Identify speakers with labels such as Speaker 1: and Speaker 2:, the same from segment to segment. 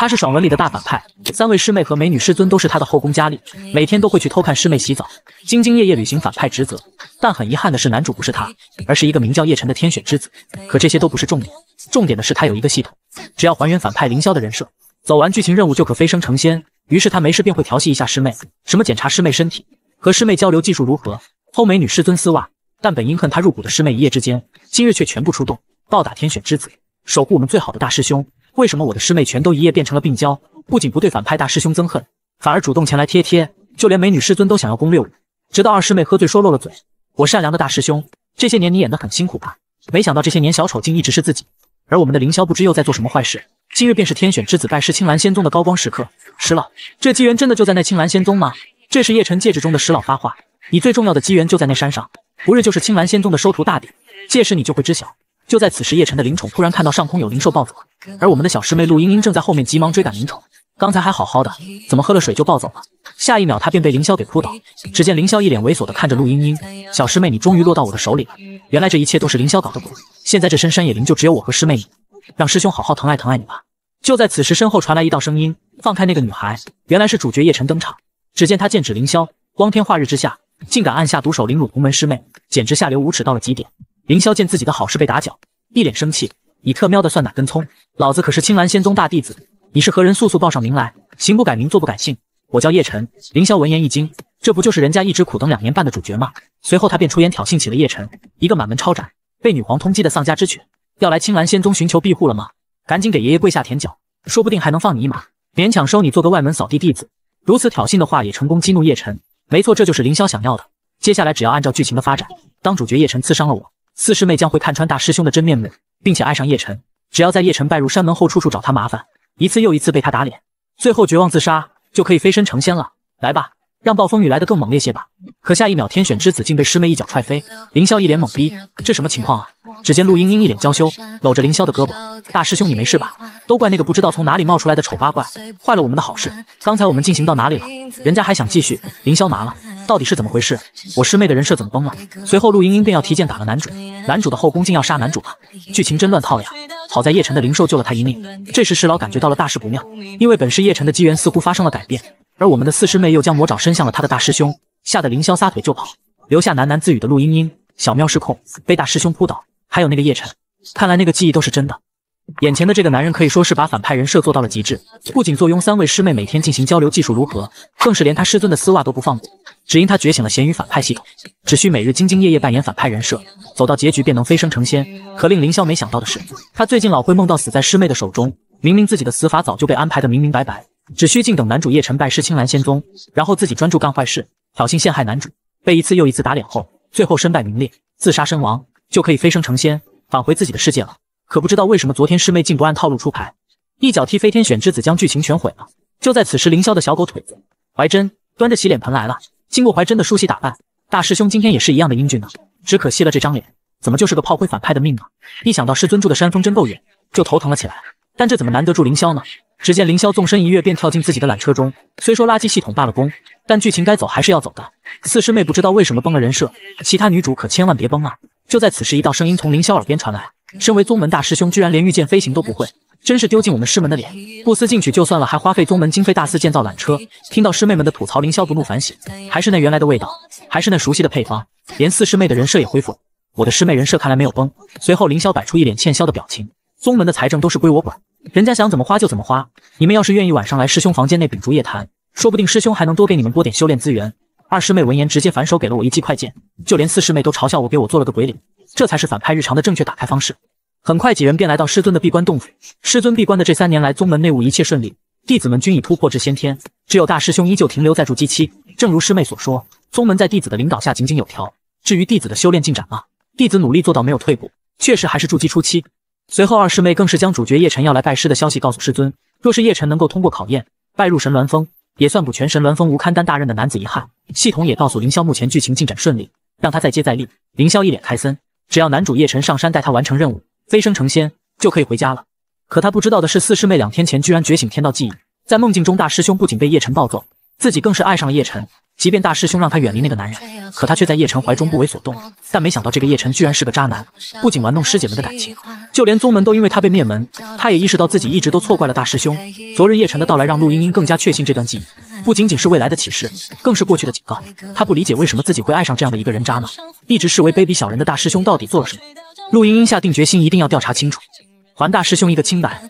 Speaker 1: 他是爽文里的大反派，三位师妹和美女师尊都是他的后宫佳丽，每天都会去偷看师妹洗澡，兢兢业业履行反派职责。但很遗憾的是，男主不是他，而是一个名叫叶晨的天选之子。可这些都不是重点，重点的是他有一个系统，只要还原反派凌霄的人设，走完剧情任务就可飞升成仙。于是他没事便会调戏一下师妹，什么检查师妹身体，和师妹交流技术如何，偷美女师尊丝袜。但本应恨他入骨的师妹，一夜之间，今日却全部出动，暴打天选之子，守护我们最好的大师兄。为什么我的师妹全都一夜变成了病娇？不仅不对反派大师兄憎恨，反而主动前来贴贴，就连美女师尊都想要攻略我。直到二师妹喝醉说漏了嘴，我善良的大师兄，这些年你演得很辛苦吧？没想到这些年小丑竟一直是自己，而我们的凌霄不知又在做什么坏事。今日便是天选之子拜师青蓝仙宗的高光时刻，石老，这机缘真的就在那青蓝仙宗吗？这是叶辰戒指中的石老发话，你最重要的机缘就在那山上，不日就是青蓝仙宗的收徒大典，届时你就会知晓。就在此时，叶辰的灵宠突然看到上空有灵兽暴走，而我们的小师妹陆英英正在后面急忙追赶灵宠，刚才还好好的，怎么喝了水就暴走了？下一秒，她便被凌霄给扑倒。只见凌霄一脸猥琐的看着陆英英，小师妹，你终于落到我的手里了。原来这一切都是凌霄搞的鬼，现在这深山野林就只有我和师妹你。让师兄好好疼爱疼爱你吧。就在此时，身后传来一道声音：“放开那个女孩！”原来是主角叶晨登场。只见他剑指凌霄，光天化日之下，竟敢暗下毒手凌辱同门师妹，简直下流无耻到了极点。凌霄见自己的好事被打搅，一脸生气：“你特喵的算哪根葱？老子可是青蓝仙宗大弟子，你是何人？速速报上名来！行不改名，坐不改姓。我叫叶晨。”凌霄闻言一惊：“这不就是人家一直苦等两年半的主角吗？”随后他便出言挑衅起了叶晨，一个满门抄斩，被女皇通缉的丧家之犬。要来青蓝仙宗寻求庇护了吗？赶紧给爷爷跪下舔脚，说不定还能放你一马，勉强收你做个外门扫地弟子。如此挑衅的话也成功激怒叶晨。没错，这就是凌霄想要的。接下来只要按照剧情的发展，当主角叶晨刺伤了我，四师妹将会看穿大师兄的真面目，并且爱上叶晨。只要在叶晨拜入山门后，处处找他麻烦，一次又一次被他打脸，最后绝望自杀，就可以飞升成仙了。来吧。让暴风雨来得更猛烈些吧！可下一秒，天选之子竟被师妹一脚踹飞。凌霄一脸懵逼，这什么情况啊？只见陆茵茵一脸娇羞，搂着凌霄的胳膊：“大师兄，你没事吧？都怪那个不知道从哪里冒出来的丑八怪，坏了我们的好事。刚才我们进行到哪里了？人家还想继续。”凌霄麻了，到底是怎么回事？我师妹的人设怎么崩了？随后，陆茵茵便要提剑打了男主，男主的后宫竟要杀男主了，剧情真乱套呀！好在叶晨的灵兽救了他一命。这时，石老感觉到了大事不妙，因为本是叶晨的机缘似乎发生了改变。而我们的四师妹又将魔爪伸向了他的大师兄，吓得凌霄撒腿就跑，留下喃喃自语的陆茵茵。小喵失控被大师兄扑倒，还有那个叶晨，看来那个记忆都是真的。眼前的这个男人可以说是把反派人设做到了极致，不仅坐拥三位师妹每天进行交流技术如何，更是连他师尊的丝袜都不放过。只因他觉醒了咸鱼反派系统，只需每日兢兢业业扮演反派人设，走到结局便能飞升成仙。可令凌霄没想到的是，他最近老会梦到死在师妹的手中，明明自己的死法早就被安排的明明白白。只需静等男主叶晨拜师青蓝仙宗，然后自己专注干坏事，挑衅陷害男主，被一次又一次打脸后，最后身败名裂，自杀身亡，就可以飞升成仙，返回自己的世界了。可不知道为什么昨天师妹竟不按套路出牌，一脚踢飞天选之子，将剧情全毁了。就在此时，凌霄的小狗腿子怀真端着洗脸盆来了。经过怀真的梳洗打扮，大师兄今天也是一样的英俊呢。只可惜了这张脸，怎么就是个炮灰反派的命呢？一想到师尊住的山峰真够远，就头疼了起来。但这怎么难得住凌霄呢？只见凌霄纵身一跃，便跳进自己的缆车中。虽说垃圾系统罢了功，但剧情该走还是要走的。四师妹不知道为什么崩了人设，其他女主可千万别崩啊！就在此时，一道声音从凌霄耳边传来：“身为宗门大师兄，居然连御剑飞行都不会，真是丢尽我们师门的脸！不思进取就算了，还花费宗门经费大肆建造缆车。”听到师妹们的吐槽，凌霄不怒反喜，还是那原来的味道，还是那熟悉的配方，连四师妹的人设也恢复了。我的师妹人设看来没有崩。随后，凌霄摆出一脸欠削的表情：“宗门的财政都是归我管。”人家想怎么花就怎么花，你们要是愿意晚上来师兄房间内秉烛夜谈，说不定师兄还能多给你们拨点修炼资源。二师妹闻言直接反手给了我一记快剑，就连四师妹都嘲笑我给我做了个鬼脸，这才是反派日常的正确打开方式。很快几人便来到师尊的闭关洞府，师尊闭关的这三年来，宗门内务一切顺利，弟子们均已突破至先天，只有大师兄依旧停留在筑基期。正如师妹所说，宗门在弟子的领导下井井有条。至于弟子的修炼进展啊，弟子努力做到没有退步，确实还是筑基初期。随后，二师妹更是将主角叶晨要来拜师的消息告诉师尊。若是叶晨能够通过考验，拜入神鸾峰，也算补全神鸾峰无堪担大任的男子遗憾。系统也告诉凌霄，目前剧情进展顺利，让他再接再厉。凌霄一脸开森，只要男主叶晨上山带他完成任务，飞升成仙，就可以回家了。可他不知道的是，四师妹两天前居然觉醒天道记忆，在梦境中，大师兄不仅被叶晨暴揍，自己更是爱上了叶晨。即便大师兄让他远离那个男人，可他却在叶晨怀中不为所动。但没想到这个叶晨居然是个渣男，不仅玩弄师姐们的感情，就连宗门都因为他被灭门。他也意识到自己一直都错怪了大师兄。昨日叶晨的到来让陆茵茵更加确信这段记忆不仅仅是未来的启示，更是过去的警告。他不理解为什么自己会爱上这样的一个人渣呢？一直视为卑鄙小人的大师兄到底做了什么？陆茵茵下定决心，一定要调查清楚。还大师兄一个清白。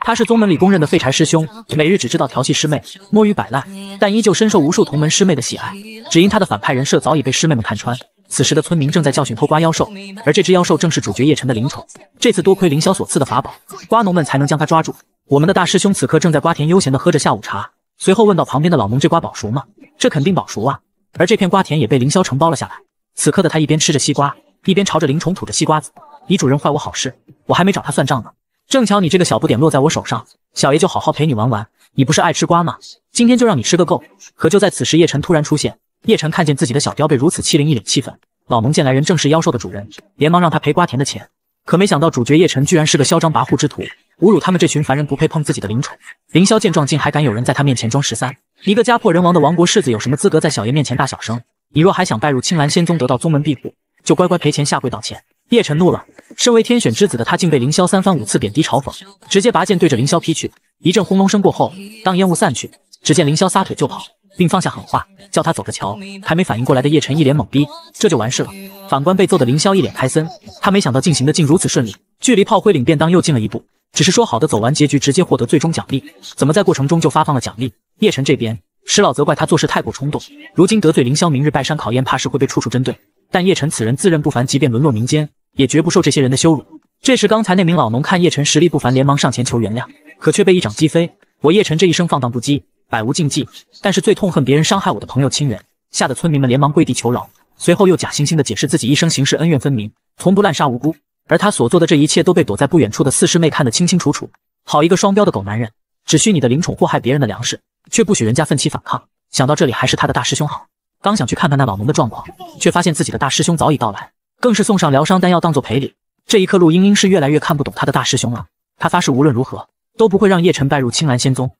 Speaker 1: 他是宗门里公认的废柴师兄，每日只知道调戏师妹、摸鱼摆烂，但依旧深受无数同门师妹的喜爱。只因他的反派人设早已被师妹们看穿。此时的村民正在教训偷瓜妖兽，而这只妖兽正是主角叶晨的灵宠。这次多亏凌霄所赐的法宝，瓜农们才能将他抓住。我们的大师兄此刻正在瓜田悠闲地喝着下午茶，随后问到旁边的老农：“这瓜保熟吗？”“这肯定保熟啊！”而这片瓜田也被凌霄承包了下来。此刻的他一边吃着西瓜，一边朝着灵宠吐着西瓜子。李主任坏我好事，我还没找他算账呢。正巧你这个小不点落在我手上，小爷就好好陪你玩玩。你不是爱吃瓜吗？今天就让你吃个够。可就在此时，叶晨突然出现。叶晨看见自己的小雕被如此欺凌，一脸气愤。老农见来人正是妖兽的主人，连忙让他赔瓜田的钱。可没想到主角叶晨居然是个嚣张跋扈之徒，侮辱他们这群凡人不配碰自己的灵宠。凌霄见状，竟还敢有人在他面前装十三？一个家破人亡的亡国世子，有什么资格在小爷面前大小声？你若还想拜入青蓝仙宗，得到宗门庇护，就乖乖赔钱下跪道歉。叶晨怒了，身为天选之子的他竟被凌霄三番五次贬低嘲讽，直接拔剑对着凌霄劈去。一阵轰隆声过后，当烟雾散去，只见凌霄撒腿就跑，并放下狠话，叫他走着瞧。还没反应过来的叶晨一脸懵逼，这就完事了。反观被揍的凌霄一脸开森，他没想到进行的竟如此顺利，距离炮灰领便当又近了一步。只是说好的走完结局直接获得最终奖励，怎么在过程中就发放了奖励？叶晨这边，石老责怪他做事太过冲动，如今得罪凌霄，明日拜山考验怕是会被处处针对。但叶晨此人自认不凡，即便沦落民间。也绝不受这些人的羞辱。这时，刚才那名老农看叶晨实力不凡，连忙上前求原谅，可却被一掌击飞。我叶晨这一生放荡不羁，百无禁忌，但是最痛恨别人伤害我的朋友亲人，吓得村民们连忙跪地求饶。随后又假惺惺的解释自己一生行事恩怨分明，从不滥杀无辜。而他所做的这一切都被躲在不远处的四师妹看得清清楚楚。好一个双标的狗男人，只许你的灵宠祸害别人的粮食，却不许人家奋起反抗。想到这里，还是他的大师兄好。刚想去看看那老农的状况，却发现自己的大师兄早已到来。更是送上疗伤丹药当做赔礼。这一刻，陆茵茵是越来越看不懂他的大师兄了。他发誓无论如何都不会让叶晨拜入青蓝仙宗。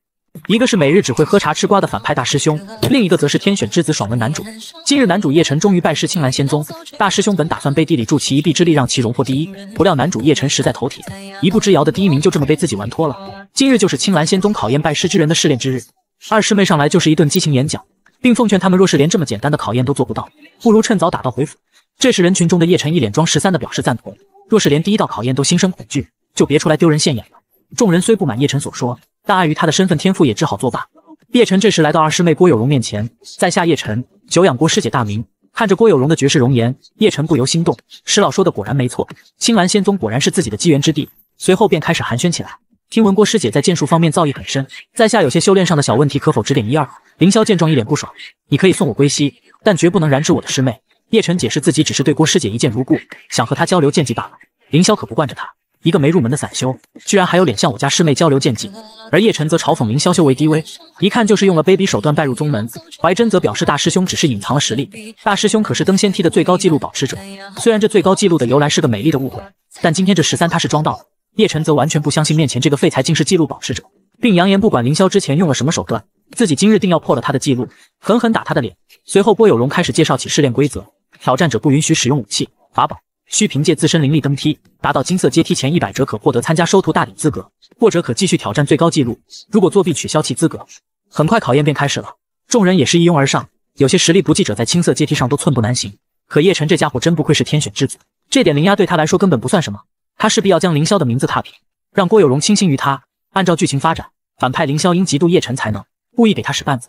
Speaker 1: 一个是每日只会喝茶吃瓜的反派大师兄，另一个则是天选之子爽文男主。今日男主叶晨终于拜师青蓝仙宗，大师兄本打算背地里助其一臂之力，让其荣获第一。不料男主叶晨实在头铁，一步之遥的第一名就这么被自己玩脱了。今日就是青蓝仙宗考验拜师之人的试炼之日。二师妹上来就是一顿激情演讲，并奉劝他们，若是连这么简单的考验都做不到，不如趁早打道回府。这时，人群中的叶晨一脸装十三的表示赞同。若是连第一道考验都心生恐惧，就别出来丢人现眼了。众人虽不满叶晨所说，但碍于他的身份天赋，也只好作罢。叶晨这时来到二师妹郭有容面前，在下叶晨，久仰郭师姐大名。看着郭有容的绝世容颜，叶晨不由心动。师老说的果然没错，青蓝仙宗果然是自己的机缘之地。随后便开始寒暄起来。听闻郭师姐在剑术方面造诣很深，在下有些修炼上的小问题，可否指点一二？凌霄见状一脸不爽，你可以送我归西，但绝不能染指我的师妹。叶晨解释自己只是对郭师姐一见如故，想和她交流剑技罢了。凌霄可不惯着他，一个没入门的散修，居然还有脸向我家师妹交流剑技。而叶晨则嘲讽凌霄修为低微，一看就是用了卑鄙手段拜入宗门。怀真则表示大师兄只是隐藏了实力，大师兄可是登仙梯的最高纪录保持者。虽然这最高纪录的由来是个美丽的误会，但今天这十三他是装到了。叶晨则完全不相信面前这个废材竟是纪录保持者，并扬言不管凌霄之前用了什么手段，自己今日定要破了他的记录，狠狠打他的脸。随后郭有荣开始介绍起试炼规则。挑战者不允许使用武器、法宝，需凭借自身灵力登梯，达到金色阶梯前一百者可获得参加收徒大礼资格，或者可继续挑战最高纪录。如果作弊，取消其资格。很快考验便开始了，众人也是一拥而上。有些实力不济者在青色阶梯上都寸步难行。可叶晨这家伙真不愧是天选之子，这点灵压对他来说根本不算什么。他势必要将凌霄的名字踏平，让郭有荣倾心于他。按照剧情发展，反派凌霄应嫉妒叶晨才能故意给他使绊子。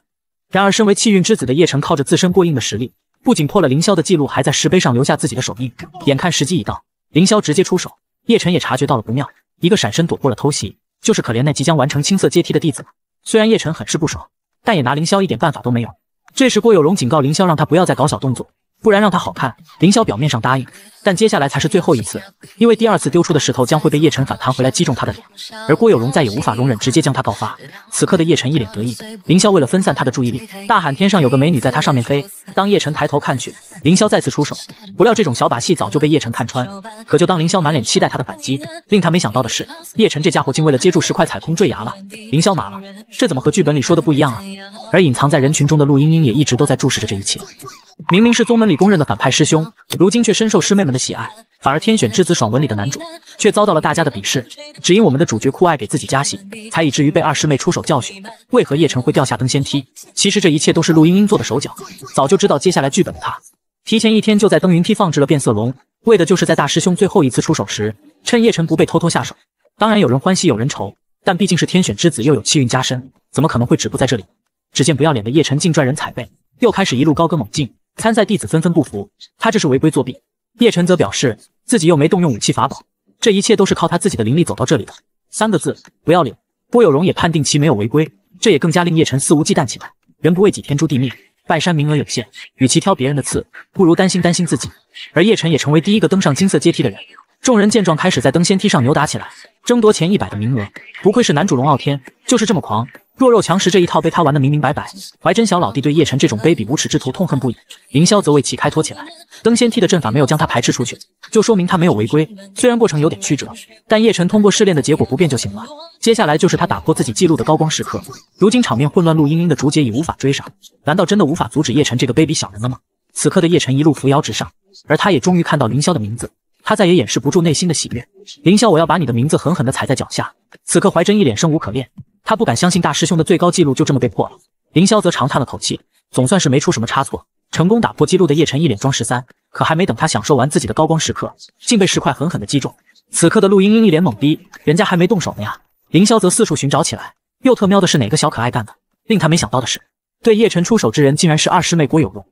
Speaker 1: 然而，身为气运之子的叶晨，靠着自身过硬的实力。不仅破了凌霄的记录，还在石碑上留下自己的手印。眼看时机已到，凌霄直接出手，叶晨也察觉到了不妙，一个闪身躲过了偷袭。就是可怜那即将完成青色阶梯的弟子虽然叶晨很是不爽，但也拿凌霄一点办法都没有。这时郭有荣警告凌霄，让他不要再搞小动作。不然让他好看。凌霄表面上答应，但接下来才是最后一次，因为第二次丢出的石头将会被叶晨反弹回来击中他的脸，而郭有容再也无法容忍，直接将他告发。此刻的叶晨一脸得意，凌霄为了分散他的注意力，大喊天上有个美女在他上面飞。当叶晨抬头看去，凌霄再次出手，不料这种小把戏早就被叶晨看穿。可就当凌霄满脸期待他的反击，令他没想到的是，叶晨这家伙竟为了接住石块踩空坠崖了。凌霄麻了，这怎么和剧本里说的不一样啊？而隐藏在人群中的陆茵茵也一直都在注视着这一切。明明是宗门里公认的反派师兄，如今却深受师妹们的喜爱，反而天选之子爽文里的男主却遭到了大家的鄙视，只因我们的主角酷爱给自己加戏，才以至于被二师妹出手教训。为何叶晨会掉下登仙梯？其实这一切都是陆茵茵做的手脚，早就知道接下来剧本的他。提前一天就在登云梯放置了变色龙，为的就是在大师兄最后一次出手时，趁叶晨不备偷偷下手。当然有人欢喜有人愁，但毕竟是天选之子，又有气运加身，怎么可能会止步在这里？只见不要脸的叶晨竟拽人踩背，又开始一路高歌猛进。参赛弟子纷纷不服，他这是违规作弊。叶晨则表示自己又没动用武器法宝，这一切都是靠他自己的灵力走到这里的。三个字，不要脸。郭有荣也判定其没有违规，这也更加令叶晨肆无忌惮起来。人不为己，天诛地灭。拜山名额有限，与其挑别人的刺，不如担心担心自己。而叶晨也成为第一个登上金色阶梯的人。众人见状，开始在登仙梯上扭打起来，争夺前一百的名额。不愧是男主龙傲天，就是这么狂。弱肉强食这一套被他玩得明明白白。怀真小老弟对叶晨这种卑鄙无耻之徒痛恨不已，凌霄则为其开脱起来。登仙梯的阵法没有将他排斥出去，就说明他没有违规。虽然过程有点曲折，但叶晨通过试炼的结果不变就行了。接下来就是他打破自己记录的高光时刻。如今场面混乱，陆茵茵的竹节已无法追上，难道真的无法阻止叶晨这个卑鄙小人了吗？此刻的叶晨一路扶摇直上，而他也终于看到凌霄的名字，他再也掩饰不住内心的喜悦。凌霄，我要把你的名字狠狠地踩在脚下。此刻怀真一脸生无可恋。他不敢相信大师兄的最高纪录就这么被破了，凌霄则长叹了口气，总算是没出什么差错，成功打破纪录的叶晨一脸装十三，可还没等他享受完自己的高光时刻，竟被石块狠狠的击中。此刻的陆茵茵一脸懵逼，人家还没动手呢呀！凌霄则四处寻找起来，又特喵的是哪个小可爱干的？令他没想到的是，对叶晨出手之人竟然是二师妹郭有容。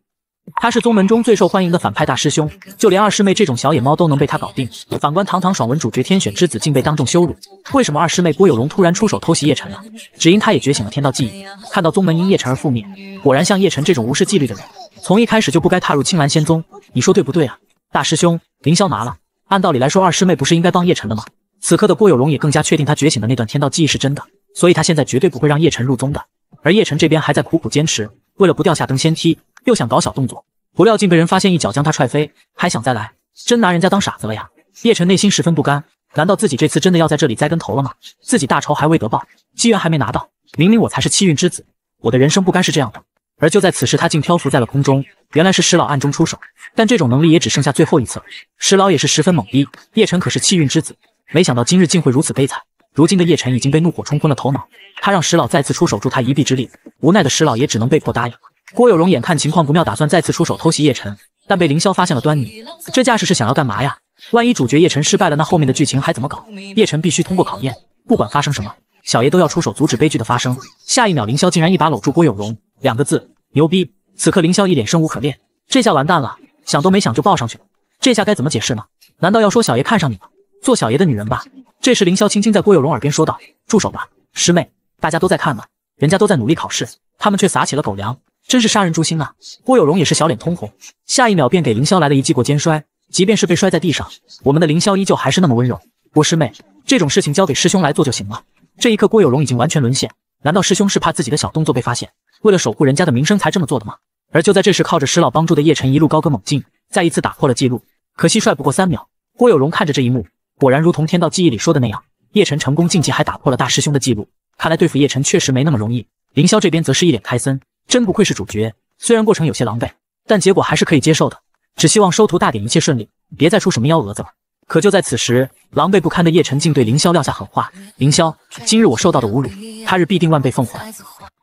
Speaker 1: 他是宗门中最受欢迎的反派大师兄，就连二师妹这种小野猫都能被他搞定。反观堂堂爽文主角天选之子，竟被当众羞辱。为什么二师妹郭有容突然出手偷袭叶晨了？只因他也觉醒了天道记忆，看到宗门因叶晨而覆灭。果然，像叶晨这种无视纪律的人，从一开始就不该踏入青蓝仙宗。你说对不对啊？大师兄，凌霄麻了。按道理来说，二师妹不是应该帮叶晨的吗？此刻的郭有容也更加确定他觉醒的那段天道记忆是真的，所以他现在绝对不会让叶晨入宗的。而叶晨这边还在苦苦坚持，为了不掉下登仙梯。又想搞小动作，不料竟被人发现，一脚将他踹飞，还想再来，真拿人家当傻子了呀！叶晨内心十分不甘，难道自己这次真的要在这里栽跟头了吗？自己大仇还未得报，机缘还没拿到，明明我才是气运之子，我的人生不该是这样的。而就在此时，他竟漂浮在了空中，原来是石老暗中出手，但这种能力也只剩下最后一次了。石老也是十分懵逼，叶晨可是气运之子，没想到今日竟会如此悲惨。如今的叶晨已经被怒火冲昏了头脑，他让石老再次出手助他一臂之力，无奈的石老也只能被迫答应。郭有荣眼看情况不妙，打算再次出手偷袭叶晨，但被凌霄发现了端倪。这架势是想要干嘛呀？万一主角叶晨失败了，那后面的剧情还怎么搞？叶晨必须通过考验，不管发生什么，小爷都要出手阻止悲剧的发生。下一秒，凌霄竟然一把搂住郭有荣，两个字：牛逼！此刻凌霄一脸生无可恋，这下完蛋了，想都没想就抱上去了。这下该怎么解释呢？难道要说小爷看上你了，做小爷的女人吧？这时，凌霄轻轻在郭有荣耳边说道：“住手吧，师妹，大家都在看呢，人家都在努力考试，他们却撒起了狗粮。”真是杀人诛心啊！郭有荣也是小脸通红，下一秒便给凌霄来了一记过肩摔。即便是被摔在地上，我们的凌霄依旧还是那么温柔。郭师妹，这种事情交给师兄来做就行了。这一刻，郭有荣已经完全沦陷。难道师兄是怕自己的小动作被发现，为了守护人家的名声才这么做的吗？而就在这时，靠着石老帮助的叶晨一路高歌猛进，再一次打破了记录。可惜帅不过三秒。郭有荣看着这一幕，果然如同天道记忆里说的那样，叶晨成功晋级，还打破了大师兄的记录。看来对付叶晨确实没那么容易。凌霄这边则是一脸开森。真不愧是主角，虽然过程有些狼狈，但结果还是可以接受的。只希望收徒大典一切顺利，别再出什么幺蛾子了。可就在此时，狼狈不堪的叶晨竟对凌霄撂下狠话：“凌霄，今日我受到的侮辱，他日必定万倍奉还。”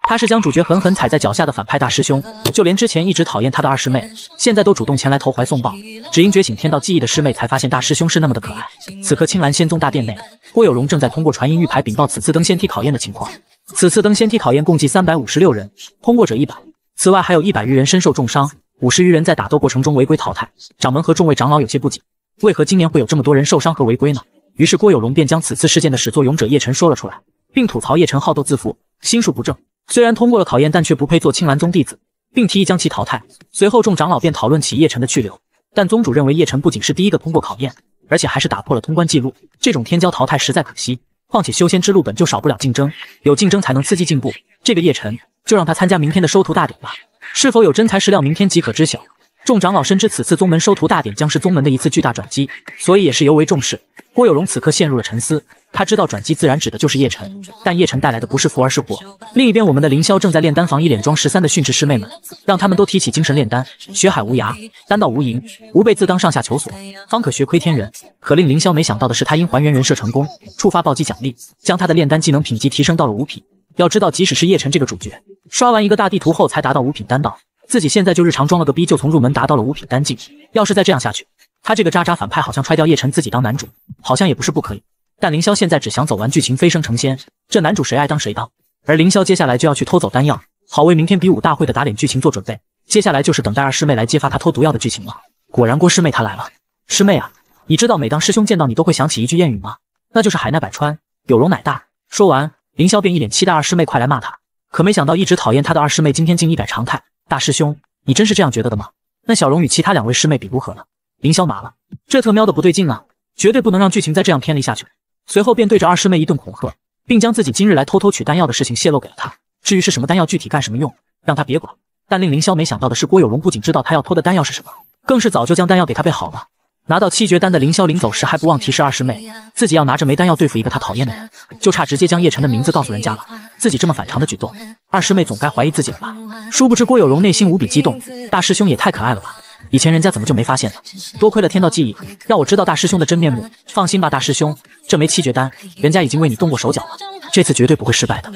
Speaker 1: 他是将主角狠狠踩在脚下的反派大师兄，就连之前一直讨厌他的二师妹，现在都主动前来投怀送抱。只因觉醒天道记忆的师妹才发现大师兄是那么的可爱。此刻青蓝仙宗大殿内，郭有荣正在通过传音玉牌禀报此次登仙梯考验的情况。此次登仙梯考验共计三百五十六人，通过者一百，此外还有一百余人身受重伤，五十余人在打斗过程中违规淘汰。掌门和众位长老有些不解，为何今年会有这么多人受伤和违规呢？于是郭有荣便将此次事件的始作俑者叶晨说了出来，并吐槽叶晨好斗自负，心术不正。虽然通过了考验，但却不配做青兰宗弟子，并提议将其淘汰。随后众长老便讨论起叶晨的去留，但宗主认为叶晨不仅是第一个通过考验，而且还是打破了通关记录，这种天骄淘汰实在可惜。况且修仙之路本就少不了竞争，有竞争才能刺激进步。这个叶晨就让他参加明天的收徒大典吧，是否有真材实料，明天即可知晓。众长老深知此次宗门收徒大典将是宗门的一次巨大转机，所以也是尤为重视。郭有容此刻陷入了沉思，他知道转机自然指的就是叶晨，但叶晨带来的不是福而是祸。另一边，我们的凌霄正在炼丹房一脸装十三的训斥师妹们，让他们都提起精神炼丹。学海无涯，丹道无垠，吾辈自当上下求索，方可学窥天人。可令凌霄没想到的是，他因还原人设成功，触发暴击奖励，将他的炼丹技能品级提升到了五品。要知道，即使是叶晨这个主角，刷完一个大地图后才达到五品丹道。自己现在就日常装了个逼，就从入门达到了五品丹境。要是再这样下去，他这个渣渣反派好像踹掉叶晨自己当男主，好像也不是不可以。但凌霄现在只想走完剧情，飞升成仙，这男主谁爱当谁当。而凌霄接下来就要去偷走丹药，好为明天比武大会的打脸剧情做准备。接下来就是等待二师妹来揭发他偷毒药的剧情了。果然，郭师妹她来了。师妹啊，你知道每当师兄见到你都会想起一句谚语吗？那就是海纳百川，有容乃大。说完，凌霄便一脸期待二师妹快来骂他。可没想到，一直讨厌他的二师妹今天竟一改常态。大师兄，你真是这样觉得的吗？那小荣与其他两位师妹比如何呢？凌霄麻了，这特喵的不对劲啊！绝对不能让剧情再这样偏离下去。随后便对着二师妹一顿恐吓，并将自己今日来偷偷取丹药的事情泄露给了她。至于是什么丹药，具体干什么用，让他别管。但令凌霄没想到的是，郭有荣不仅知道他要偷的丹药是什么，更是早就将丹药给他备好了。拿到七绝丹的凌霄临走时还不忘提示二师妹，自己要拿着没丹药对付一个他讨厌的人，就差直接将叶晨的名字告诉人家了。自己这么反常的举动，二师妹总该怀疑自己了吧？殊不知郭有荣内心无比激动，大师兄也太可爱了吧！以前人家怎么就没发现呢？多亏了天道记忆，让我知道大师兄的真面目。放心吧，大师兄，这枚七绝丹，人家已经为你动过手脚了，这次绝对不会失败的。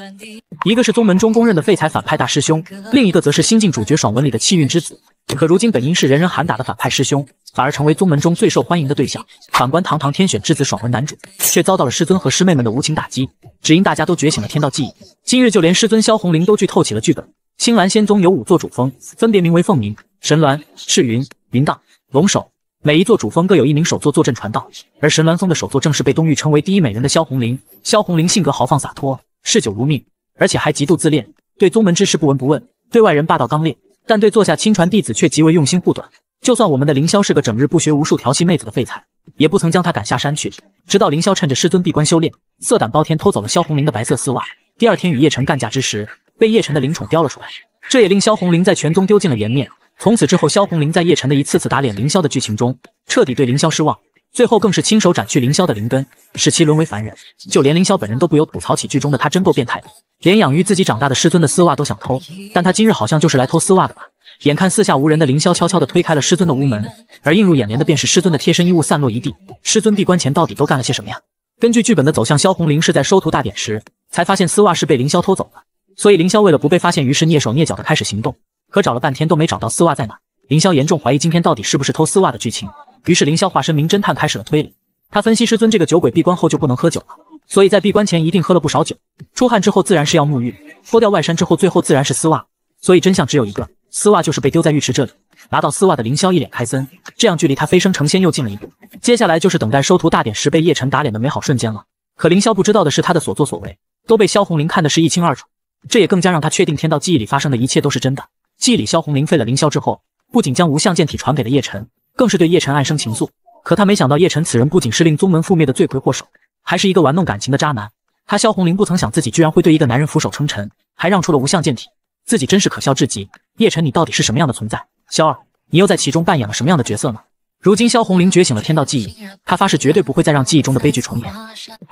Speaker 1: 一个是宗门中公认的废材反派大师兄，另一个则是新晋主角爽文里的气运之子。可如今本应是人人喊打的反派师兄，反而成为宗门中最受欢迎的对象。反观堂堂天选之子爽文男主，却遭到了师尊和师妹们的无情打击。只因大家都觉醒了天道记忆，今日就连师尊萧红灵都剧透起了剧本。青蓝仙宗有五座主峰，分别名为凤鸣、神鸾、赤云、云荡、龙首，每一座主峰各有一名首座坐镇传道。而神鸾峰的首座正是被东域称为第一美人的萧红灵。萧红灵性格豪放洒脱，嗜酒如命，而且还极度自恋，对宗门之事不闻不问，对外人霸道刚烈。但对座下亲传弟子却极为用心护短，就算我们的凌霄是个整日不学无术调戏妹子的废材，也不曾将他赶下山去。直到凌霄趁着师尊闭关修炼，色胆包天偷走了萧红灵的白色丝袜，第二天与叶晨干架之时，被叶晨的灵宠叼了出来，这也令萧红灵在全宗丢尽了颜面。从此之后，萧红灵在叶晨的一次次打脸凌霄的剧情中，彻底对凌霄失望，最后更是亲手斩去凌霄的灵根，使其沦为凡人。就连凌霄本人都不由吐槽起剧中的他真够变态的。连养育自己长大的师尊的丝袜都想偷，但他今日好像就是来偷丝袜的吧？眼看四下无人的凌霄悄悄地推开了师尊的屋门，而映入眼帘的便是师尊的贴身衣物散落一地。师尊闭关前到底都干了些什么呀？根据剧本的走向，萧红灵是在收徒大典时才发现丝袜是被凌霄偷走了，所以凌霄为了不被发现，于是蹑手蹑脚的开始行动。可找了半天都没找到丝袜在哪，凌霄严重怀疑今天到底是不是偷丝袜的剧情。于是凌霄化身名侦探开始了推理。他分析师尊这个酒鬼闭关后就不能喝酒了。所以在闭关前一定喝了不少酒，出汗之后自然是要沐浴，脱掉外衫之后最后自然是丝袜，所以真相只有一个，丝袜就是被丢在浴池这里。拿到丝袜的凌霄一脸开森，这样距离他飞升成仙又近了一步。接下来就是等待收徒大典时被叶晨打脸的美好瞬间了。可凌霄不知道的是，他的所作所为都被萧红灵看的是一清二楚，这也更加让他确定天道记忆里发生的一切都是真的。记忆里萧红灵废了凌霄之后，不仅将无相剑体传给了叶晨，更是对叶晨暗生情愫。可他没想到叶晨此人不仅是令宗门覆灭的罪魁祸首。还是一个玩弄感情的渣男，他萧红林不曾想自己居然会对一个男人俯首称臣，还让出了无相剑体，自己真是可笑至极。叶晨，你到底是什么样的存在？萧二，你又在其中扮演了什么样的角色呢？如今萧红林觉醒了天道记忆，他发誓绝对不会再让记忆中的悲剧重演。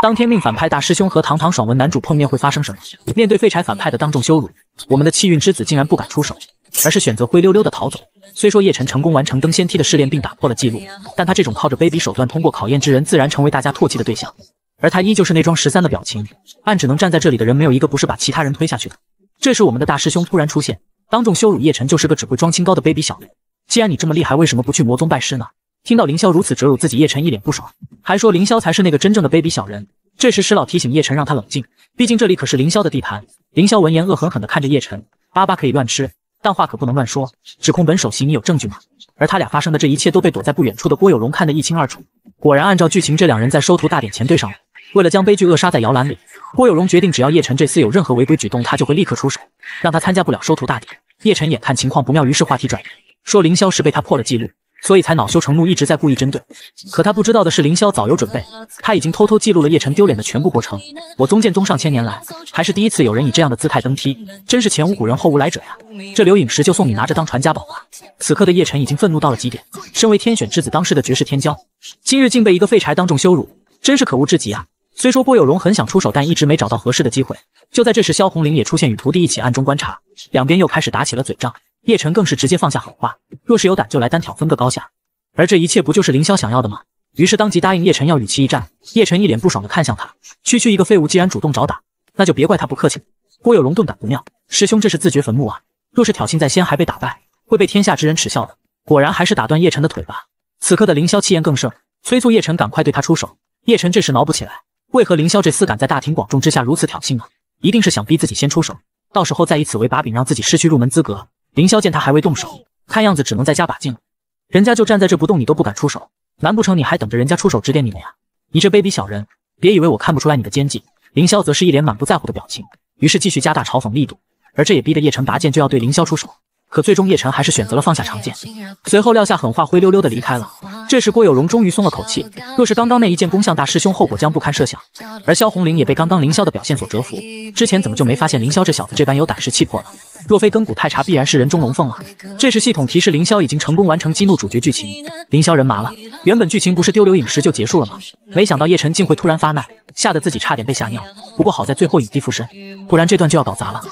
Speaker 1: 当天命反派大师兄和堂堂爽文男主碰面会发生什么？面对废柴反派的当众羞辱，我们的气运之子竟然不敢出手，而是选择灰溜溜的逃走。虽说叶晨成功完成登仙梯的试炼并打破了记录，但他这种靠着卑鄙手段通过考验之人，自然成为大家唾弃的对象。而他依旧是那装十三的表情，暗指能站在这里的人没有一个不是把其他人推下去的。这时，我们的大师兄突然出现，当众羞辱叶晨，就是个只会装清高的卑鄙小人。既然你这么厉害，为什么不去魔宗拜师呢？听到凌霄如此折辱自己，叶晨一脸不爽，还说凌霄才是那个真正的卑鄙小人。这时，石老提醒叶晨让他冷静，毕竟这里可是凌霄的地盘。凌霄闻言恶狠狠地看着叶晨，粑粑可以乱吃，但话可不能乱说。指控本首席，你有证据吗？而他俩发生的这一切都被躲在不远处的郭有荣看得一清二楚。果然，按照剧情，这两人在收徒大典前对上了。为了将悲剧扼杀在摇篮里，郭有荣决定，只要叶晨这次有任何违规举动，他就会立刻出手，让他参加不了收徒大典。叶晨眼看情况不妙，于是话题转移，说凌霄是被他破了记录，所以才恼羞成怒，一直在故意针对。可他不知道的是，凌霄早有准备，他已经偷偷记录了叶晨丢脸的全部过程。我宗剑宗上千年来，还是第一次有人以这样的姿态登梯，真是前无古人后无来者呀！这刘影石就送你拿着当传家宝吧。此刻的叶晨已经愤怒到了极点，身为天选之子，当世的绝世天骄，今日竟被一个废柴当众羞辱，真是可恶至极啊！虽说郭有荣很想出手，但一直没找到合适的机会。就在这时，萧红玲也出现，与徒弟一起暗中观察，两边又开始打起了嘴仗。叶晨更是直接放下狠话，若是有胆就来单挑，分个高下。而这一切不就是凌霄想要的吗？于是当即答应叶晨要与其一战。叶晨一脸不爽的看向他，区区一个废物，既然主动找打，那就别怪他不客气。郭有龙顿感不妙，师兄这是自掘坟墓啊！若是挑衅在先还被打败，会被天下之人耻笑的。果然还是打断叶晨的腿吧。此刻的凌霄气焰更盛，催促叶晨赶快对他出手。叶晨这时挠不起来，为何凌霄这厮敢在大庭广众之下如此挑衅呢？一定是想逼自己先出手，到时候再以此为把柄，让自己失去入门资格。凌霄见他还未动手，看样子只能再加把劲了。人家就站在这不动，你都不敢出手，难不成你还等着人家出手指点你们呀？你这卑鄙小人，别以为我看不出来你的奸计。凌霄则是一脸满不在乎的表情，于是继续加大嘲讽力度，而这也逼得叶辰拔剑就要对凌霄出手。可最终叶晨还是选择了放下长剑，随后撂下狠话，灰溜溜的离开了。这时郭有容终于松了口气，若是刚刚那一剑攻向大师兄，后果将不堪设想。而萧红玲也被刚刚凌霄的表现所折服，之前怎么就没发现凌霄这小子这般有胆识气魄呢？若非根骨太差，必然是人中龙凤了！这时系统提示凌霄已经成功完成激怒主角剧情，凌霄人麻了。原本剧情不是丢刘颖石就结束了吗？没想到叶晨竟会突然发难，吓得自己差点被吓尿。不过好在最后影帝附身，不然这段就要搞砸了。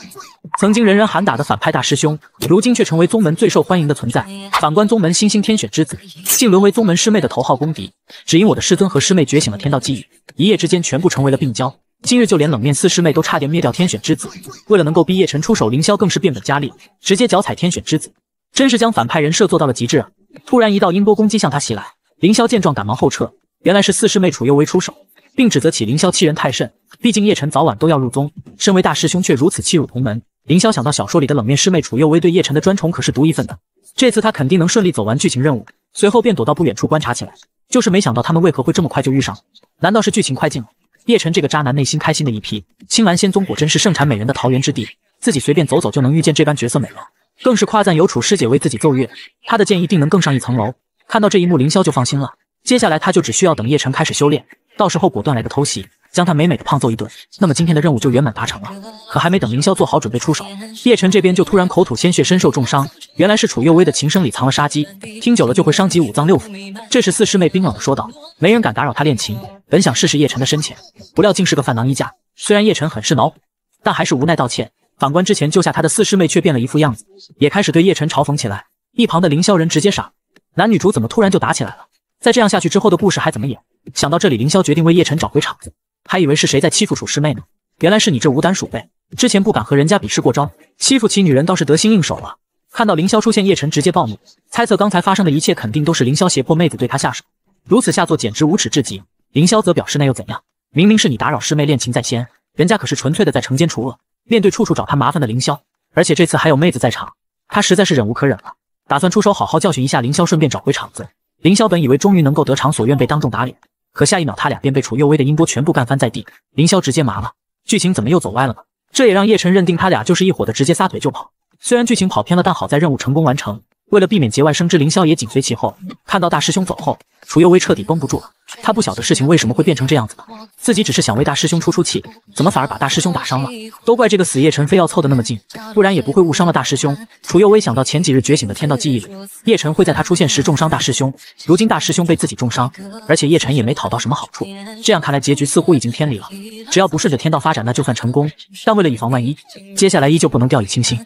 Speaker 1: 曾经人人喊打的反派大师兄，如今却成为宗门最受欢迎的存在。反观宗门新兴天选之子，竟沦为宗门师妹的头号公敌。只因我的师尊和师妹觉醒了天道记忆，一夜之间全部成为了病娇。今日就连冷面四师妹都差点灭掉天选之子。为了能够逼叶晨出手，凌霄更是变本加厉，直接脚踩天选之子，真是将反派人设做到了极致啊！突然一道音波攻击向他袭来，凌霄见状赶忙后撤。原来是四师妹楚幼薇出手。并指责起凌霄欺人太甚，毕竟叶晨早晚都要入宗，身为大师兄却如此欺辱同门。凌霄想到小说里的冷面师妹楚幼薇对叶晨的专宠可是独一份的，这次他肯定能顺利走完剧情任务。随后便躲到不远处观察起来，就是没想到他们为何会这么快就遇上？难道是剧情快进了？叶晨这个渣男内心开心的一批，青蓝仙宗果真是盛产美人的桃源之地，自己随便走走就能遇见这般绝色美人，更是夸赞有楚师姐为自己奏乐，他的剑一定能更上一层楼。看到这一幕，凌霄就放心了，接下来他就只需要等叶晨开始修炼。到时候果断来个偷袭，将他美美的胖揍一顿，那么今天的任务就圆满达成了。可还没等凌霄做好准备出手，叶晨这边就突然口吐鲜血，身受重伤。原来是楚幼薇的琴声里藏了杀机，听久了就会伤及五脏六腑。这时四师妹冰冷的说道：“没人敢打扰她练琴。”本想试试叶晨的深浅，不料竟是个饭囊衣架。虽然叶晨很是恼火，但还是无奈道歉。反观之前救下他的四师妹，却变了一副样子，也开始对叶晨嘲讽起来。一旁的凌霄人直接傻，男女主怎么突然就打起来了？再这样下去之后的故事还怎么演？想到这里，凌霄决定为叶晨找回场子。还以为是谁在欺负楚师妹呢，原来是你这无胆鼠辈！之前不敢和人家比试过招，欺负起女人倒是得心应手了。看到凌霄出现，叶晨直接暴怒，猜测刚才发生的一切肯定都是凌霄胁迫妹子对他下手，如此下作简直无耻至极。凌霄则表示那又怎样？明明是你打扰师妹练琴在先，人家可是纯粹的在惩奸除恶。面对处处找他麻烦的凌霄，而且这次还有妹子在场，他实在是忍无可忍了，打算出手好好教训一下凌霄，顺便找回场子。凌霄本以为终于能够得偿所愿，被当众打脸，可下一秒他俩便被楚幼薇的音波全部干翻在地。凌霄直接麻了，剧情怎么又走歪了呢？这也让叶晨认定他俩就是一伙的，直接撒腿就跑。虽然剧情跑偏了，但好在任务成功完成。为了避免节外生枝，凌霄也紧随其后。看到大师兄走后，楚幼薇彻底绷不住了。他不晓得事情为什么会变成这样子的，自己只是想为大师兄出出气，怎么反而把大师兄打伤了？都怪这个死叶晨非要凑得那么近，不然也不会误伤了大师兄。楚幼薇想到前几日觉醒的天道记忆里，叶晨会在他出现时重伤大师兄，如今大师兄被自己重伤，而且叶晨也没讨到什么好处，这样看来结局似乎已经偏离了。只要不顺着天道发展，那就算成功。但为了以防万一，接下来依旧不能掉以轻心。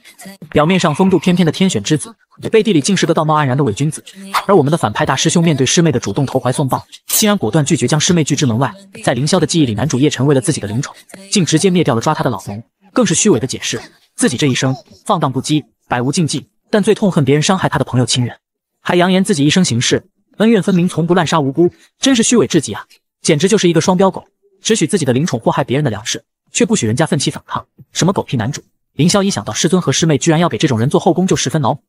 Speaker 1: 表面上风度翩翩的天选之子，背地里竟是个道貌岸然的伪君子。而我们的反派大师兄面对师妹的主主动投怀送抱，竟然果断拒绝将师妹拒之门外。在凌霄的记忆里，男主叶晨为了自己的灵宠，竟直接灭掉了抓他的老龙，更是虚伪的解释自己这一生放荡不羁，百无禁忌，但最痛恨别人伤害他的朋友亲人，还扬言自己一生行事恩怨分明，从不滥杀无辜，真是虚伪至极啊！简直就是一个双标狗。只许自己的灵宠祸害别人的粮食，却不许人家奋起反抗。什么狗屁男主！凌霄一想到师尊和师妹居然要给这种人做后宫，就十分恼火。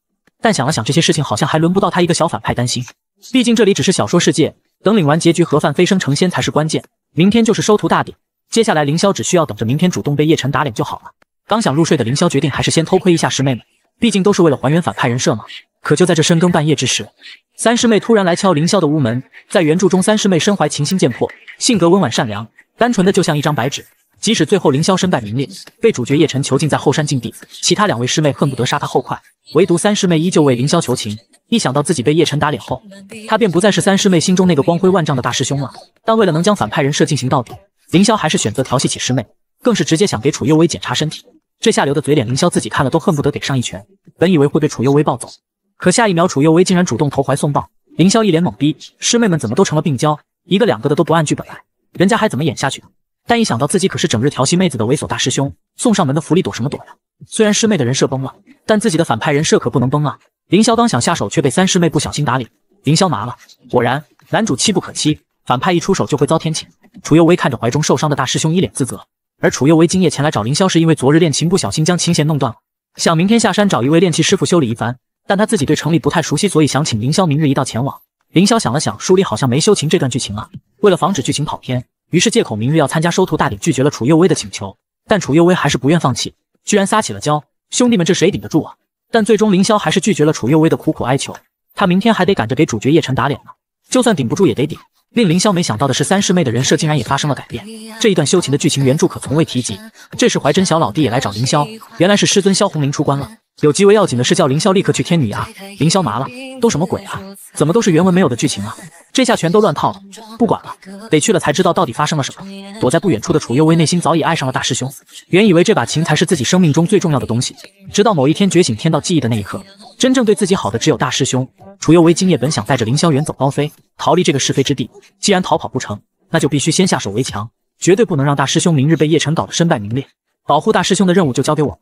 Speaker 1: 但想了想，这些事情好像还轮不到他一个小反派担心。毕竟这里只是小说世界，等领完结局，盒饭飞升成仙才是关键。明天就是收徒大典，接下来凌霄只需要等着明天主动被叶晨打脸就好了。刚想入睡的凌霄决定还是先偷窥一下师妹们，毕竟都是为了还原反派人设嘛。可就在这深更半夜之时，三师妹突然来敲凌霄的屋门。在原著中，三师妹身怀琴心剑魄，性格温婉善良，单纯的就像一张白纸。即使最后凌霄身败名裂，被主角叶晨囚禁在后山禁地，其他两位师妹恨不得杀他后快，唯独三师妹依旧为凌霄求情。一想到自己被叶晨打脸后，她便不再是三师妹心中那个光辉万丈的大师兄了。但为了能将反派人设进行到底，凌霄还是选择调戏起师妹，更是直接想给楚幽微检查身体。这下流的嘴脸，凌霄自己看了都恨不得给上一拳。本以为会被楚幽微抱走。可下一秒，楚幼薇竟然主动投怀送抱，凌霄一脸懵逼，师妹们怎么都成了病娇，一个两个的都不按剧本来，人家还怎么演下去？但一想到自己可是整日调戏妹子的猥琐大师兄，送上门的福利躲什么躲呀？虽然师妹的人设崩了，但自己的反派人设可不能崩啊！凌霄刚想下手，却被三师妹不小心打脸，凌霄麻了。果然，男主妻不可欺，反派一出手就会遭天谴。楚幼薇看着怀中受伤的大师兄，一脸自责。而楚幼薇今夜前来找凌霄，是因为昨日练琴不小心将琴弦弄断了，想明天下山找一位练气师傅修理一番。但他自己对城里不太熟悉，所以想请凌霄明日一道前往。凌霄想了想，书里好像没修琴这段剧情啊。为了防止剧情跑偏，于是借口明日要参加收徒大典，拒绝了楚幼薇的请求。但楚幼薇还是不愿放弃，居然撒起了娇。兄弟们，这谁顶得住啊？但最终凌霄还是拒绝了楚幼薇的苦苦哀求。他明天还得赶着给主角叶晨打脸呢，就算顶不住也得顶。令凌霄没想到的是，三师妹的人设竟然也发生了改变。这一段修琴的剧情原著可从未提及。这时怀真小老弟也来找凌霄，原来是师尊萧红林出关了。有极为要紧的事，叫凌霄立刻去天女崖。凌霄麻了，都什么鬼啊？怎么都是原文没有的剧情啊？这下全都乱套了。不管了，得去了才知道到底发生了什么。躲在不远处的楚幽微内心早已爱上了大师兄，原以为这把琴才是自己生命中最重要的东西，直到某一天觉醒天道记忆的那一刻，真正对自己好的只有大师兄。楚幽微今夜本想带着凌霄远走高飞，逃离这个是非之地。既然逃跑不成，那就必须先下手为强，绝对不能让大师兄明日被叶晨搞得身败名裂。保护大师兄的任务就交给我。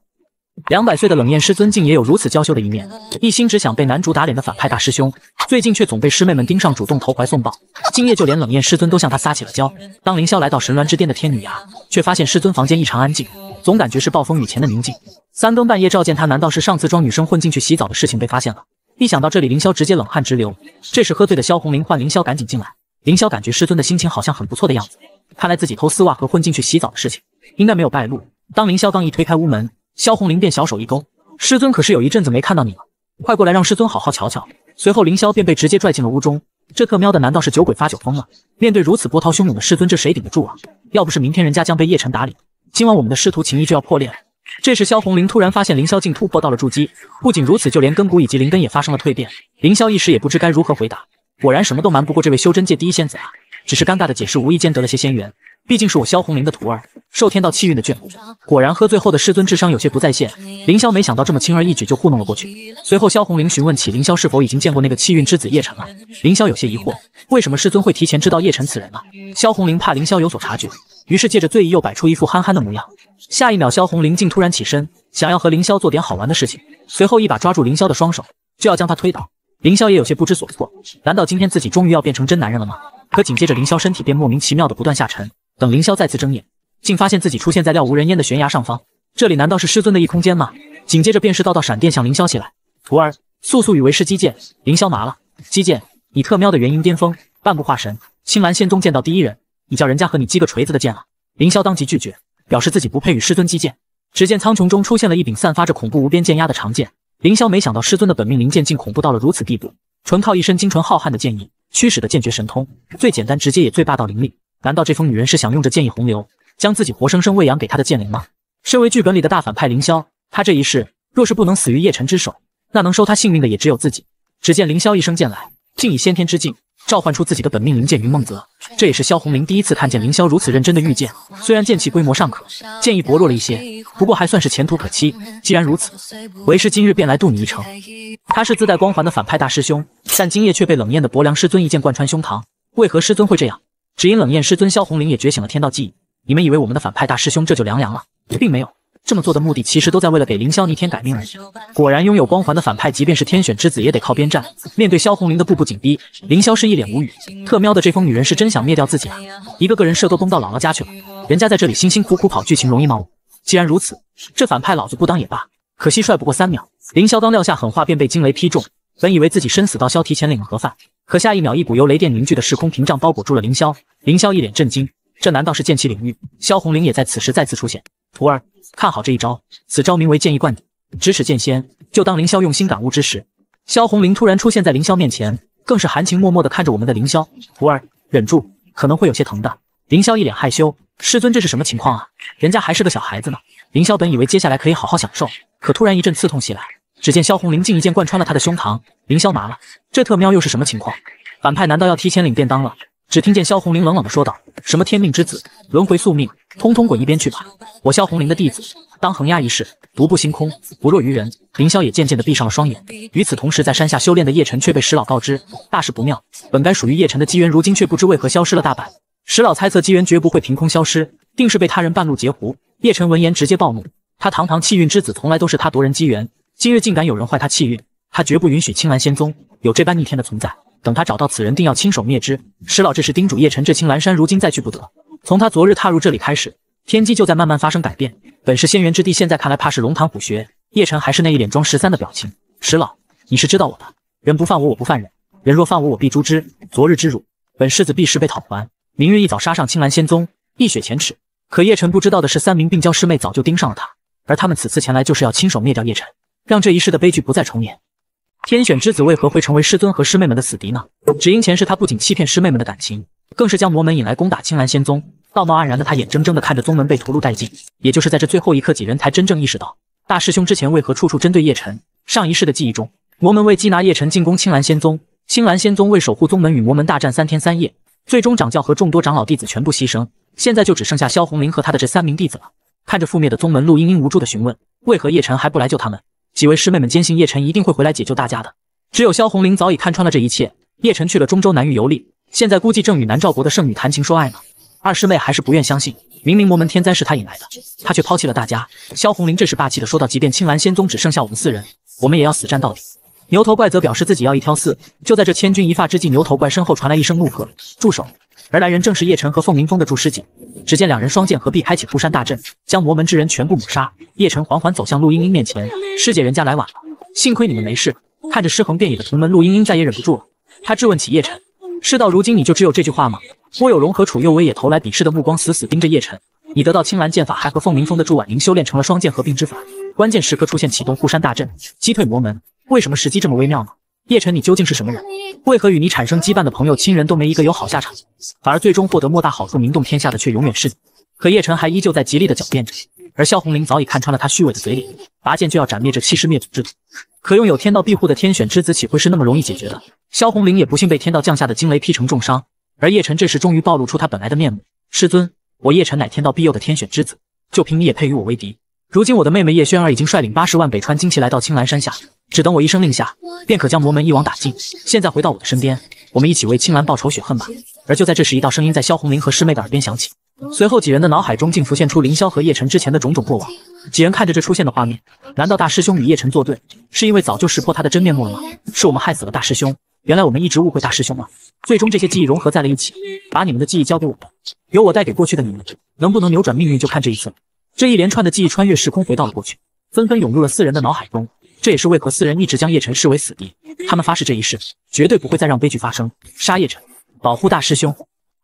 Speaker 1: 两百岁的冷艳师尊竟也有如此娇羞的一面，一心只想被男主打脸的反派大师兄，最近却总被师妹们盯上，主动投怀送抱。今夜就连冷艳师尊都向他撒起了娇。当凌霄来到神峦之巅的天女崖，却发现师尊房间异常安静，总感觉是暴风雨前的宁静。三更半夜召见他，难道是上次装女生混进去洗澡的事情被发现了？一想到这里，凌霄直接冷汗直流。这时喝醉的萧红林唤凌霄赶紧进来。凌霄感觉师尊的心情好像很不错的样子，看来自己偷丝袜和混进去洗澡的事情应该没有败露。当凌霄刚一推开屋门，萧红林便小手一勾，师尊可是有一阵子没看到你了，快过来让师尊好好瞧瞧。随后凌霄便被直接拽进了屋中。这特喵的难道是酒鬼发酒疯了？面对如此波涛汹涌的师尊，这谁顶得住啊？要不是明天人家将被叶晨打脸，今晚我们的师徒情谊就要破裂了。这时萧红林突然发现凌霄竟突破到了筑基，不仅如此，就连根骨以及灵根也发生了蜕变。凌霄一时也不知该如何回答，果然什么都瞒不过这位修真界第一仙子啊！只是尴尬的解释，无意间得了些仙缘。毕竟是我萧红林的徒儿，受天道气运的眷顾。果然，喝醉后的师尊智商有些不在线。凌霄没想到这么轻而易举就糊弄了过去。随后，萧红林询问起凌霄是否已经见过那个气运之子叶晨了。凌霄有些疑惑，为什么师尊会提前知道叶晨此人呢？萧红林怕凌霄有所察觉，于是借着醉意又摆出一副憨憨的模样。下一秒，萧红林竟突然起身，想要和凌霄做点好玩的事情。随后一把抓住凌霄的双手，就要将他推倒。凌霄也有些不知所措，难道今天自己终于要变成真男人了吗？可紧接着，凌霄身体便莫名其妙的不断下沉。等凌霄再次睁眼，竟发现自己出现在了无人烟的悬崖上方。这里难道是师尊的异空间吗？紧接着便是道道闪电向凌霄袭来。徒儿，速速与为师击剑！凌霄麻了。击剑？你特喵的元婴巅峰，半步化神，青蓝仙宗剑道第一人，你叫人家和你击个锤子的剑啊！凌霄当即拒绝，表示自己不配与师尊击剑。只见苍穹中出现了一柄散发着恐怖无边剑压的长剑。凌霄没想到师尊的本命灵剑竟恐怖到了如此地步，纯靠一身精纯浩瀚的剑意驱使的剑诀神通，最简单直接也最霸道凌厉。难道这疯女人是想用着剑意洪流，将自己活生生喂养给她的剑灵吗？身为剧本里的大反派凌霄，他这一世若是不能死于叶晨之手，那能收他性命的也只有自己。只见凌霄一声剑来，竟以先天之境召唤出自己的本命灵剑云梦泽。这也是萧红林第一次看见凌霄如此认真的御剑。虽然剑气规模尚可，剑意薄弱了一些，不过还算是前途可期。既然如此，为师今日便来渡你一程。他是自带光环的反派大师兄，但今夜却被冷艳的薄凉师尊一剑贯穿胸膛。为何师尊会这样？只因冷艳师尊萧红林也觉醒了天道记忆，你们以为我们的反派大师兄这就凉凉了，并没有这么做的目的，其实都在为了给凌霄逆天改命而已。果然，拥有光环的反派，即便是天选之子，也得靠边站。面对萧红林的步步紧逼，凌霄是一脸无语。特喵的，这疯女人是真想灭掉自己啊！一个个人设都崩到姥姥家去了，人家在这里辛辛苦苦跑剧情容易吗？既然如此，这反派老子不当也罢。可惜帅不过三秒，凌霄刚撂下狠话，便被惊雷劈中。本以为自己生死道消提前领了盒饭。可下一秒，一股由雷电凝聚的时空屏障包裹住了凌霄。凌霄一脸震惊，这难道是剑气领域？萧红林也在此时再次出现。徒儿，看好这一招，此招名为剑意灌顶，咫尺剑仙。就当凌霄用心感悟之时，萧红林突然出现在凌霄面前，更是含情脉脉的看着我们的凌霄。徒儿，忍住，可能会有些疼的。凌霄一脸害羞，师尊这是什么情况啊？人家还是个小孩子呢。凌霄本以为接下来可以好好享受，可突然一阵刺痛袭来，只见萧红玲竟一剑贯穿了他的胸膛。凌霄麻了，这特喵又是什么情况？反派难道要提前领便当了？只听见萧红玲冷冷的说道：“什么天命之子，轮回宿命，通通滚一边去吧！我萧红玲的弟子，当横压一世，独步星空，不弱于人。”凌霄也渐渐的闭上了双眼。与此同时，在山下修炼的叶晨却被石老告知，大事不妙，本该属于叶晨的机缘，如今却不知为何消失了大半。石老猜测机缘绝不会凭空消失，定是被他人半路截胡。叶晨闻言直接暴怒，他堂堂气运之子，从来都是他夺人机缘，今日竟敢有人坏他气运，他绝不允许青兰仙宗有这般逆天的存在。等他找到此人，定要亲手灭之。石老这时叮嘱叶晨，这青兰山如今再去不得。从他昨日踏入这里开始，天机就在慢慢发生改变。本是仙源之地，现在看来怕是龙潭虎穴。叶晨还是那一脸装十三的表情。石老，你是知道我的，人不犯我，我不犯人。人若犯我，我必诛之。昨日之辱，本世子必是被讨还。明日一早杀上青兰仙宗，一雪前耻。可叶晨不知道的是，三名病娇师妹早就盯上了他，而他们此次前来，就是要亲手灭掉叶晨，让这一世的悲剧不再重演。天选之子为何会成为师尊和师妹们的死敌呢？只因前世他不仅欺骗师妹们的感情，更是将魔门引来攻打青兰仙宗。道貌岸然的他，眼睁睁的看着宗门被屠戮殆尽。也就是在这最后一刻，几人才真正意识到，大师兄之前为何处处针对叶晨。上一世的记忆中，魔门为缉拿叶晨进攻青兰仙宗，青兰仙宗为守护宗门与魔门大战三天三夜，最终掌教和众多长老弟子全部牺牲。现在就只剩下萧红林和他的这三名弟子了。看着覆灭的宗门，陆茵茵无助的询问，为何叶晨还不来救他们？几位师妹们坚信叶晨一定会回来解救大家的，只有萧红玲早已看穿了这一切。叶晨去了中州南域游历，现在估计正与南诏国的圣女谈情说爱呢。二师妹还是不愿相信，明明魔门天灾是他引来的，他却抛弃了大家。萧红玲这时霸气的说道：“即便青兰仙宗只剩下我们四人，我们也要死战到底。”牛头怪则表示自己要一挑四。就在这千钧一发之际，牛头怪身后传来一声怒喝：“住手！”而来人正是叶晨和凤鸣峰的祝师姐。只见两人双剑合璧，开启护山大阵，将魔门之人全部抹杀。叶晨缓缓走向陆英英面前：“师姐，人家来晚了，幸亏你们没事。”看着尸横遍野的同门，陆英英再也忍不住了，她质问起叶晨：“事到如今，你就只有这句话吗？”郭有容和楚幼薇也投来鄙视的目光，死死盯着叶晨。你得到青蓝剑法，还和凤鸣峰的祝婉莹修炼成了双剑合并之法，关键时刻出现启动护山大阵，击退魔门。为什么时机这么微妙呢？叶晨，你究竟是什么人？为何与你产生羁绊的朋友、亲人都没一个有好下场，反而最终获得莫大好处、名动天下的却永远是你？可叶晨还依旧在极力的狡辩着，而萧红玲早已看穿了他虚伪的嘴脸，拔剑就要斩灭这欺师灭祖之徒。可拥有天道庇护的天选之子，岂会是那么容易解决的？萧红玲也不幸被天道降下的惊雷劈成重伤，而叶晨这时终于暴露出他本来的面目。师尊，我叶晨乃天道庇佑的天选之子，就凭你也配与我为敌？如今我的妹妹叶轩儿已经率领八十万北川精骑来到青兰山下，只等我一声令下，便可将魔门一网打尽。现在回到我的身边，我们一起为青兰报仇雪恨吧。而就在这时，一道声音在萧红林和师妹的耳边响起，随后几人的脑海中竟浮现出凌霄和叶晨之前的种种过往。几人看着这出现的画面，难道大师兄与叶晨作对，是因为早就识破他的真面目了吗？是我们害死了大师兄，原来我们一直误会大师兄了。最终这些记忆融合在了一起，把你们的记忆交给我们，由我带给过去的你们，能不能扭转命运，就看这一次了。这一连串的记忆穿越时空回到了过去，纷纷涌入了四人的脑海中。这也是为何四人一直将叶晨视为死敌。他们发誓这一世绝对不会再让悲剧发生，杀叶晨，保护大师兄。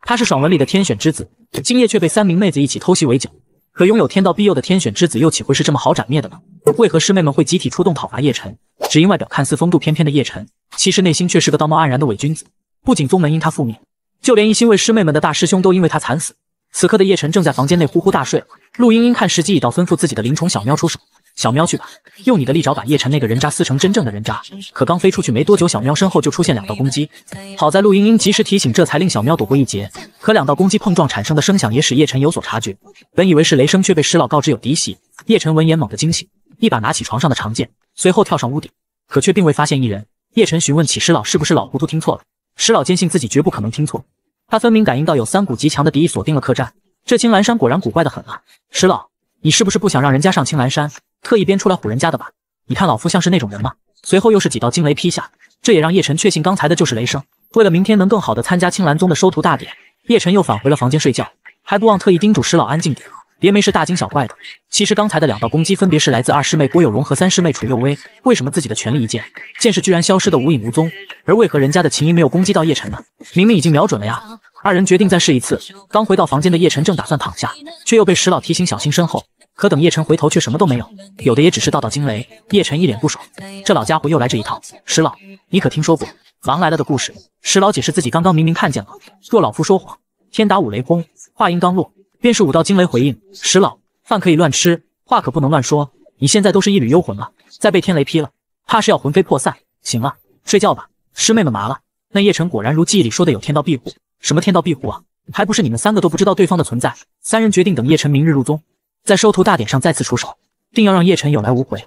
Speaker 1: 他是爽文里的天选之子，今夜却被三名妹子一起偷袭围剿。可拥有天道庇佑的天选之子又岂会是这么好斩灭的呢？为何师妹们会集体出动讨伐叶晨？只因外表看似风度翩翩的叶晨，其实内心却是个道貌岸然的伪君子。不仅宗门因他覆灭，就连一心为师妹们的大师兄都因为他惨死。此刻的叶晨正在房间内呼呼大睡。陆茵茵看时机已到，吩咐自己的灵宠小喵出手。小喵去吧，用你的利爪把叶晨那个人渣撕成真正的人渣。可刚飞出去没多久，小喵身后就出现两道攻击。好在陆茵茵及时提醒，这才令小喵躲过一劫。可两道攻击碰撞产生的声响也使叶晨有所察觉。本以为是雷声，却被石老告知有敌袭。叶晨闻言猛地惊醒，一把拿起床上的长剑，随后跳上屋顶，可却并未发现一人。叶晨询问起石老是不是老糊涂听错了。石老坚信自己绝不可能听错。他分明感应到有三股极强的敌意锁定了客栈，这青兰山果然古怪的很啊！石老，你是不是不想让人家上青兰山，特意编出来唬人家的吧？你看老夫像是那种人吗？随后又是几道惊雷劈下，这也让叶晨确信刚才的就是雷声。为了明天能更好的参加青兰宗的收徒大典，叶晨又返回了房间睡觉，还不忘特意叮嘱石老安静点。别没事大惊小怪的。其实刚才的两道攻击分别是来自二师妹郭有容和三师妹楚幼薇。为什么自己的全力一剑，剑势居然消失的无影无踪？而为何人家的琴音没有攻击到叶晨呢？明明已经瞄准了呀！二人决定再试一次。刚回到房间的叶晨正打算躺下，却又被石老提醒小心身后。可等叶晨回头，却什么都没有，有的也只是道道惊雷。叶晨一脸不爽，这老家伙又来这一套。石老，你可听说过狼来了的故事。石老解释自己刚刚明明看见了，若老夫说谎，天打五雷轰。话音刚落，便是五道惊雷回应：石老，饭可以乱吃，话可不能乱说。你现在都是一缕幽魂了，再被天雷劈了，怕是要魂飞魄散。行了，睡觉吧。师妹们麻了。那叶晨果然如记忆里说的有天道庇护。什么天道庇护啊？还不是你们三个都不知道对方的存在。三人决定等叶晨明日入宗，在收徒大典上再次出手，定要让叶晨有来无回。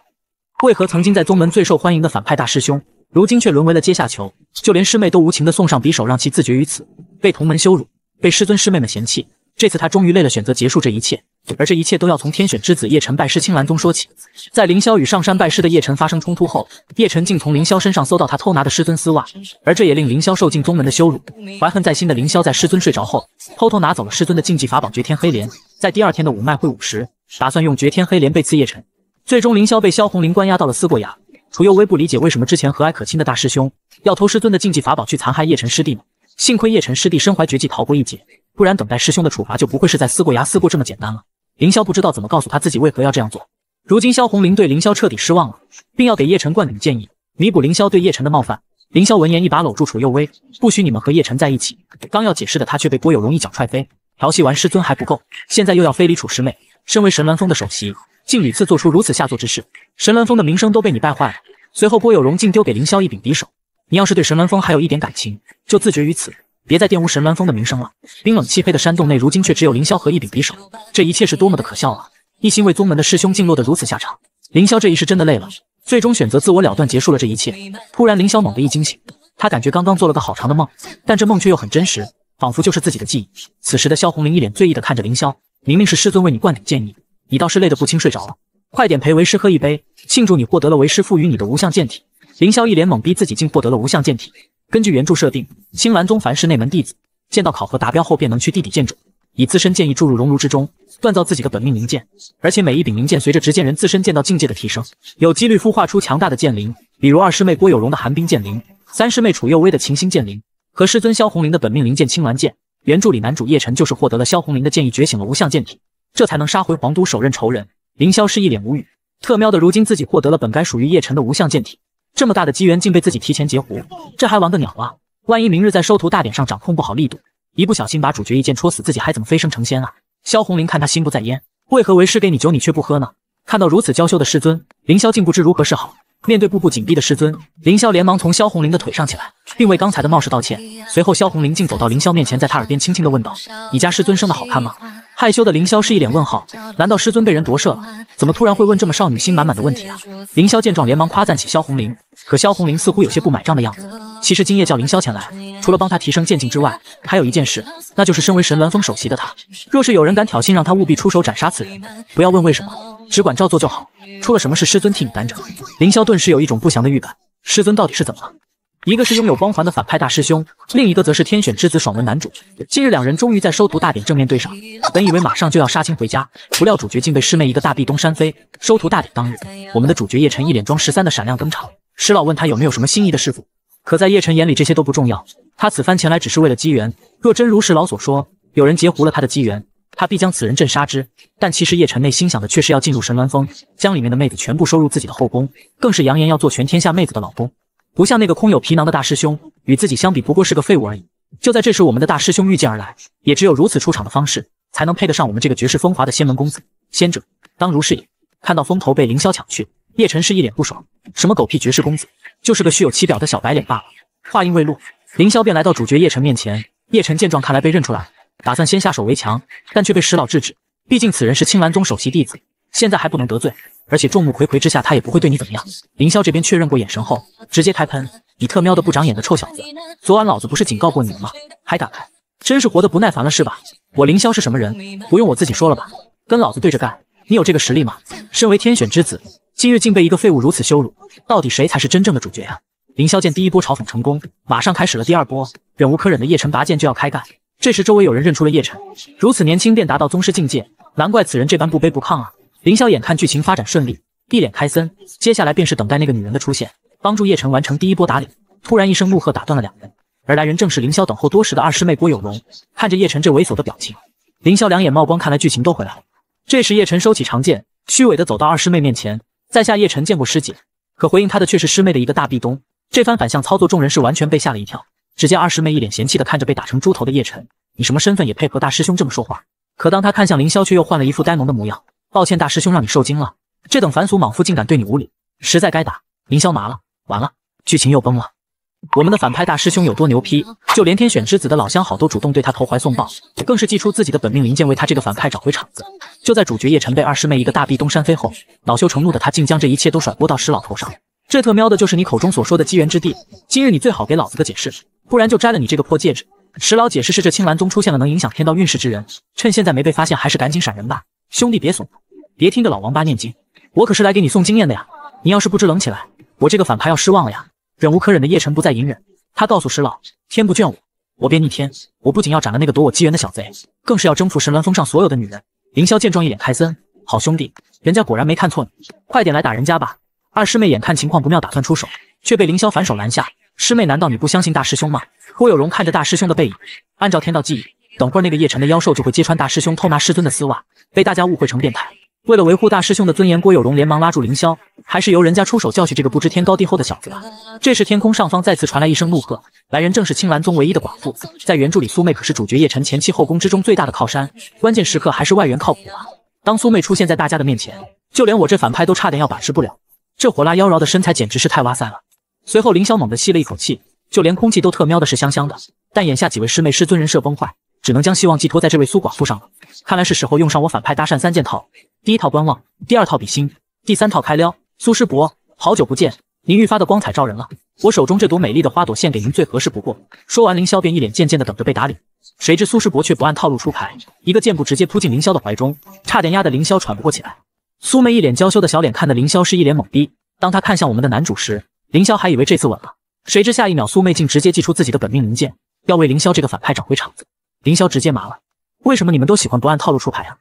Speaker 1: 为何曾经在宗门最受欢迎的反派大师兄？如今却沦为了阶下囚，就连师妹都无情的送上匕首，让其自绝于此，被同门羞辱，被师尊师妹们嫌弃。这次他终于累了，选择结束这一切，而这一切都要从天选之子叶晨拜师青兰宗说起。在凌霄与上山拜师的叶晨发生冲突后，叶晨竟从凌霄身上搜到他偷拿的师尊丝袜，而这也令凌霄受尽宗门的羞辱。怀恨在心的凌霄在师尊睡着后，偷偷拿走了师尊的禁忌法宝绝天黑莲，在第二天的五脉会武时，打算用绝天黑莲背刺叶晨。最终，凌霄被萧红林关押到了思过崖。楚幼薇不理解为什么之前和蔼可亲的大师兄要偷师尊的禁忌法宝去残害叶晨师弟呢？幸亏叶晨师弟身怀绝技逃过一劫，不然等待师兄的处罚就不会是在思过崖思过这么简单了。凌霄不知道怎么告诉他自己为何要这样做。如今萧红林对凌霄彻底失望了，并要给叶晨灌顶建议，弥补凌霄对叶晨的冒犯。凌霄闻言一把搂住楚幼薇，不许你们和叶晨在一起。刚要解释的他却被郭有荣一脚踹飞。调戏完师尊还不够，现在又要非礼楚师妹。身为神鸾峰的首席。竟屡次做出如此下作之事，神鸾峰的名声都被你败坏了。随后，郭有荣竟丢给凌霄一柄匕首。你要是对神鸾峰还有一点感情，就自绝于此，别再玷污神鸾峰的名声了。冰冷漆黑的山洞内，如今却只有凌霄和一柄匕首，这一切是多么的可笑啊！一心为宗门的师兄，竟落得如此下场。凌霄这一世真的累了，最终选择自我了断，结束了这一切。突然，凌霄猛地一惊醒，他感觉刚刚做了个好长的梦，但这梦却又很真实，仿佛就是自己的记忆。此时的萧红林一脸醉意的看着凌霄，明明是师尊为你灌顶建议。你倒是累得不轻，睡着了。快点陪为师喝一杯，庆祝你获得了为师赋予你的无相剑体。凌霄一脸懵逼，自己竟获得了无相剑体。根据原著设定，青兰宗凡是内门弟子，剑道考核达标后便能去地底剑冢，以自身剑意注入熔炉之中，锻造自己的本命灵剑。而且每一柄灵剑随着执剑人自身剑道境界的提升，有几率孵化出强大的剑灵。比如二师妹郭有荣的寒冰剑灵，三师妹楚幼薇的琴心剑灵，和师尊萧红林的本命灵剑青鸾剑。原著里男主叶晨就是获得了萧红林的剑意，觉醒了无相剑体。这才能杀回皇都，手刃仇人。凌霄是一脸无语，特喵的，如今自己获得了本该属于叶晨的无相剑体，这么大的机缘竟被自己提前截胡，这还玩个鸟啊！万一明日在收徒大典上掌控不好力度，一不小心把主角一剑戳死，自己还怎么飞升成仙啊？萧红林看他心不在焉，为何为师给你酒你却不喝呢？看到如此娇羞的师尊，凌霄竟不知如何是好。面对步步紧逼的师尊，凌霄连忙从萧红林的腿上起来，并为刚才的冒失道歉。随后，萧红林竟走到凌霄面前，在他耳边轻轻的问道：“你家师尊生的好看吗？”害羞的凌霄是一脸问号，难道师尊被人夺舍了？怎么突然会问这么少女心满满的问题啊？凌霄见状，连忙夸赞起萧红林，可萧红林似乎有些不买账的样子。其实今夜叫凌霄前来，除了帮他提升剑境之外，还有一件事，那就是身为神鸾峰首席的他，若是有人敢挑衅，让他务必出手斩杀此人。不要问为什么，只管照做就好。出了什么事，师尊替你担着。凌霄顿时有一种不祥的预感，师尊到底是怎么了？一个是拥有光环的反派大师兄，另一个则是天选之子爽文男主。今日两人终于在收徒大典正面对上，本以为马上就要杀青回家，不料主角竟被师妹一个大壁咚扇飞。收徒大典当日，我们的主角叶晨一脸装十三的闪亮登场。石老问他有没有什么心仪的师傅，可在叶晨眼里这些都不重要，他此番前来只是为了机缘。若真如石老所说，有人截胡了他的机缘，他必将此人镇杀之。但其实叶晨内心想的却是要进入神鸾峰，将里面的妹子全部收入自己的后宫，更是扬言要做全天下妹子的老公。不像那个空有皮囊的大师兄，与自己相比不过是个废物而已。就在这时，我们的大师兄御剑而来，也只有如此出场的方式，才能配得上我们这个绝世风华的仙门公子。仙者当如是也。看到风头被凌霄抢去，叶晨是一脸不爽。什么狗屁绝世公子，就是个虚有其表的小白脸罢了。话音未落，凌霄便来到主角叶晨面前。叶晨见状，看来被认出来，打算先下手为强，但却被石老制止。毕竟此人是青兰宗首席弟子，现在还不能得罪。而且众目睽睽之下，他也不会对你怎么样。凌霄这边确认过眼神后，直接开喷：“你特喵的不长眼的臭小子！昨晚老子不是警告过你了吗？还敢开？真是活得不耐烦了是吧？我凌霄是什么人？不用我自己说了吧？跟老子对着干，你有这个实力吗？身为天选之子，今日竟被一个废物如此羞辱，到底谁才是真正的主角呀？”凌霄见第一波嘲讽成功，马上开始了第二波。忍无可忍的叶晨拔剑就要开干，这时周围有人认出了叶晨，如此年轻便达到宗师境界，难怪此人这般不卑不亢啊！凌霄眼看剧情发展顺利，一脸开森。接下来便是等待那个女人的出现，帮助叶晨完成第一波打脸。突然一声怒喝打断了两人，而来人正是凌霄等候多时的二师妹郭有容。看着叶晨这猥琐的表情，凌霄两眼冒光，看来剧情都回来了。这时叶晨收起长剑，虚伪的走到二师妹面前，在下叶晨见过师姐，可回应他的却是师妹的一个大壁咚。这番反向操作，众人是完全被吓了一跳。只见二师妹一脸嫌弃的看着被打成猪头的叶晨：“你什么身份也配和大师兄这么说话？”可当他看向凌霄，却又换了一副呆萌的模样。抱歉，大师兄让你受惊了。这等凡俗莽夫竟敢对你无礼，实在该打。凌霄麻了，完了，剧情又崩了。我们的反派大师兄有多牛批，就连天选之子的老相好都主动对他投怀送抱，更是祭出自己的本命灵剑为他这个反派找回场子。就在主角叶晨被二师妹一个大臂东山飞后，恼羞成怒的他竟将这一切都甩锅到石老头上。这特喵的就是你口中所说的机缘之地，今日你最好给老子个解释，不然就摘了你这个破戒指。石老解释是这青兰宗出现了能影响天道运势之人，趁现在没被发现，还是赶紧闪人吧。兄弟别怂，别听着老王八念经，我可是来给你送经验的呀。你要是不知冷起来，我这个反派要失望了呀。忍无可忍的叶晨不再隐忍，他告诉石老：“天不眷我，我便逆天。我不仅要斩了那个夺我机缘的小贼，更是要征服神鸾峰上所有的女人。”凌霄见状一脸开森：“好兄弟，人家果然没看错你，快点来打人家吧！”二师妹眼看情况不妙，打算出手，却被凌霄反手拦下：“师妹，难道你不相信大师兄吗？”郭有容看着大师兄的背影，按照天道记忆，等会儿那个叶晨的妖兽就会揭穿大师兄偷拿师尊的丝袜，被大家误会成变态。为了维护大师兄的尊严，郭有容连忙拉住凌霄，还是由人家出手教训这个不知天高地厚的小子吧。这时天空上方再次传来一声怒喝，来人正是青兰宗唯一的寡妇，在原著里苏妹可是主角叶晨前期后宫之中最大的靠山，关键时刻还是外援靠谱啊。当苏妹出现在大家的面前，就连我这反派都差点要把持不了，这火辣妖娆的身材简直是太哇塞了。随后凌霄猛地吸了一口气，就连空气都特喵的是香香的。但眼下几位师妹师尊人设崩坏，只能将希望寄托在这位苏寡妇上了。看来是时候用上我反派搭讪三件套。第一套观望，第二套比心，第三套开撩。苏师伯，好久不见，您愈发的光彩照人了。我手中这朵美丽的花朵献给您最合适不过。说完，凌霄便一脸贱贱的等着被打脸。谁知苏师伯却不按套路出牌，一个箭步直接扑进凌霄的怀中，差点压得凌霄喘不过气来。苏妹一脸娇羞的小脸看的凌霄是一脸懵逼。当他看向我们的男主时，凌霄还以为这次稳了，谁知下一秒苏妹竟直接祭出自己的本命灵剑，要为凌霄这个反派找回场子。凌霄直接麻了，为什么你们都喜欢不按套路出牌啊？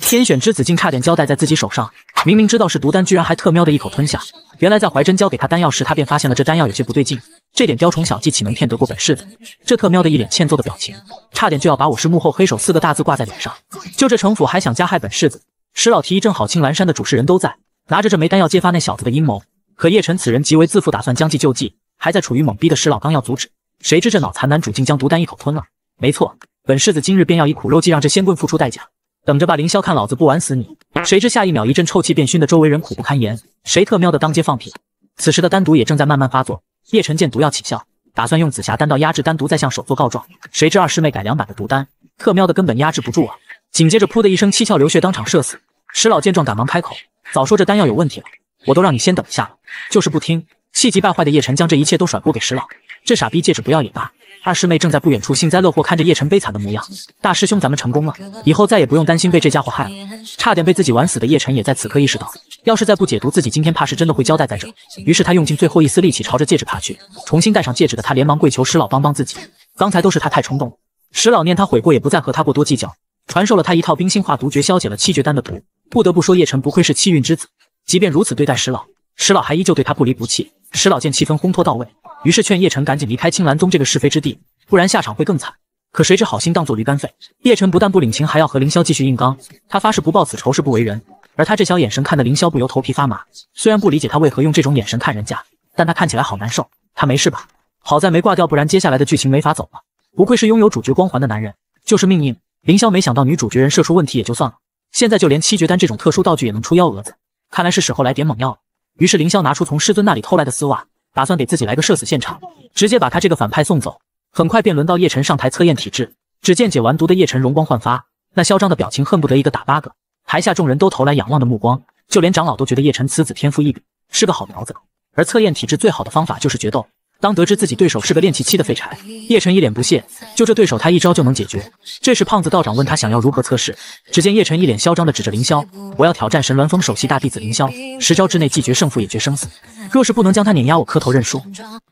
Speaker 1: 天选之子竟差点交代在自己手上，明明知道是毒丹，居然还特喵的一口吞下。原来在怀真交给他丹药时，他便发现了这丹药有些不对劲。这点雕虫小技岂能骗得过本世子？这特喵的一脸欠揍的表情，差点就要把我是幕后黑手四个大字挂在脸上。就这城府还想加害本世子？石老提议，正好青蓝山的主事人都在，拿着这枚丹药揭发那小子的阴谋。可叶晨此人极为自负，打算将计就计，还在处于懵逼的石老刚要阻止，谁知这脑残男主竟将毒丹一口吞了。没错，本世子今日便要以苦肉计让这仙棍付出代价。等着吧，凌霄，看老子不玩死你！谁知下一秒，一阵臭气便熏得周围人苦不堪言。谁特喵的当街放屁？此时的丹毒也正在慢慢发作。叶晨见毒药起效，打算用紫霞丹道压制丹毒，再向首座告状。谁知二师妹改良版的毒丹，特喵的根本压制不住啊！紧接着，噗的一声，七窍流血，当场射死。石老见状，赶忙开口：“早说这丹药有问题了，我都让你先等一下了，就是不听。”气急败坏的叶晨将这一切都甩锅给石老。这傻逼戒指不要也罢。二师妹正在不远处幸灾乐祸，看着叶晨悲惨的模样。大师兄，咱们成功了，以后再也不用担心被这家伙害了。差点被自己玩死的叶晨也在此刻意识到，要是再不解毒，自己今天怕是真的会交代在这。于是他用尽最后一丝力气朝着戒指爬去。重新戴上戒指的他连忙跪求石老帮帮自己。刚才都是他太冲动。石老念他悔过，也不再和他过多计较，传授了他一套冰心化毒诀，消解了七绝丹的毒。不得不说，叶晨不愧是气运之子。即便如此对待石老，石老还依旧对他不离不弃。石老见气氛烘托到位。于是劝叶晨赶紧离开青兰宗这个是非之地，不然下场会更惨。可谁知好心当做驴肝肺，叶晨不但不领情，还要和凌霄继续硬刚。他发誓不报此仇誓不为人。而他这小眼神看得凌霄不由头皮发麻。虽然不理解他为何用这种眼神看人家，但他看起来好难受。他没事吧？好在没挂掉，不然接下来的剧情没法走了。不愧是拥有主角光环的男人，就是命硬。凌霄没想到女主角人设出问题也就算了，现在就连七绝丹这种特殊道具也能出幺蛾子，看来是时候来点猛药了。于是凌霄拿出从师尊那里偷来的丝袜。打算给自己来个社死现场，直接把他这个反派送走。很快便轮到叶晨上台测验体质。只见解完毒的叶晨容光焕发，那嚣张的表情恨不得一个打八个。台下众人都投来仰望的目光，就连长老都觉得叶晨此子天赋异禀，是个好苗子。而测验体质最好的方法就是决斗。当得知自己对手是个练气期的废柴，叶晨一脸不屑，就这对手他一招就能解决。这时胖子道长问他想要如何测试，只见叶晨一脸嚣张的指着凌霄：“我要挑战神鸾峰首席大弟子凌霄，十招之内既决胜负也决生死。若是不能将他碾压，我磕头认输。”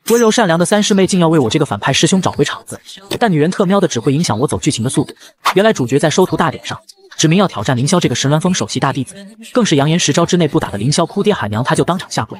Speaker 1: 温柔善良的三师妹竟要为我这个反派师兄找回场子，但女人特喵的只会影响我走剧情的速度。原来主角在收徒大典上。指明要挑战凌霄这个神鸾峰首席大弟子，更是扬言十招之内不打的凌霄哭爹喊娘，他就当场下跪。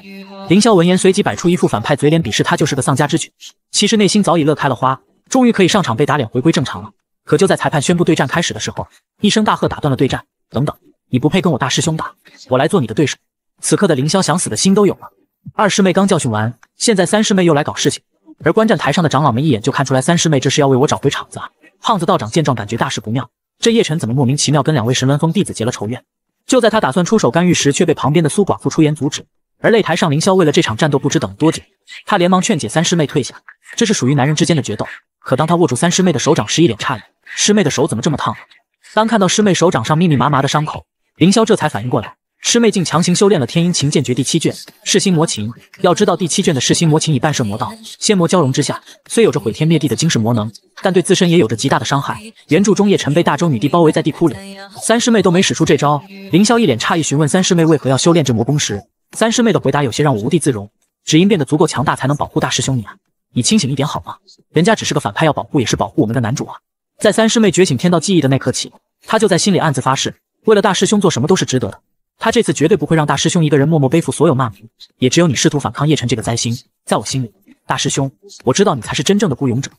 Speaker 1: 凌霄闻言随即摆出一副反派嘴脸，鄙视他就是个丧家之犬。其实内心早已乐开了花，终于可以上场被打脸回归正常了。可就在裁判宣布对战开始的时候，一声大喝打断了对战。等等，你不配跟我大师兄打，我来做你的对手。此刻的凌霄想死的心都有了。二师妹刚教训完，现在三师妹又来搞事情。而观战台上的长老们一眼就看出来，三师妹这是要为我找回场子啊！胖子道长见状，感觉大事不妙，这叶辰怎么莫名其妙跟两位神鸾峰弟子结了仇怨？就在他打算出手干预时，却被旁边的苏寡妇出言阻止。而擂台上，凌霄为了这场战斗，不知等了多久，他连忙劝解三师妹退下，这是属于男人之间的决斗。可当他握住三师妹的手掌时，一脸诧异：师妹的手怎么这么烫？当看到师妹手掌上密密麻麻的伤口，凌霄这才反应过来。师妹竟强行修炼了天音琴剑诀第七卷噬心魔琴。要知道，第七卷的噬心魔琴以半圣魔道、仙魔交融之下，虽有着毁天灭地的惊世魔能，但对自身也有着极大的伤害。原著中叶晨被大周女帝包围在地窟里，三师妹都没使出这招。凌霄一脸诧异，询问三师妹为何要修炼这魔功时，三师妹的回答有些让我无地自容。只因变得足够强大，才能保护大师兄你啊！你清醒一点好吗？人家只是个反派，要保护也是保护我们的男主啊！在三师妹觉醒天道记忆的那刻起，他就在心里暗自发誓，为了大师兄做什么都是值得的。他这次绝对不会让大师兄一个人默默背负所有骂名，也只有你试图反抗叶晨这个灾星。在我心里，大师兄，我知道你才是真正的孤勇者。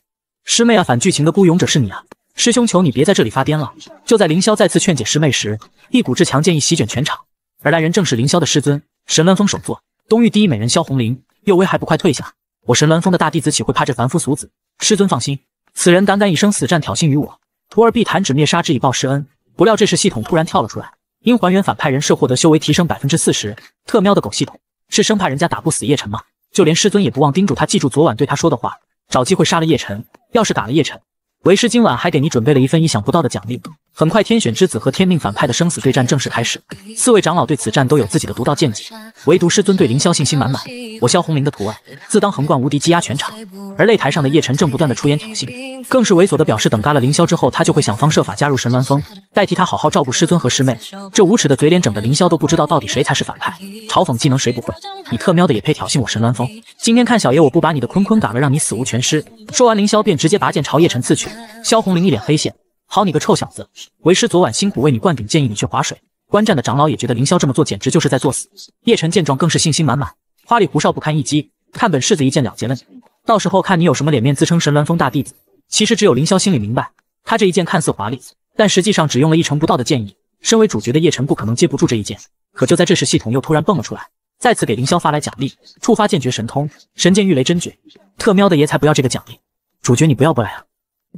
Speaker 1: 师妹啊，反剧情的孤勇者是你啊！师兄，求你别在这里发癫了。就在凌霄再次劝解师妹时，一股至强剑意席卷全场，而来人正是凌霄的师尊神鸾峰首座东域第一美人萧红玲。幼薇还不快退下！我神鸾峰的大弟子岂会怕这凡夫俗子？师尊放心，此人胆敢以生死战挑衅于我，徒儿必弹指灭杀之以报师恩。不料这时系统突然跳了出来。因还原反派人设获得修为提升百分之四十，特喵的狗系统是生怕人家打不死叶辰吗？就连师尊也不忘叮嘱他记住昨晚对他说的话，找机会杀了叶晨。要是打了叶晨，为师今晚还给你准备了一份意想不到的奖励。很快，天选之子和天命反派的生死对战正式开始。四位长老对此战都有自己的独到见解，唯独师尊对凌霄信心满满。我萧红林的徒儿，自当横贯无敌，击压全场。而擂台上的叶晨正不断的出言挑衅，更是猥琐的表示，等嘎了凌霄之后，他就会想方设法加入神鸾峰，代替他好好照顾师尊和师妹。这无耻的嘴脸，整的凌霄都不知道到底谁才是反派。嘲讽技能谁不会？你特喵的也配挑衅我神鸾峰？今天看小爷我不把你的坤坤嘎了，让你死无全尸！说完，凌霄便直接拔剑朝叶晨刺去。萧红林一脸黑线。好你个臭小子！为师昨晚辛苦为你灌顶，建议你去划水。观战的长老也觉得凌霄这么做简直就是在作死。叶晨见状更是信心满满，花里胡哨不堪一击，看本世子一剑了结了你。到时候看你有什么脸面自称神鸾峰大弟子。其实只有凌霄心里明白，他这一剑看似华丽，但实际上只用了一成不到的剑意。身为主角的叶晨不可能接不住这一剑。可就在这时，系统又突然蹦了出来，再次给凌霄发来奖励：触发剑诀神通，神剑御雷真诀。特喵的爷才不要这个奖励！主角你不要不来啊！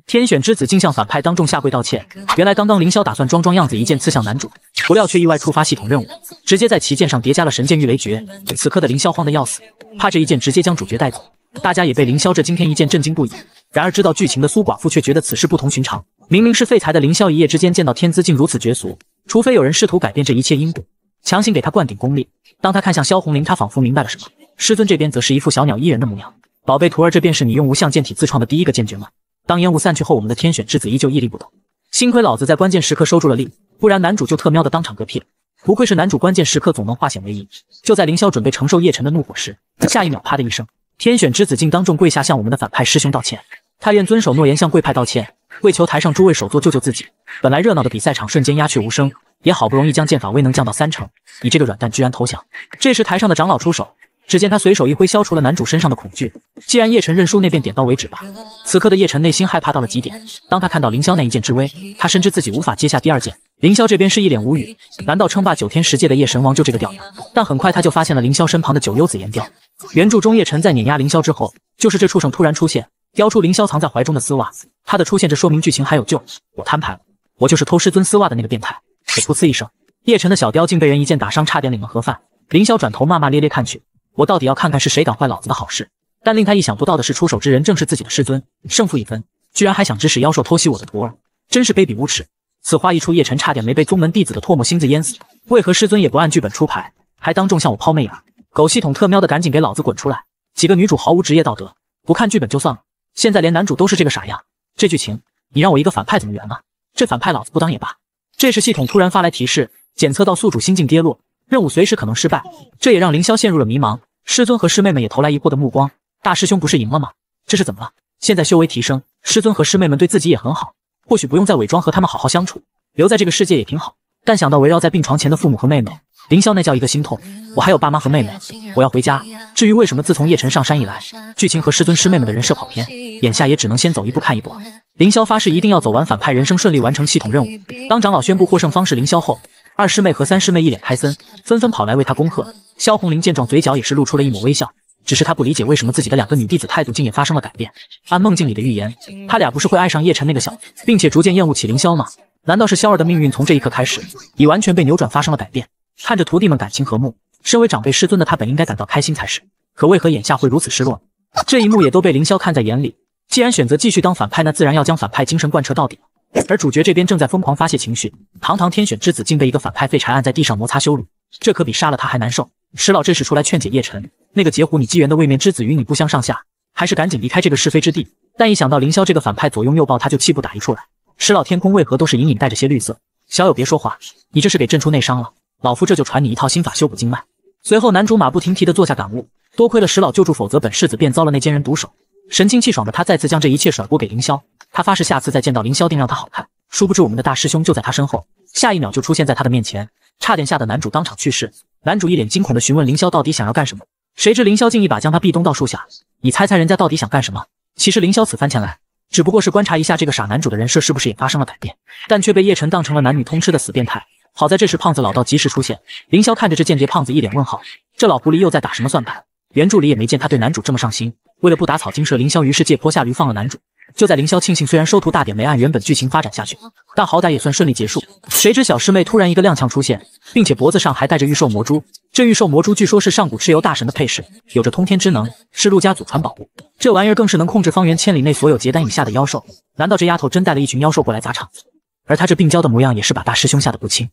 Speaker 1: 天选之子竟向反派当众下跪道歉。原来刚刚凌霄打算装装样子，一剑刺向男主，不料却意外触发系统任务，直接在其剑上叠加了神剑御雷诀。此刻的凌霄慌得要死，怕这一剑直接将主角带走。大家也被凌霄这惊天一剑震惊不已。然而知道剧情的苏寡妇却觉得此事不同寻常。明明是废材的凌霄，一夜之间见到天资竟如此绝俗，除非有人试图改变这一切因果，强行给他灌顶功力。当他看向萧红林，他仿佛明白了什么。师尊这边则是一副小鸟依人的模样。宝贝徒儿，这便是你用无相剑体自创的第一个剑诀吗？当烟雾散去后，我们的天选之子依旧屹立不动。幸亏老子在关键时刻收住了力，不然男主就特喵的当场嗝屁了。不愧是男主，关键时刻总能化险为夷。就在凌霄准备承受叶晨的怒火时，下一秒，啪的一声，天选之子竟当众跪下向我们的反派师兄道歉。他愿遵守诺言，向贵派道歉，为求台上诸位首座救救自己。本来热闹的比赛场瞬间鸦雀无声，也好不容易将剑法威能降到三成，你这个软蛋居然投降。这时台上的长老出手。只见他随手一挥，消除了男主身上的恐惧。既然叶晨认输，那便点到为止吧。此刻的叶晨内心害怕到了极点。当他看到凌霄那一剑之威，他深知自己无法接下第二剑。凌霄这边是一脸无语，难道称霸九天十界的叶神王就这个屌样？但很快他就发现了凌霄身旁的九幽紫炎雕。原著中叶晨在碾压凌霄之后，就是这畜生突然出现，叼出凌霄藏在怀中的丝袜。他的出现，这说明剧情还有救。我摊牌了，我就是偷师尊丝袜的那个变态。可噗呲一声，叶晨的小雕竟被人一剑打伤，差点领了盒饭。凌霄转头骂骂咧咧看去。我到底要看看是谁敢坏老子的好事！但令他意想不到的是，出手之人正是自己的师尊。胜负已分，居然还想指使妖兽偷袭我的徒儿，真是卑鄙无耻！此话一出，叶晨差点没被宗门弟子的唾沫星子淹死。为何师尊也不按剧本出牌，还当众向我抛媚眼？狗系统特喵的，赶紧给老子滚出来！几个女主毫无职业道德，不看剧本就算了，现在连男主都是这个傻样，这剧情你让我一个反派怎么圆啊？这反派老子不当也罢。这时系统突然发来提示，检测到宿主心境跌落，任务随时可能失败。这也让凌霄陷入了迷茫。师尊和师妹们也投来疑惑的目光，大师兄不是赢了吗？这是怎么了？现在修为提升，师尊和师妹们对自己也很好，或许不用再伪装和他们好好相处，留在这个世界也挺好。但想到围绕在病床前的父母和妹妹，凌霄那叫一个心痛。我还有爸妈和妹妹，我要回家。至于为什么自从叶晨上山以来，剧情和师尊师妹们的人设跑偏，眼下也只能先走一步看一步了。凌霄发誓一定要走完反派人生，顺利完成系统任务。当长老宣布获胜方是凌霄后，二师妹和三师妹一脸开森，纷纷跑来为他恭贺。萧红林见状，嘴角也是露出了一抹微笑。只是他不理解为什么自己的两个女弟子态度竟也发生了改变。按梦境里的预言，他俩不是会爱上叶晨那个小子，并且逐渐厌恶起凌霄吗？难道是萧儿的命运从这一刻开始已完全被扭转，发生了改变？看着徒弟们感情和睦，身为长辈师尊的他本应该感到开心才是，可为何眼下会如此失落？这一幕也都被凌霄看在眼里。既然选择继续当反派，那自然要将反派精神贯彻到底。而主角这边正在疯狂发泄情绪，堂堂天选之子竟被一个反派废柴按在地上摩擦羞辱，这可比杀了他还难受。石老这时出来劝解叶晨。那个截胡你机缘的位面之子与你不相上下，还是赶紧离开这个是非之地。但一想到凌霄这个反派左拥右抱，他就气不打一处来。石老天空为何都是隐隐带着些绿色？小友别说话，你这是给朕出内伤了。老夫这就传你一套心法修补经脉。随后男主马不停蹄的坐下感悟，多亏了石老救助，否则本世子便遭了那奸人毒手。神清气爽的他再次将这一切甩锅给凌霄，他发誓下次再见到凌霄定让他好看。殊不知我们的大师兄就在他身后，下一秒就出现在他的面前，差点吓得男主当场去世。男主一脸惊恐的询问凌霄到底想要干什么。谁知凌霄竟一把将他壁咚到树下，你猜猜人家到底想干什么？其实凌霄此番前来，只不过是观察一下这个傻男主的人设是不是也发生了改变，但却被叶晨当成了男女通吃的死变态。好在这时胖子老道及时出现，凌霄看着这间谍胖子一脸问号，这老狐狸又在打什么算盘？原著里也没见他对男主这么上心。为了不打草惊蛇，凌霄于是借坡下驴放了男主。就在凌霄庆幸虽然收徒大典没按原本剧情发展下去，但好歹也算顺利结束，谁知小师妹突然一个踉跄出现，并且脖子上还带着御兽魔珠。这御兽魔珠据说是上古蚩尤大神的配饰，有着通天之能，是陆家祖传宝物。这玩意儿更是能控制方圆千里内所有结丹以下的妖兽。难道这丫头真带了一群妖兽过来砸场子？而她这病娇的模样也是把大师兄吓得不轻。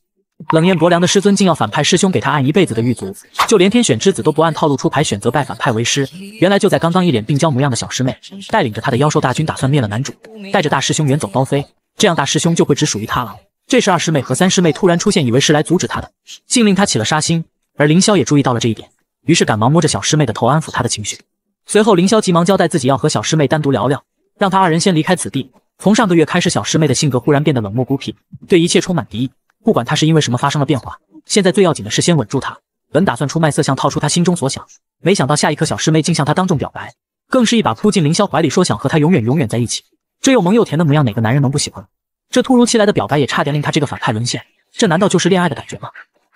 Speaker 1: 冷艳薄凉的师尊竟要反派师兄给他按一辈子的狱卒，就连天选之子都不按套路出牌，选择拜反派为师。原来就在刚刚，一脸病娇模样的小师妹带领着他的妖兽大军，打算灭了男主，带着大师兄远走高飞，这样大师兄就会只属于他了。这时二师妹和三师妹突然出现，以为是来阻止他的，竟令他起了杀心。而凌霄也注意到了这一点，于是赶忙摸着小师妹的头安抚她的情绪。随后凌霄急忙交代自己要和小师妹单独聊聊，让他二人先离开此地。从上个月开始，小师妹的性格忽然变得冷漠孤僻，对一切充满敌意。不管她是因为什么发生了变化，现在最要紧的是先稳住她。本打算出卖色相套出她心中所想，没想到下一刻小师妹竟向他当众表白，更是一把扑进凌霄怀里，说想和他永远永远在一起。这又萌又甜的模样，哪个男人能不喜欢？这突如其来的表白也差点令他这个反派沦陷。这难道就是恋爱的感觉吗？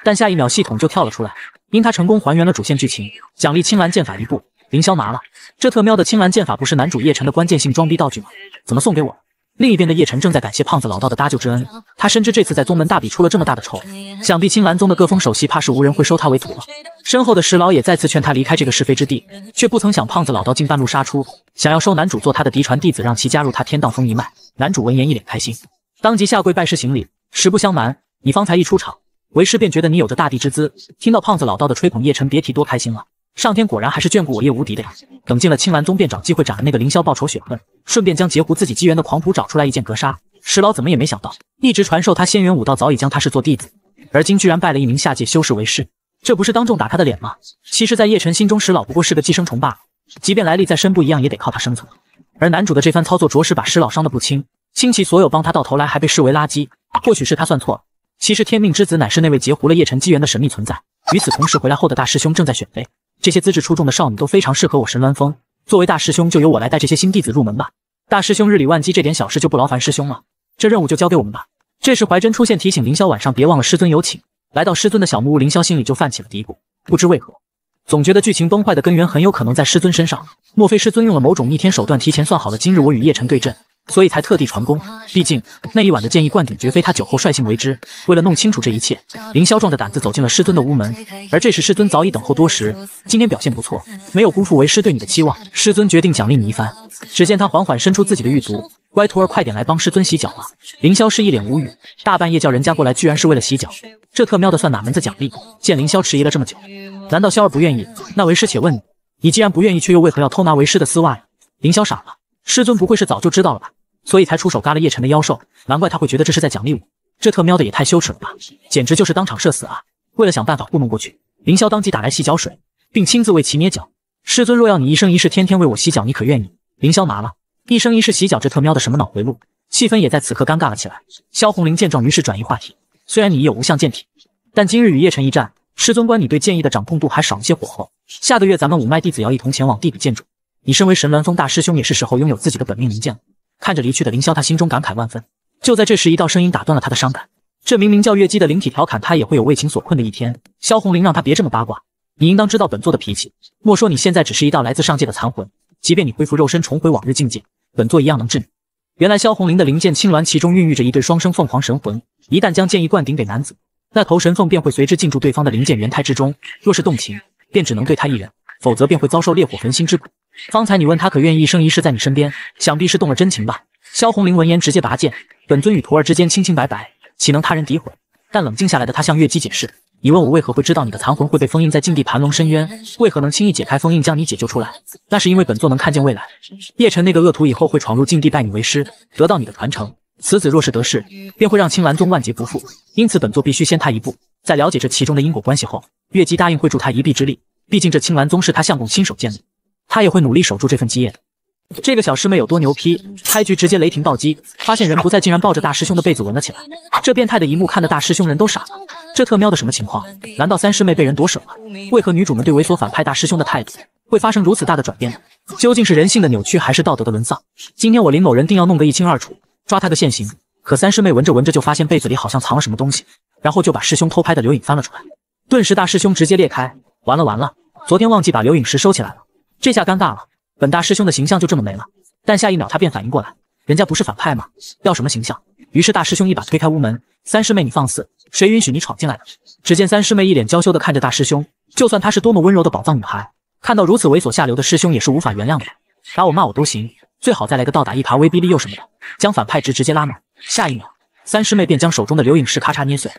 Speaker 1: 但下一秒系统就跳了出来，因他成功还原了主线剧情，奖励青蓝剑法一部。凌霄麻了，这特喵的青蓝剑法不是男主叶晨的关键性装逼道具吗？怎么送给我？另一边的叶晨正在感谢胖子老道的搭救之恩，他深知这次在宗门大比出了这么大的丑，想必青蓝宗的各峰首席怕是无人会收他为徒了。身后的石老也再次劝他离开这个是非之地，却不曾想胖子老道竟半路杀出，想要收男主做他的嫡传弟子，让其加入他天荡峰一脉。男主闻言一脸开心，当即下跪拜师行礼。实不相瞒，你方才一出场。为师便觉得你有着大帝之姿，听到胖子老道的吹捧，叶晨别提多开心了。上天果然还是眷顾我叶无敌的呀！等进了青蓝宗，便找机会斩了那个凌霄报仇雪恨，顺便将截胡自己机缘的狂徒找出来一剑格杀。石老怎么也没想到，一直传授他仙元武道，早已将他视作弟子，而今居然拜了一名下界修士为师，这不是当众打他的脸吗？其实，在叶晨心中，石老不过是个寄生虫罢了，即便来历再深不一样，也得靠他生存。而男主的这番操作，着实把石老伤得不轻，倾其所有帮他，到头来还被视为垃圾。或许是他算错了。其实天命之子乃是那位截胡了叶辰机缘的神秘存在。与此同时，回来后的大师兄正在选妃，这些资质出众的少女都非常适合我神鸾峰。作为大师兄，就由我来带这些新弟子入门吧。大师兄日理万机，这点小事就不劳烦师兄了。这任务就交给我们吧。这时怀真出现，提醒凌霄晚上别忘了师尊有请。来到师尊的小木屋，凌霄心里就泛起了嘀咕，不知为何，总觉得剧情崩坏的根源很有可能在师尊身上。莫非师尊用了某种逆天手段，提前算好了今日我与叶辰对阵？所以才特地传功，毕竟那一晚的剑意灌顶绝非他酒后率性为之。为了弄清楚这一切，凌霄壮着胆子走进了师尊的屋门。而这时师尊早已等候多时，今天表现不错，没有辜负为师对你的期望，师尊决定奖励你一番。只见他缓缓伸出自己的玉足，乖徒儿快点来帮师尊洗脚吧。凌霄是一脸无语，大半夜叫人家过来，居然是为了洗脚，这特喵的算哪门子奖励？见凌霄迟疑了这么久，难道霄儿不愿意？那为师且问你，你既然不愿意，却又为何要偷拿为师的丝袜呀？凌霄傻了，师尊不会是早就知道了吧？所以才出手嘎了叶晨的妖兽，难怪他会觉得这是在奖励我。这特喵的也太羞耻了吧，简直就是当场社死啊！为了想办法糊弄过去，凌霄当即打来洗脚水，并亲自为其捏脚。师尊若要你一生一世天天为我洗脚，你可愿意？凌霄麻了，一生一世洗脚，这特喵的什么脑回路？气氛也在此刻尴尬了起来。萧红林见状，于是转移话题。虽然你已有无相剑体，但今日与叶晨一战，师尊观你对剑意的掌控度还少了些火候。下个月咱们五脉弟子要一同前往地比见主，你身为神鸾峰大师兄，也是时候拥有自己的本命灵剑了。看着离去的凌霄，他心中感慨万分。就在这时，一道声音打断了他的伤感。这名名叫月姬的灵体调侃他也会有为情所困的一天。萧红林让他别这么八卦，你应当知道本座的脾气。莫说你现在只是一道来自上界的残魂，即便你恢复肉身，重回往日境界，本座一样能治你。原来萧红绫的灵剑青鸾，其中孕育着一对双生凤凰神魂。一旦将剑意灌顶给男子，那头神凤便会随之进驻对方的灵剑元胎之中。若是动情，便只能对他一人，否则便会遭受烈火焚心之苦。方才你问他可愿意一生一世在你身边，想必是动了真情吧？萧红绫闻言直接拔剑，本尊与徒儿之间清清白白，岂能他人诋毁？但冷静下来的他向月姬解释：“你问我为何会知道你的残魂会被封印在禁地盘龙深渊，为何能轻易解开封印将你解救出来？那是因为本座能看见未来。叶晨那个恶徒以后会闯入禁地拜你为师，得到你的传承。此子若是得势，便会让青兰宗万劫不复。因此本座必须先他一步，在了解这其中的因果关系后，月姬答应会助他一臂之力。毕竟这青兰宗是他相公亲手建立。”他也会努力守住这份基业的。这个小师妹有多牛批？开局直接雷霆暴击，发现人不在，竟然抱着大师兄的被子闻了起来。这变态的一幕看得大师兄人都傻了。这特喵的什么情况？难道三师妹被人夺舍了？为何女主们对猥琐反派大师兄的态度会发生如此大的转变呢？究竟是人性的扭曲，还是道德的沦丧？今天我林某人定要弄个一清二楚，抓他个现行。可三师妹闻着闻着就发现被子里好像藏了什么东西，然后就把师兄偷拍的留影翻了出来。顿时大师兄直接裂开，完了完了，昨天忘记把留影石收起来了。这下尴尬了，本大师兄的形象就这么没了。但下一秒他便反应过来，人家不是反派吗？要什么形象？于是大师兄一把推开屋门：“三师妹，你放肆！谁允许你闯进来的？”只见三师妹一脸娇羞的看着大师兄，就算她是多么温柔的宝藏女孩，看到如此猥琐下流的师兄也是无法原谅的。打我骂我都行，最好再来个倒打一耙、威逼利诱什么的，将反派值直接拉满。下一秒，三师妹便将手中的留影石咔嚓捏碎。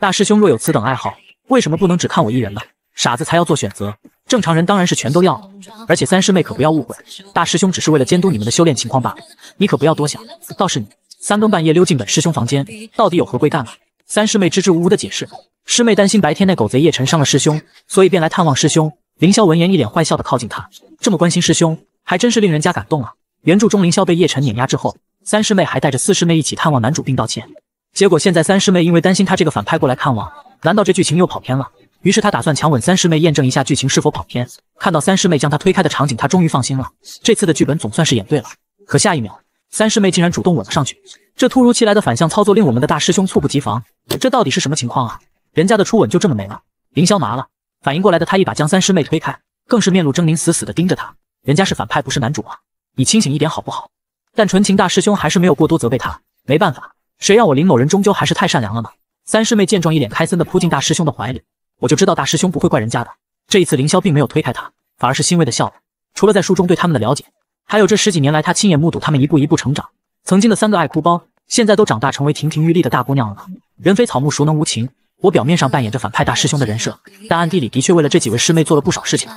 Speaker 1: 大师兄若有此等爱好，为什么不能只看我一人呢？傻子才要做选择。正常人当然是全都要，而且三师妹可不要误会，大师兄只是为了监督你们的修炼情况罢了，你可不要多想。倒是你，三更半夜溜进本师兄房间，到底有何贵干啊？三师妹支支吾吾的解释，师妹担心白天那狗贼叶晨伤了师兄，所以便来探望师兄。凌霄闻言一脸坏笑的靠近他，这么关心师兄，还真是令人家感动啊。原著中凌霄被叶晨碾压之后，三师妹还带着四师妹一起探望男主并道歉，结果现在三师妹因为担心他这个反派过来看望，难道这剧情又跑偏了？于是他打算强吻三师妹，验证一下剧情是否跑偏。看到三师妹将他推开的场景，他终于放心了。这次的剧本总算是演对了。可下一秒，三师妹竟然主动吻了上去。这突如其来的反向操作令我们的大师兄猝不及防。这到底是什么情况啊？人家的初吻就这么没了？凌霄麻了，反应过来的他一把将三师妹推开，更是面露狰狞，死死的盯着他。人家是反派，不是男主啊！你清醒一点好不好？但纯情大师兄还是没有过多责备他。没办法，谁让我林某人终究还是太善良了呢？三师妹见状，一脸开森的扑进大师兄的怀里。我就知道大师兄不会怪人家的。这一次凌霄并没有推开他，反而是欣慰的笑了。除了在书中对他们的了解，还有这十几年来他亲眼目睹他们一步一步成长。曾经的三个爱哭包，现在都长大成为亭亭玉立的大姑娘了。人非草木，孰能无情？我表面上扮演着反派大师兄的人设，但暗地里的确为了这几位师妹做了不少事情。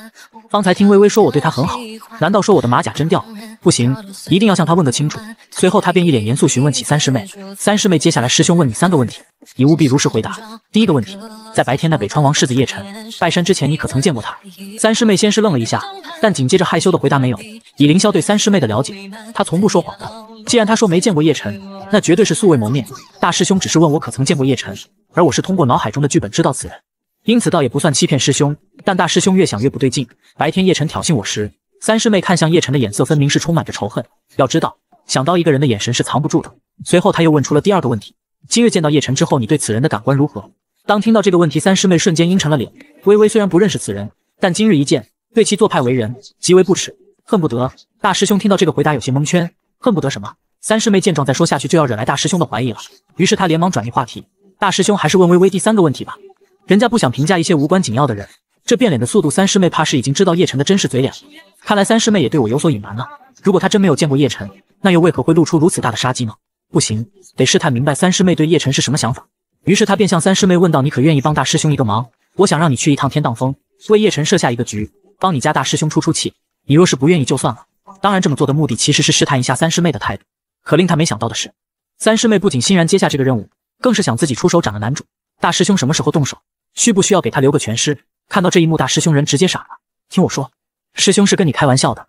Speaker 1: 方才听微微说我对她很好，难道说我的马甲真掉了？不行，一定要向她问个清楚。随后他便一脸严肃询问起三师妹。三师妹，接下来师兄问你三个问题，你务必如实回答。第一个问题，在白天那北川王世子叶晨拜山之前，你可曾见过他？三师妹先是愣了一下，但紧接着害羞的回答没有。以凌霄对三师妹的了解，他从不说谎的。既然他说没见过叶晨，那绝对是素未谋面。大师兄只是问我可曾见过叶晨。而我是通过脑海中的剧本知道此人，因此倒也不算欺骗师兄。但大师兄越想越不对劲。白天叶晨挑衅我时，三师妹看向叶晨的眼色分明是充满着仇恨。要知道，想到一个人的眼神是藏不住的。随后他又问出了第二个问题：今日见到叶晨之后，你对此人的感官如何？当听到这个问题，三师妹瞬间阴沉了脸。微微虽然不认识此人，但今日一见，对其做派为人极为不耻，恨不得。大师兄听到这个回答有些蒙圈，恨不得什么？三师妹见状再说下去就要惹来大师兄的怀疑了，于是他连忙转移话题。大师兄还是问微微第三个问题吧，人家不想评价一些无关紧要的人。这变脸的速度，三师妹怕是已经知道叶晨的真实嘴脸了。看来三师妹也对我有所隐瞒了。如果她真没有见过叶晨，那又为何会露出如此大的杀机呢？不行，得试探明白三师妹对叶晨是什么想法。于是他便向三师妹问道：“你可愿意帮大师兄一个忙？我想让你去一趟天荡峰，为叶晨设下一个局，帮你家大师兄出出气。你若是不愿意就算了。当然，这么做的目的其实是试探一下三师妹的态度。可令他没想到的是，三师妹不仅欣然接下这个任务。更是想自己出手斩了男主。大师兄什么时候动手？需不需要给他留个全尸？看到这一幕，大师兄人直接傻了。听我说，师兄是跟你开玩笑的。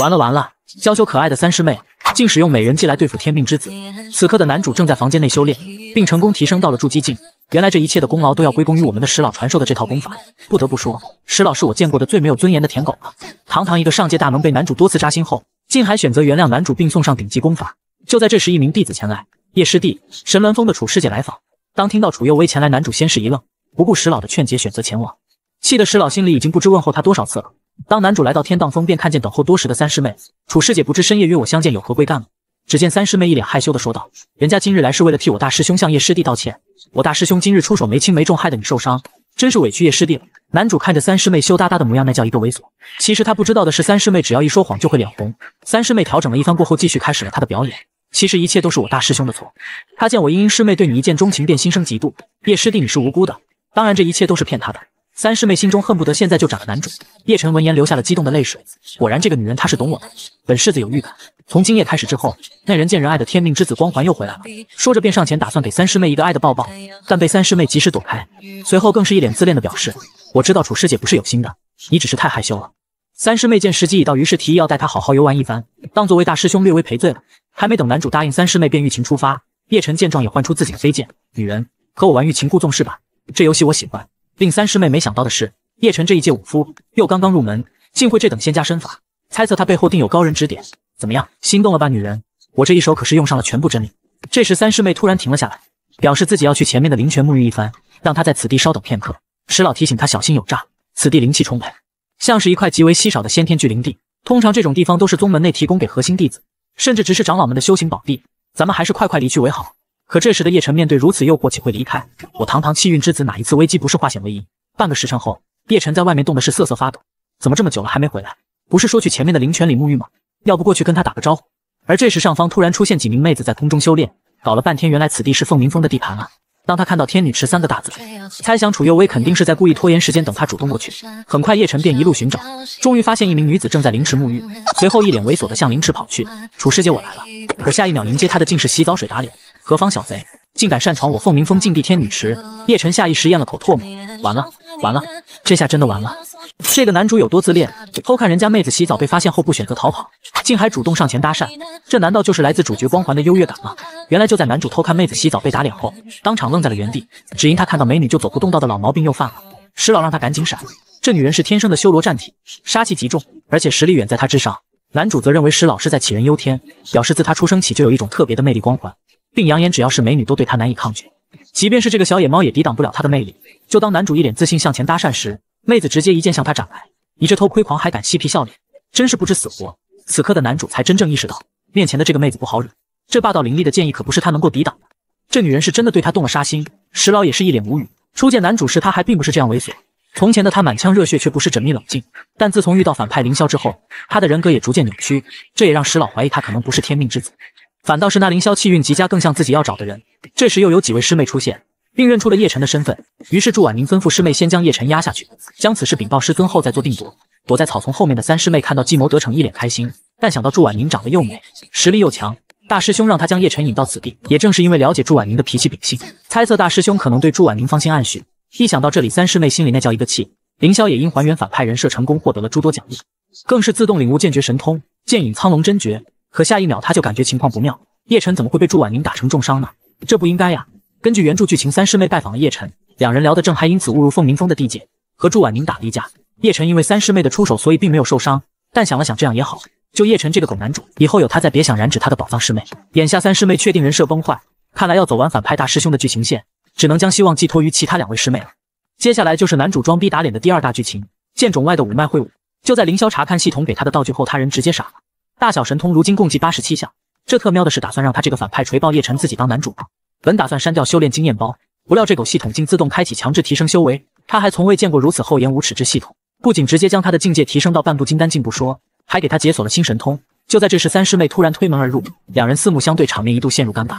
Speaker 1: 完了完了，娇羞可爱的三师妹竟使用美人计来对付天命之子。此刻的男主正在房间内修炼，并成功提升到了筑基境。原来这一切的功劳都要归功于我们的石老传授的这套功法。不得不说，石老是我见过的最没有尊严的舔狗了。堂堂一个上界大能，被男主多次扎心后，竟还选择原谅男主，并送上顶级功法。就在这时，一名弟子前来。叶师弟，神鸾峰的楚师姐来访。当听到楚幼薇前来，男主先是一愣，不顾石老的劝解，选择前往。气得石老心里已经不知问候他多少次了。当男主来到天荡峰，便看见等候多时的三师妹。楚师姐不知深夜约我相见有何贵干吗？只见三师妹一脸害羞的说道：“人家今日来是为了替我大师兄向叶师弟道歉。我大师兄今日出手没轻没重，害得你受伤，真是委屈叶师弟了。”男主看着三师妹羞答答的模样，那叫一个猥琐。其实他不知道的是，三师妹只要一说谎就会脸红。三师妹调整了一番过后，继续开始了她的表演。其实一切都是我大师兄的错。他见我茵茵师妹对你一见钟情，便心生嫉妒。叶师弟你是无辜的，当然这一切都是骗他的。三师妹心中恨不得现在就斩了男主。叶晨闻言流下了激动的泪水。果然，这个女人她是懂我的。本世子有预感，从今夜开始之后，那人见人爱的天命之子光环又回来了。说着便上前打算给三师妹一个爱的抱抱，但被三师妹及时躲开。随后更是一脸自恋的表示：“我知道楚师姐不是有心的，你只是太害羞了。”三师妹见时机已到，于是提议要带她好好游玩一番，当作为大师兄略微赔罪了。还没等男主答应，三师妹便欲擒出发。叶晨见状也唤出自己的飞剑。女人和我玩欲擒故纵是吧？这游戏我喜欢。令三师妹没想到的是，叶晨这一介武夫又刚刚入门，竟会这等仙家身法。猜测他背后定有高人指点。怎么样，心动了吧，女人？我这一手可是用上了全部真力。这时，三师妹突然停了下来，表示自己要去前面的灵泉沐浴一番，让他在此地稍等片刻。石老提醒他小心有诈，此地灵气充沛，像是一块极为稀少的先天聚灵地。通常这种地方都是宗门内提供给核心弟子，甚至只是长老们的修行宝地。咱们还是快快离去为好。可这时的叶晨面对如此诱惑，岂会离开？我堂堂气运之子，哪一次危机不是化险为夷？半个时辰后，叶晨在外面冻的是瑟瑟发抖。怎么这么久了还没回来？不是说去前面的灵泉里沐浴吗？要不过去跟他打个招呼。而这时上方突然出现几名妹子在空中修炼，搞了半天，原来此地是凤鸣峰的地盘啊。当他看到天女池三个大字，猜想楚佑薇肯定是在故意拖延时间，等他主动过去。很快，叶晨便一路寻找，终于发现一名女子正在灵池沐浴，随后一脸猥琐的向灵池跑去。楚师姐，我来了。可下一秒迎接他的竟是洗澡水打脸。何方小贼，竟敢擅闯我凤鸣峰禁地天女池！叶晨下意识咽了口唾沫，完了完了，这下真的完了。这个男主有多自恋，偷看人家妹子洗澡被发现后不选择逃跑，竟还主动上前搭讪，这难道就是来自主角光环的优越感吗？原来就在男主偷看妹子洗澡被打脸后，当场愣在了原地，只因他看到美女就走不动道的老毛病又犯了。石老让他赶紧闪，这女人是天生的修罗战体，杀气极重，而且实力远在他之上。男主则认为石老是在杞人忧天，表示自他出生起就有一种特别的魅力光环。并扬言，只要是美女都对他难以抗拒，即便是这个小野猫也抵挡不了他的魅力。就当男主一脸自信向前搭讪时，妹子直接一剑向他斩来。你这偷窥狂还敢嬉皮笑脸，真是不知死活！此刻的男主才真正意识到，面前的这个妹子不好惹，这霸道凌厉的剑意可不是他能够抵挡的。这女人是真的对他动了杀心。石老也是一脸无语。初见男主时，他还并不是这样猥琐，从前的他满腔热血却不是缜密冷静。但自从遇到反派凌霄之后，他的人格也逐渐扭曲，这也让石老怀疑他可能不是天命之子。反倒是那凌霄气运极佳，更像自己要找的人。这时又有几位师妹出现，并认出了叶晨的身份。于是祝婉宁吩咐师妹先将叶晨压下去，将此事禀报师尊后再做定夺。躲在草丛后面的三师妹看到计谋得逞，一脸开心。但想到祝婉宁长得又美，实力又强，大师兄让她将叶晨引到此地，也正是因为了解祝婉宁的脾气秉性，猜测大师兄可能对祝婉宁芳心暗许。一想到这里，三师妹心里那叫一个气。凌霄也因还原反派人设成功，获得了诸多奖励，更是自动领悟剑诀神通，剑影苍龙真诀。可下一秒，他就感觉情况不妙，叶晨怎么会被祝婉宁打成重伤呢？这不应该呀！根据原著剧情，三师妹拜访了叶晨，两人聊得正嗨，因此误入凤鸣峰的地界，和祝婉宁打了一架。叶晨因为三师妹的出手，所以并没有受伤。但想了想，这样也好，就叶晨这个狗男主，以后有他在，别想染指他的宝藏师妹。眼下三师妹确定人设崩坏，看来要走完反派大师兄的剧情线，只能将希望寄托于其他两位师妹了。接下来就是男主装逼打脸的第二大剧情，剑冢外的五脉会武。就在凌霄查看系统给他的道具后，他人直接傻了。大小神通如今共计八十七项，这特喵的是打算让他这个反派锤爆叶晨自己当男主吗？本打算删掉修炼经验包，不料这狗系统竟自动开启强制提升修为，他还从未见过如此厚颜无耻之系统，不仅直接将他的境界提升到半步金丹境不说，还给他解锁了新神通。就在这时，三师妹突然推门而入，两人四目相对，场面一度陷入尴尬。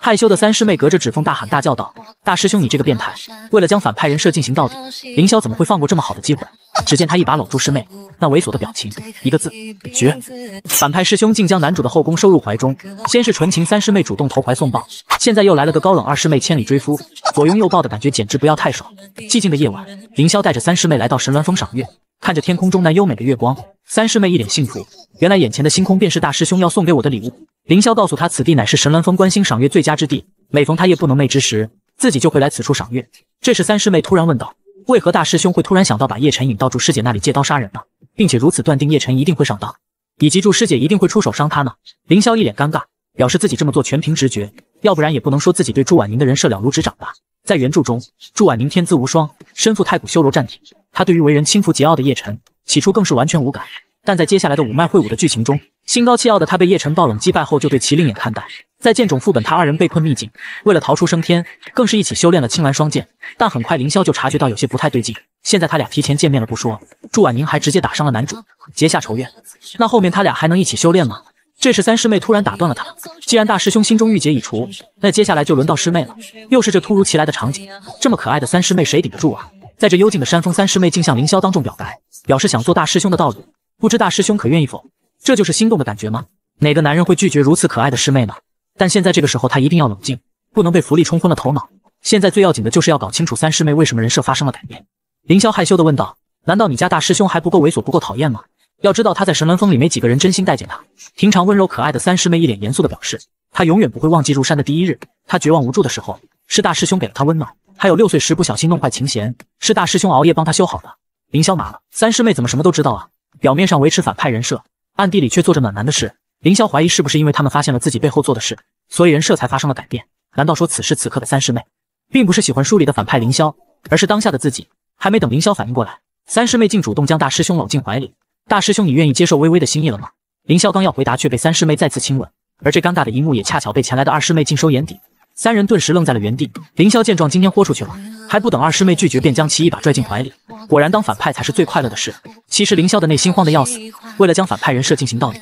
Speaker 1: 害羞的三师妹隔着指缝大喊大叫道：“大师兄，你这个变态！为了将反派人设进行到底，凌霄怎么会放过这么好的机会？”只见他一把搂住师妹，那猥琐的表情，一个字绝。反派师兄竟将男主的后宫收入怀中，先是纯情三师妹主动投怀送抱，现在又来了个高冷二师妹千里追夫，左拥右抱的感觉简直不要太爽。寂静的夜晚，凌霄带着三师妹来到神鸾峰赏月，看着天空中那优美的月光，三师妹一脸幸福。原来眼前的星空便是大师兄要送给我的礼物。凌霄告诉他，此地乃是神鸾峰观星赏月最佳之地，每逢他夜不能寐之时，自己就会来此处赏月。这时，三师妹突然问道：“为何大师兄会突然想到把叶晨引到祝师姐那里借刀杀人呢？并且如此断定叶晨一定会上当，以及祝师姐一定会出手伤他呢？”凌霄一脸尴尬，表示自己这么做全凭直觉，要不然也不能说自己对祝婉宁的人设了如指掌吧。在原著中，祝婉宁天资无双，身负太古修罗战体，她对于为人轻浮桀骜的叶晨，起初更是完全无感。但在接下来的五脉会武的剧情中，心高气傲的他被叶晨暴冷击败后，就对其另眼看待。在剑冢副本，他二人被困秘境，为了逃出升天，更是一起修炼了青蓝双剑。但很快凌霄就察觉到有些不太对劲。现在他俩提前见面了不说，祝婉宁还直接打伤了男主，结下仇怨。那后面他俩还能一起修炼吗？这时三师妹突然打断了他。既然大师兄心中郁结已除，那接下来就轮到师妹了。又是这突如其来的场景，这么可爱的三师妹谁顶得住啊？在这幽静的山峰，三师妹竟向凌霄当众表白，表示想做大师兄的道侣。不知大师兄可愿意否？这就是心动的感觉吗？哪个男人会拒绝如此可爱的师妹呢？但现在这个时候，他一定要冷静，不能被福利冲昏了头脑。现在最要紧的就是要搞清楚三师妹为什么人设发生了改变。凌霄害羞地问道：“难道你家大师兄还不够猥琐，不够讨厌吗？”要知道他在神峦峰里没几个人真心待见他。平常温柔可爱的三师妹一脸严肃地表示：“她永远不会忘记入山的第一日，她绝望无助的时候，是大师兄给了她温暖。还有六岁时不小心弄坏琴弦，是大师兄熬夜帮她修好的。”凌霄麻了，三师妹怎么什么都知道啊？表面上维持反派人设，暗地里却做着暖男的事。凌霄怀疑是不是因为他们发现了自己背后做的事，所以人设才发生了改变？难道说此时此刻的三师妹，并不是喜欢书里的反派凌霄，而是当下的自己？还没等凌霄反应过来，三师妹竟主动将大师兄搂进怀里。大师兄，你愿意接受微微的心意了吗？凌霄刚要回答，却被三师妹再次亲吻。而这尴尬的一幕，也恰巧被前来的二师妹尽收眼底。三人顿时愣在了原地。凌霄见状，今天豁出去了，还不等二师妹拒绝，便将其一把拽进怀里。果然，当反派才是最快乐的事。其实凌霄的内心慌得要死，为了将反派人设进行到底，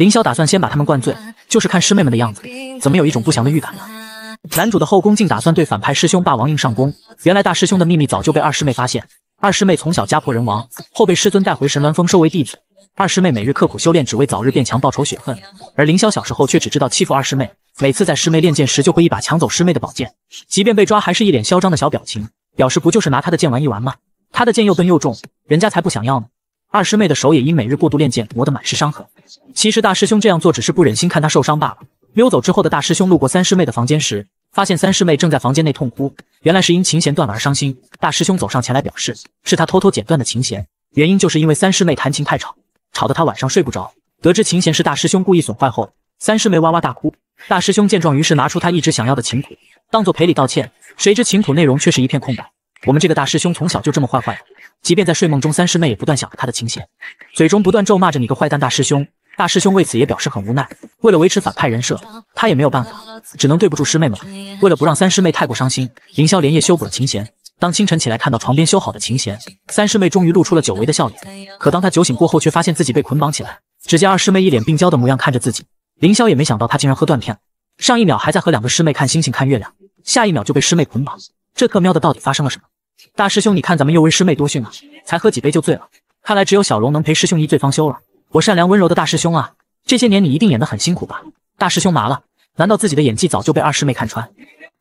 Speaker 1: 凌霄打算先把他们灌醉，就是看师妹们的样子，怎么有一种不祥的预感呢？男主的后宫竟打算对反派师兄霸王硬上弓。原来大师兄的秘密早就被二师妹发现。二师妹从小家破人亡，后被师尊带回神鸾峰收为弟子。二师妹每日刻苦修炼，只为早日变强，报仇雪恨。而凌霄小时候却只知道欺负二师妹。每次在师妹练剑时，就会一把抢走师妹的宝剑，即便被抓，还是一脸嚣张的小表情，表示不就是拿他的剑玩一玩吗？他的剑又笨又重，人家才不想要呢。二师妹的手也因每日过度练剑磨得满是伤痕。其实大师兄这样做只是不忍心看她受伤罢了。溜走之后的大师兄路过三师妹的房间时，发现三师妹正在房间内痛哭，原来是因琴弦断了而伤心。大师兄走上前来表示，是他偷偷剪断的琴弦，原因就是因为三师妹弹琴太吵，吵得他晚上睡不着。得知琴弦是大师兄故意损坏后，三师妹哇哇大哭。大师兄见状，于是拿出他一直想要的琴谱，当做赔礼道歉。谁知琴谱内容却是一片空白。我们这个大师兄从小就这么坏坏的，即便在睡梦中，三师妹也不断想着他的琴弦，嘴中不断咒骂着你个坏蛋大师兄。大师兄为此也表示很无奈。为了维持反派人设，他也没有办法，只能对不住师妹们了。为了不让三师妹太过伤心，凌霄连夜修补了琴弦。当清晨起来看到床边修好的琴弦，三师妹终于露出了久违的笑脸。可当她酒醒过后，却发现自己被捆绑起来。只见二师妹一脸病娇的模样看着自己。凌霄也没想到，他竟然喝断片了。上一秒还在和两个师妹看星星看月亮，下一秒就被师妹捆绑。这特喵的到底发生了什么？大师兄，你看咱们又为师妹多训啊，才喝几杯就醉了。看来只有小龙能陪师兄一醉方休了。我善良温柔的大师兄啊，这些年你一定演得很辛苦吧？大师兄麻了，难道自己的演技早就被二师妹看穿？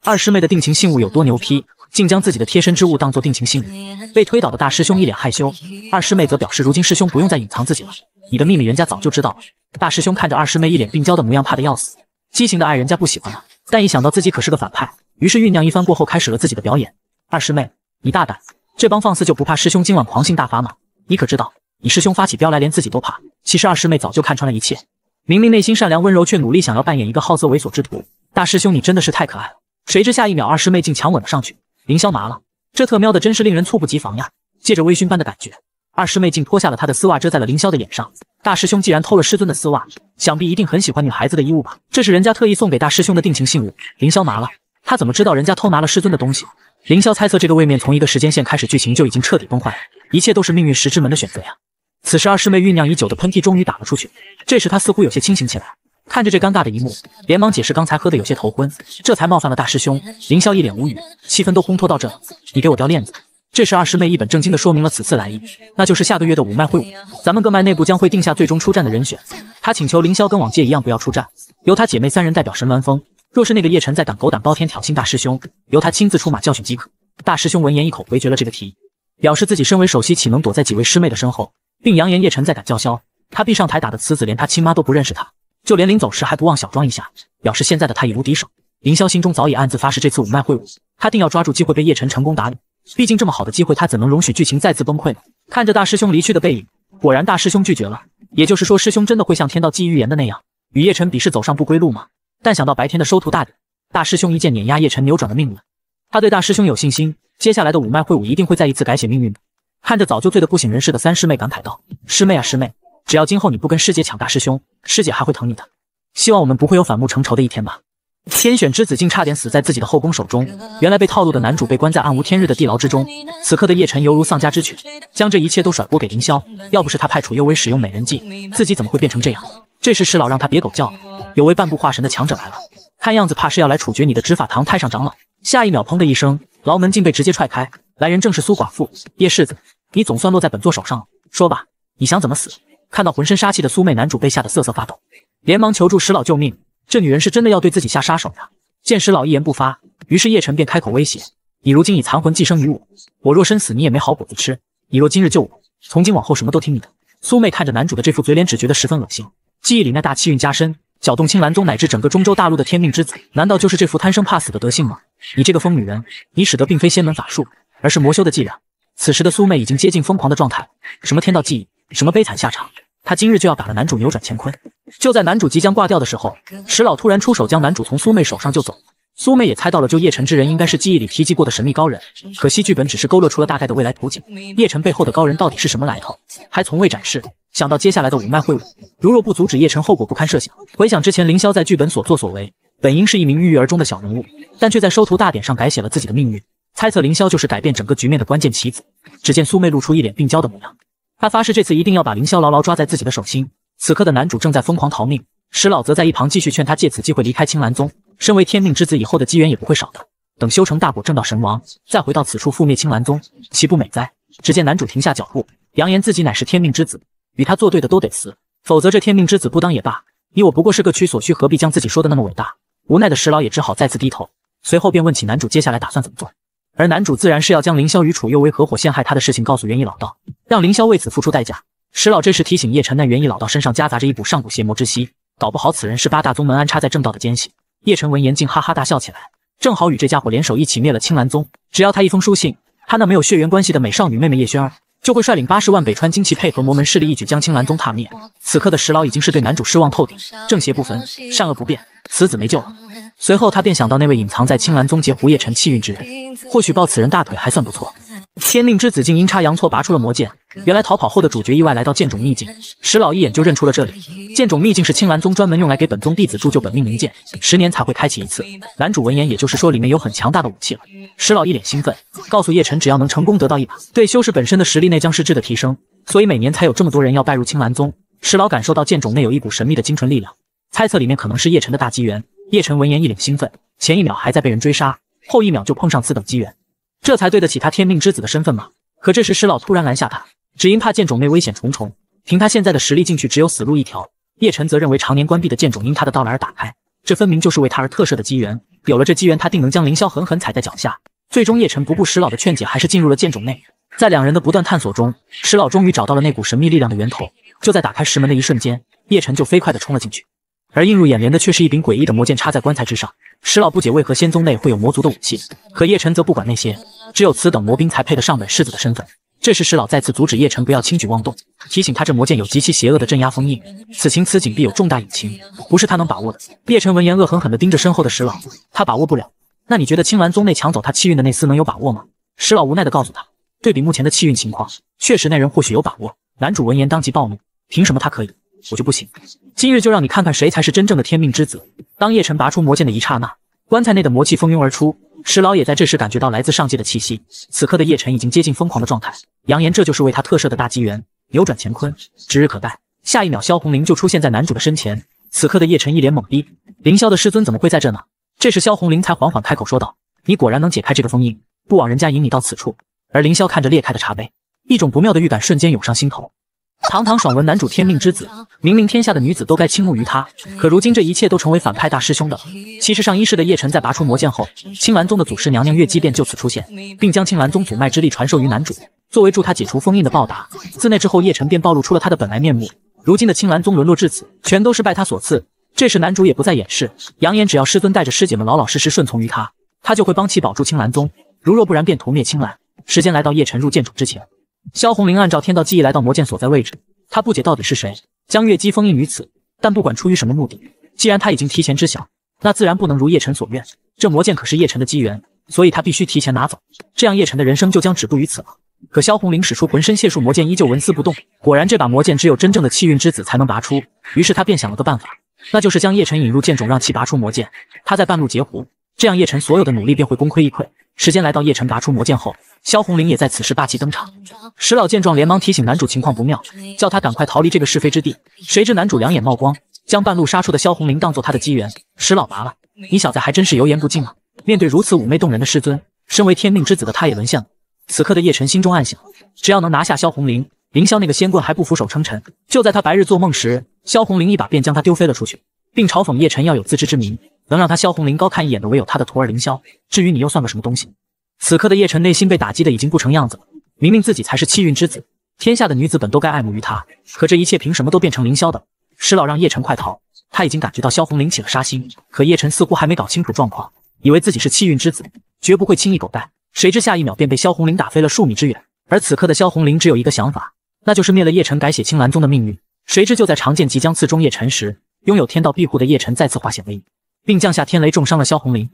Speaker 1: 二师妹的定情信物有多牛批，竟将自己的贴身之物当做定情信物？被推倒的大师兄一脸害羞，二师妹则表示，如今师兄不用再隐藏自己了，你的秘密人家早就知道了。大师兄看着二师妹一脸病娇的模样，怕得要死。畸形的爱人家不喜欢了，但一想到自己可是个反派，于是酝酿一番过后，开始了自己的表演。二师妹，你大胆，这帮放肆就不怕师兄今晚狂性大发吗？你可知道，你师兄发起飙来，连自己都怕。其实二师妹早就看穿了一切，明明内心善良温柔，却努力想要扮演一个好色猥琐之徒。大师兄，你真的是太可爱了。谁知下一秒，二师妹竟强吻了上去。凌霄麻了，这特喵的真是令人猝不及防呀！借着微醺般的感觉。二师妹竟脱下了她的丝袜，遮在了凌霄的眼上。大师兄既然偷了师尊的丝袜，想必一定很喜欢女孩子的衣物吧？这是人家特意送给大师兄的定情信物。凌霄麻了，他怎么知道人家偷拿了师尊的东西？凌霄猜测，这个位面从一个时间线开始，剧情就已经彻底崩坏。一切都是命运石之门的选择呀！此时，二师妹酝酿已久的喷嚏终于打了出去。这时，她似乎有些清醒起来，看着这尴尬的一幕，连忙解释刚才喝的有些头昏，这才冒犯了大师兄。凌霄一脸无语，气氛都烘托到这了，你给我掉链子！这时，二师妹一本正经地说明了此次来意，那就是下个月的五脉会武，咱们各脉内部将会定下最终出战的人选。她请求凌霄跟往届一样不要出战，由她姐妹三人代表神鸾峰。若是那个叶晨再敢狗胆包天挑衅大师兄，由他亲自出马教训即可。大师兄闻言一口回绝了这个提议，表示自己身为首席，岂能躲在几位师妹的身后，并扬言叶晨再敢叫嚣，他必上台打的此子，连他亲妈都不认识他。就连临走时还不忘小装一下，表示现在的他已无敌手。凌霄心中早已暗自发誓，这次五脉会武，他定要抓住机会被叶晨成功打脸。毕竟这么好的机会，他怎能容许剧情再次崩溃呢？看着大师兄离去的背影，果然大师兄拒绝了。也就是说，师兄真的会像天道祭预言的那样，与叶晨比试走上不归路吗？但想到白天的收徒大典，大师兄一剑碾压叶晨，扭转了命运。他对大师兄有信心，接下来的五脉会武一定会再一次改写命运的。看着早就醉得不省人事的三师妹，感慨道：“师妹啊，师妹，只要今后你不跟师姐抢大师兄，师姐还会疼你的。希望我们不会有反目成仇的一天吧。”天选之子竟差点死在自己的后宫手中。原来被套路的男主被关在暗无天日的地牢之中。此刻的叶晨犹如丧家之犬，将这一切都甩锅给凌霄。要不是他派楚幽微使用美人计，自己怎么会变成这样？这时石老让他别狗叫了，有位半步化神的强者来了，看样子怕是要来处决你的执法堂太上长老。下一秒，砰的一声，牢门竟被直接踹开。来人正是苏寡妇叶世子，你总算落在本座手上了。说吧，你想怎么死？看到浑身杀气的苏妹，男主被吓得瑟瑟发抖，连忙求助石老救命。这女人是真的要对自己下杀手呀！见石老一言不发，于是叶晨便开口威胁：“你如今已残魂寄生于我，我若身死，你也没好果子吃。你若今日救我，从今往后什么都听你的。”苏妹看着男主的这副嘴脸，只觉得十分恶心。记忆里那大气运加深，搅动青兰宗乃至整个中州大陆的天命之子，难道就是这副贪生怕死的德性吗？你这个疯女人，你使的并非仙门法术，而是魔修的伎俩。此时的苏妹已经接近疯狂的状态，什么天道记忆，什么悲惨下场。他今日就要打了男主扭转乾坤。就在男主即将挂掉的时候，石老突然出手将男主从苏妹手上救走。苏妹也猜到了救叶晨之人应该是记忆里提及过的神秘高人，可惜剧本只是勾勒出了大概的未来图景。叶晨背后的高人到底是什么来头，还从未展示。想到接下来的五脉会武，如若不阻止叶晨，后果不堪设想。回想之前凌霄在剧本所作所为，本应是一名郁郁而终的小人物，但却在收徒大典上改写了自己的命运。猜测凌霄就是改变整个局面的关键棋子。只见苏妹露出一脸病娇的模样。他发誓这次一定要把凌霄牢牢抓在自己的手心。此刻的男主正在疯狂逃命，石老则在一旁继续劝他借此机会离开青兰宗。身为天命之子，以后的机缘也不会少的。等修成大果，正道神王，再回到此处覆灭青兰宗，岂不美哉？只见男主停下脚步，扬言自己乃是天命之子，与他作对的都得死，否则这天命之子不当也罢。你我不过是个区所需，何必将自己说的那么伟大？无奈的石老也只好再次低头，随后便问起男主接下来打算怎么做。而男主自然是要将凌霄与楚幽为合伙陷害他的事情告诉元义老道，让凌霄为此付出代价。石老这时提醒叶晨，那元义老道身上夹杂着一股上古邪魔之息，搞不好此人是八大宗门安插在正道的奸细。叶晨闻言竟哈哈大笑起来，正好与这家伙联手一起灭了青兰宗。只要他一封书信，他那没有血缘关系的美少女妹妹叶轩儿就会率领八十万北川精气配合魔门势力一举将青兰宗踏灭。此刻的石老已经是对男主失望透顶，正邪不分，善恶不变，此子没救了。随后，他便想到那位隐藏在青兰宗劫胡夜辰气运之人，或许抱此人大腿还算不错。天命之子竟阴差阳错拔出了魔剑，原来逃跑后的主角意外来到剑种秘境，石老一眼就认出了这里。剑种秘境是青兰宗专门用来给本宗弟子铸就本命灵剑，十年才会开启一次。男主闻言，也就是说里面有很强大的武器了。石老一脸兴奋，告诉叶晨，只要能成功得到一把，对修士本身的实力内将是质的提升，所以每年才有这么多人要拜入青兰宗。石老感受到剑种内有一股神秘的精纯力量，猜测里面可能是叶晨的大机缘。叶晨闻言一脸兴奋，前一秒还在被人追杀，后一秒就碰上此等机缘，这才对得起他天命之子的身份吗？可这时石老突然拦下他，只因怕剑种内危险重重，凭他现在的实力进去只有死路一条。叶晨则认为常年关闭的剑种因他的到来而打开，这分明就是为他而特设的机缘。有了这机缘，他定能将凌霄狠狠踩在脚下。最终，叶晨不顾石老的劝解，还是进入了剑种内。在两人的不断探索中，石老终于找到了那股神秘力量的源头。就在打开石门的一瞬间，叶晨就飞快地冲了进去。而映入眼帘的却是一柄诡异的魔剑插在棺材之上。石老不解为何仙宗内会有魔族的武器，可叶晨则不管那些，只有此等魔兵才配得上本世子的身份。这时石老再次阻止叶晨不要轻举妄动，提醒他这魔剑有极其邪恶的镇压封印，此情此景必有重大隐情，不是他能把握的。叶晨闻言恶狠狠地盯着身后的石老，他把握不了。那你觉得青兰宗内抢走他气运的那厮能有把握吗？石老无奈地告诉他，对比目前的气运情况，确实那人或许有把握。男主闻言当即暴怒，凭什么他可以？我就不行，今日就让你看看谁才是真正的天命之子。当叶晨拔出魔剑的一刹那，棺材内的魔气蜂拥而出，石老也在这时感觉到来自上界的气息。此刻的叶晨已经接近疯狂的状态，扬言这就是为他特设的大机缘，扭转乾坤，指日可待。下一秒，萧红玲就出现在男主的身前。此刻的叶晨一脸懵逼，凌霄的师尊怎么会在这呢？这时，萧红玲才缓缓开口说道：“你果然能解开这个封印，不枉人家引你到此处。”而凌霄看着裂开的茶杯，一种不妙的预感瞬间涌上心头。堂堂爽文男主天命之子，明明天下的女子都该倾慕于他，可如今这一切都成为反派大师兄的了。其实上一世的叶晨在拔出魔剑后，青兰宗的祖师娘娘月姬便就此出现，并将青兰宗祖脉之力传授于男主，作为助他解除封印的报答。自那之后，叶晨便暴露出了他的本来面目。如今的青兰宗沦落至此，全都是拜他所赐。这时男主也不再掩饰，扬言只要师尊带着师姐们老老实实顺从于他，他就会帮其保住青兰宗；如若不然，便屠灭青兰。时间来到叶晨入剑冢之前。萧红玲按照天道记忆来到魔剑所在位置，她不解到底是谁将月姬封印于此，但不管出于什么目的，既然他已经提前知晓，那自然不能如叶晨所愿。这魔剑可是叶晨的机缘，所以他必须提前拿走，这样叶晨的人生就将止步于此了。可萧红玲使出浑身解数魔剑，依旧纹丝不动。果然，这把魔剑只有真正的气运之子才能拔出。于是他便想了个办法，那就是将叶晨引入剑种，让其拔出魔剑。他在半路截胡，这样叶晨所有的努力便会功亏一篑。时间来到叶晨拔出魔剑后，萧红玲也在此时霸气登场。石老见状，连忙提醒男主情况不妙，叫他赶快逃离这个是非之地。谁知男主两眼冒光，将半路杀出的萧红玲当做他的机缘。石老拔了，你小子还真是油盐不进啊！面对如此妩媚动人的师尊，身为天命之子的他也沦陷了。此刻的叶晨心中暗想，只要能拿下萧红玲，凌霄那个仙棍还不俯首称臣。就在他白日做梦时，萧红玲一把便将他丢飞了出去，并嘲讽叶晨要有自知之明。能让他萧红林高看一眼的，唯有他的徒儿凌霄。至于你又算个什么东西？此刻的叶晨内心被打击的已经不成样子了。明明自己才是气运之子，天下的女子本都该爱慕于他，可这一切凭什么都变成凌霄的？石老让叶晨快逃，他已经感觉到萧红林起了杀心。可叶晨似乎还没搞清楚状况，以为自己是气运之子，绝不会轻易狗带。谁知下一秒便被萧红林打飞了数米之远。而此刻的萧红林只有一个想法，那就是灭了叶晨，改写青兰宗的命运。谁知就在长剑即将刺中叶晨时，拥有天道庇护的叶晨再次化险为夷。并降下天雷，重伤了萧红林。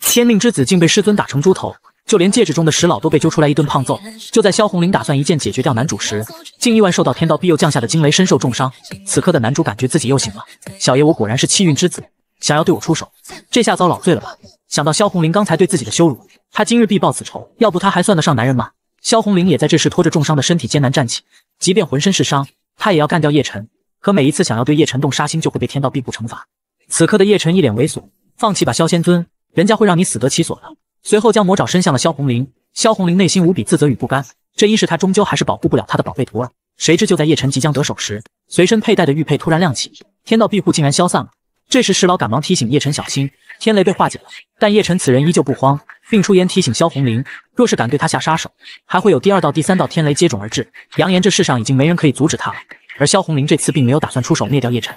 Speaker 1: 天命之子竟被师尊打成猪头，就连戒指中的石老都被揪出来一顿胖揍。就在萧红林打算一剑解决掉男主时，竟意外受到天道庇佑降下的惊雷，身受重伤。此刻的男主感觉自己又醒了。小爷，我果然是气运之子，想要对我出手，这下遭老罪了吧？想到萧红林刚才对自己的羞辱，他今日必报此仇。要不他还算得上男人吗？萧红林也在这时拖着重伤的身体艰难站起，即便浑身是伤，他也要干掉叶晨。可每一次想要对叶晨动杀心，就会被天道庇护惩罚。此刻的叶晨一脸猥琐，放弃吧，萧仙尊，人家会让你死得其所的。随后将魔爪伸向了萧红林，萧红林内心无比自责与不甘，这一世他终究还是保护不了他的宝贝徒儿。谁知就在叶晨即将得手时，随身佩戴的玉佩突然亮起，天道庇护竟然消散了。这时石老赶忙提醒叶晨小心，天雷被化解了。但叶晨此人依旧不慌，并出言提醒萧红林，若是敢对他下杀手，还会有第二道、第三道天雷接踵而至，扬言这世上已经没人可以阻止他了。而萧红林这次并没有打算出手灭掉叶晨。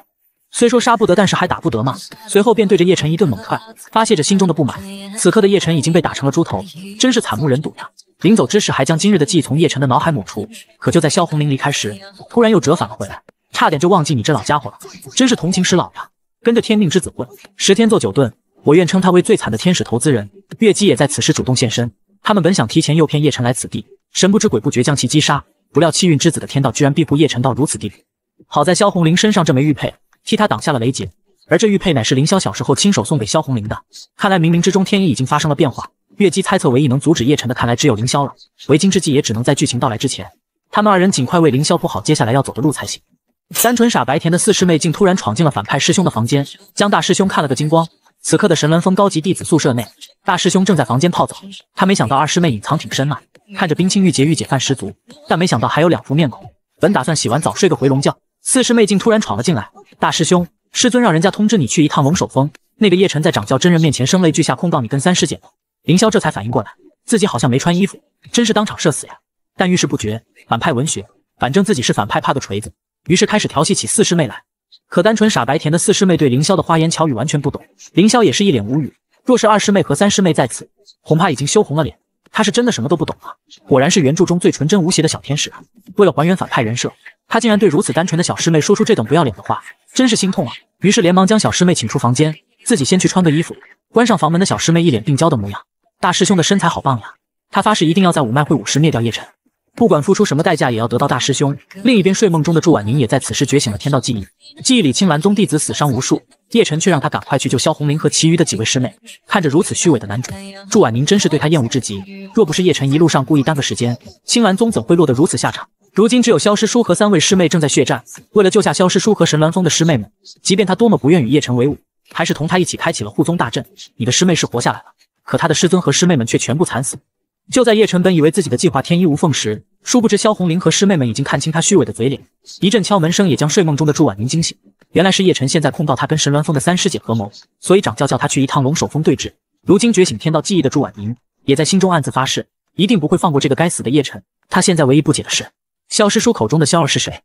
Speaker 1: 虽说杀不得，但是还打不得吗？随后便对着叶晨一顿猛踹，发泄着心中的不满。此刻的叶晨已经被打成了猪头，真是惨不忍睹呀！临走之时还将今日的记忆从叶晨的脑海抹除。可就在萧红林离开时，突然又折返了回来，差点就忘记你这老家伙了。真是同情师老呀！跟着天命之子混，十天做九顿，我愿称他为最惨的天使投资人。月姬也在此时主动现身。他们本想提前诱骗叶晨来此地，神不知鬼不觉将其击杀，不料气运之子的天道居然庇护叶晨到如此地步。好在萧红林身上这枚玉佩。替他挡下了雷劫，而这玉佩乃是凌霄小时候亲手送给萧红林的。看来冥冥之中天意已经发生了变化。月姬猜测，唯一能阻止叶晨的，看来只有凌霄了。为今之计，也只能在剧情到来之前，他们二人尽快为凌霄铺好接下来要走的路才行。单纯傻白甜的四师妹竟突然闯进了反派师兄的房间，将大师兄看了个精光。此刻的神鸾峰高级弟子宿舍内，大师兄正在房间泡澡。他没想到二师妹隐藏挺深啊，看着冰清玉洁、御姐范十足，但没想到还有两副面孔。本打算洗完澡睡个回笼觉。四师妹竟突然闯了进来，大师兄，师尊让人家通知你去一趟龙首峰。那个叶晨在掌教真人面前声泪俱下控告你跟三师姐呢。凌霄这才反应过来，自己好像没穿衣服，真是当场社死呀！但遇事不决，反派文学，反正自己是反派，怕个锤子。于是开始调戏起四师妹来。可单纯傻白甜的四师妹对凌霄的花言巧语完全不懂，凌霄也是一脸无语。若是二师妹和三师妹在此，恐怕已经羞红了脸。他是真的什么都不懂啊！果然是原著中最纯真无邪的小天使啊！为了还原反派人设。他竟然对如此单纯的小师妹说出这等不要脸的话，真是心痛啊！于是连忙将小师妹请出房间，自己先去穿个衣服。关上房门的小师妹一脸病娇的模样。大师兄的身材好棒呀！他发誓一定要在五脉会武时灭掉叶晨，不管付出什么代价也要得到大师兄。另一边睡梦中的祝婉宁也在此时觉醒了天道记忆，记忆里青兰宗弟子死伤无数，叶晨却让他赶快去救萧红林和其余的几位师妹。看着如此虚伪的男主，祝婉宁真是对他厌恶至极。若不是叶晨一路上故意耽搁时间，青兰宗怎会落得如此下场？如今只有萧师叔和三位师妹正在血战，为了救下萧师叔和神鸾峰的师妹们，即便他多么不愿与叶晨为伍，还是同他一起开启了护宗大阵。你的师妹是活下来了，可他的师尊和师妹们却全部惨死。就在叶晨本以为自己的计划天衣无缝时，殊不知萧红林和师妹们已经看清他虚伪的嘴脸。一阵敲门声也将睡梦中的祝婉宁惊醒，原来是叶晨现在控告他跟神鸾峰的三师姐合谋，所以掌教叫他去一趟龙首峰对峙。如今觉醒天道记忆的祝婉宁，也在心中暗自发誓，一定不会放过这个该死的叶晨。他现在唯一不解的是。萧师叔口中的萧儿是谁？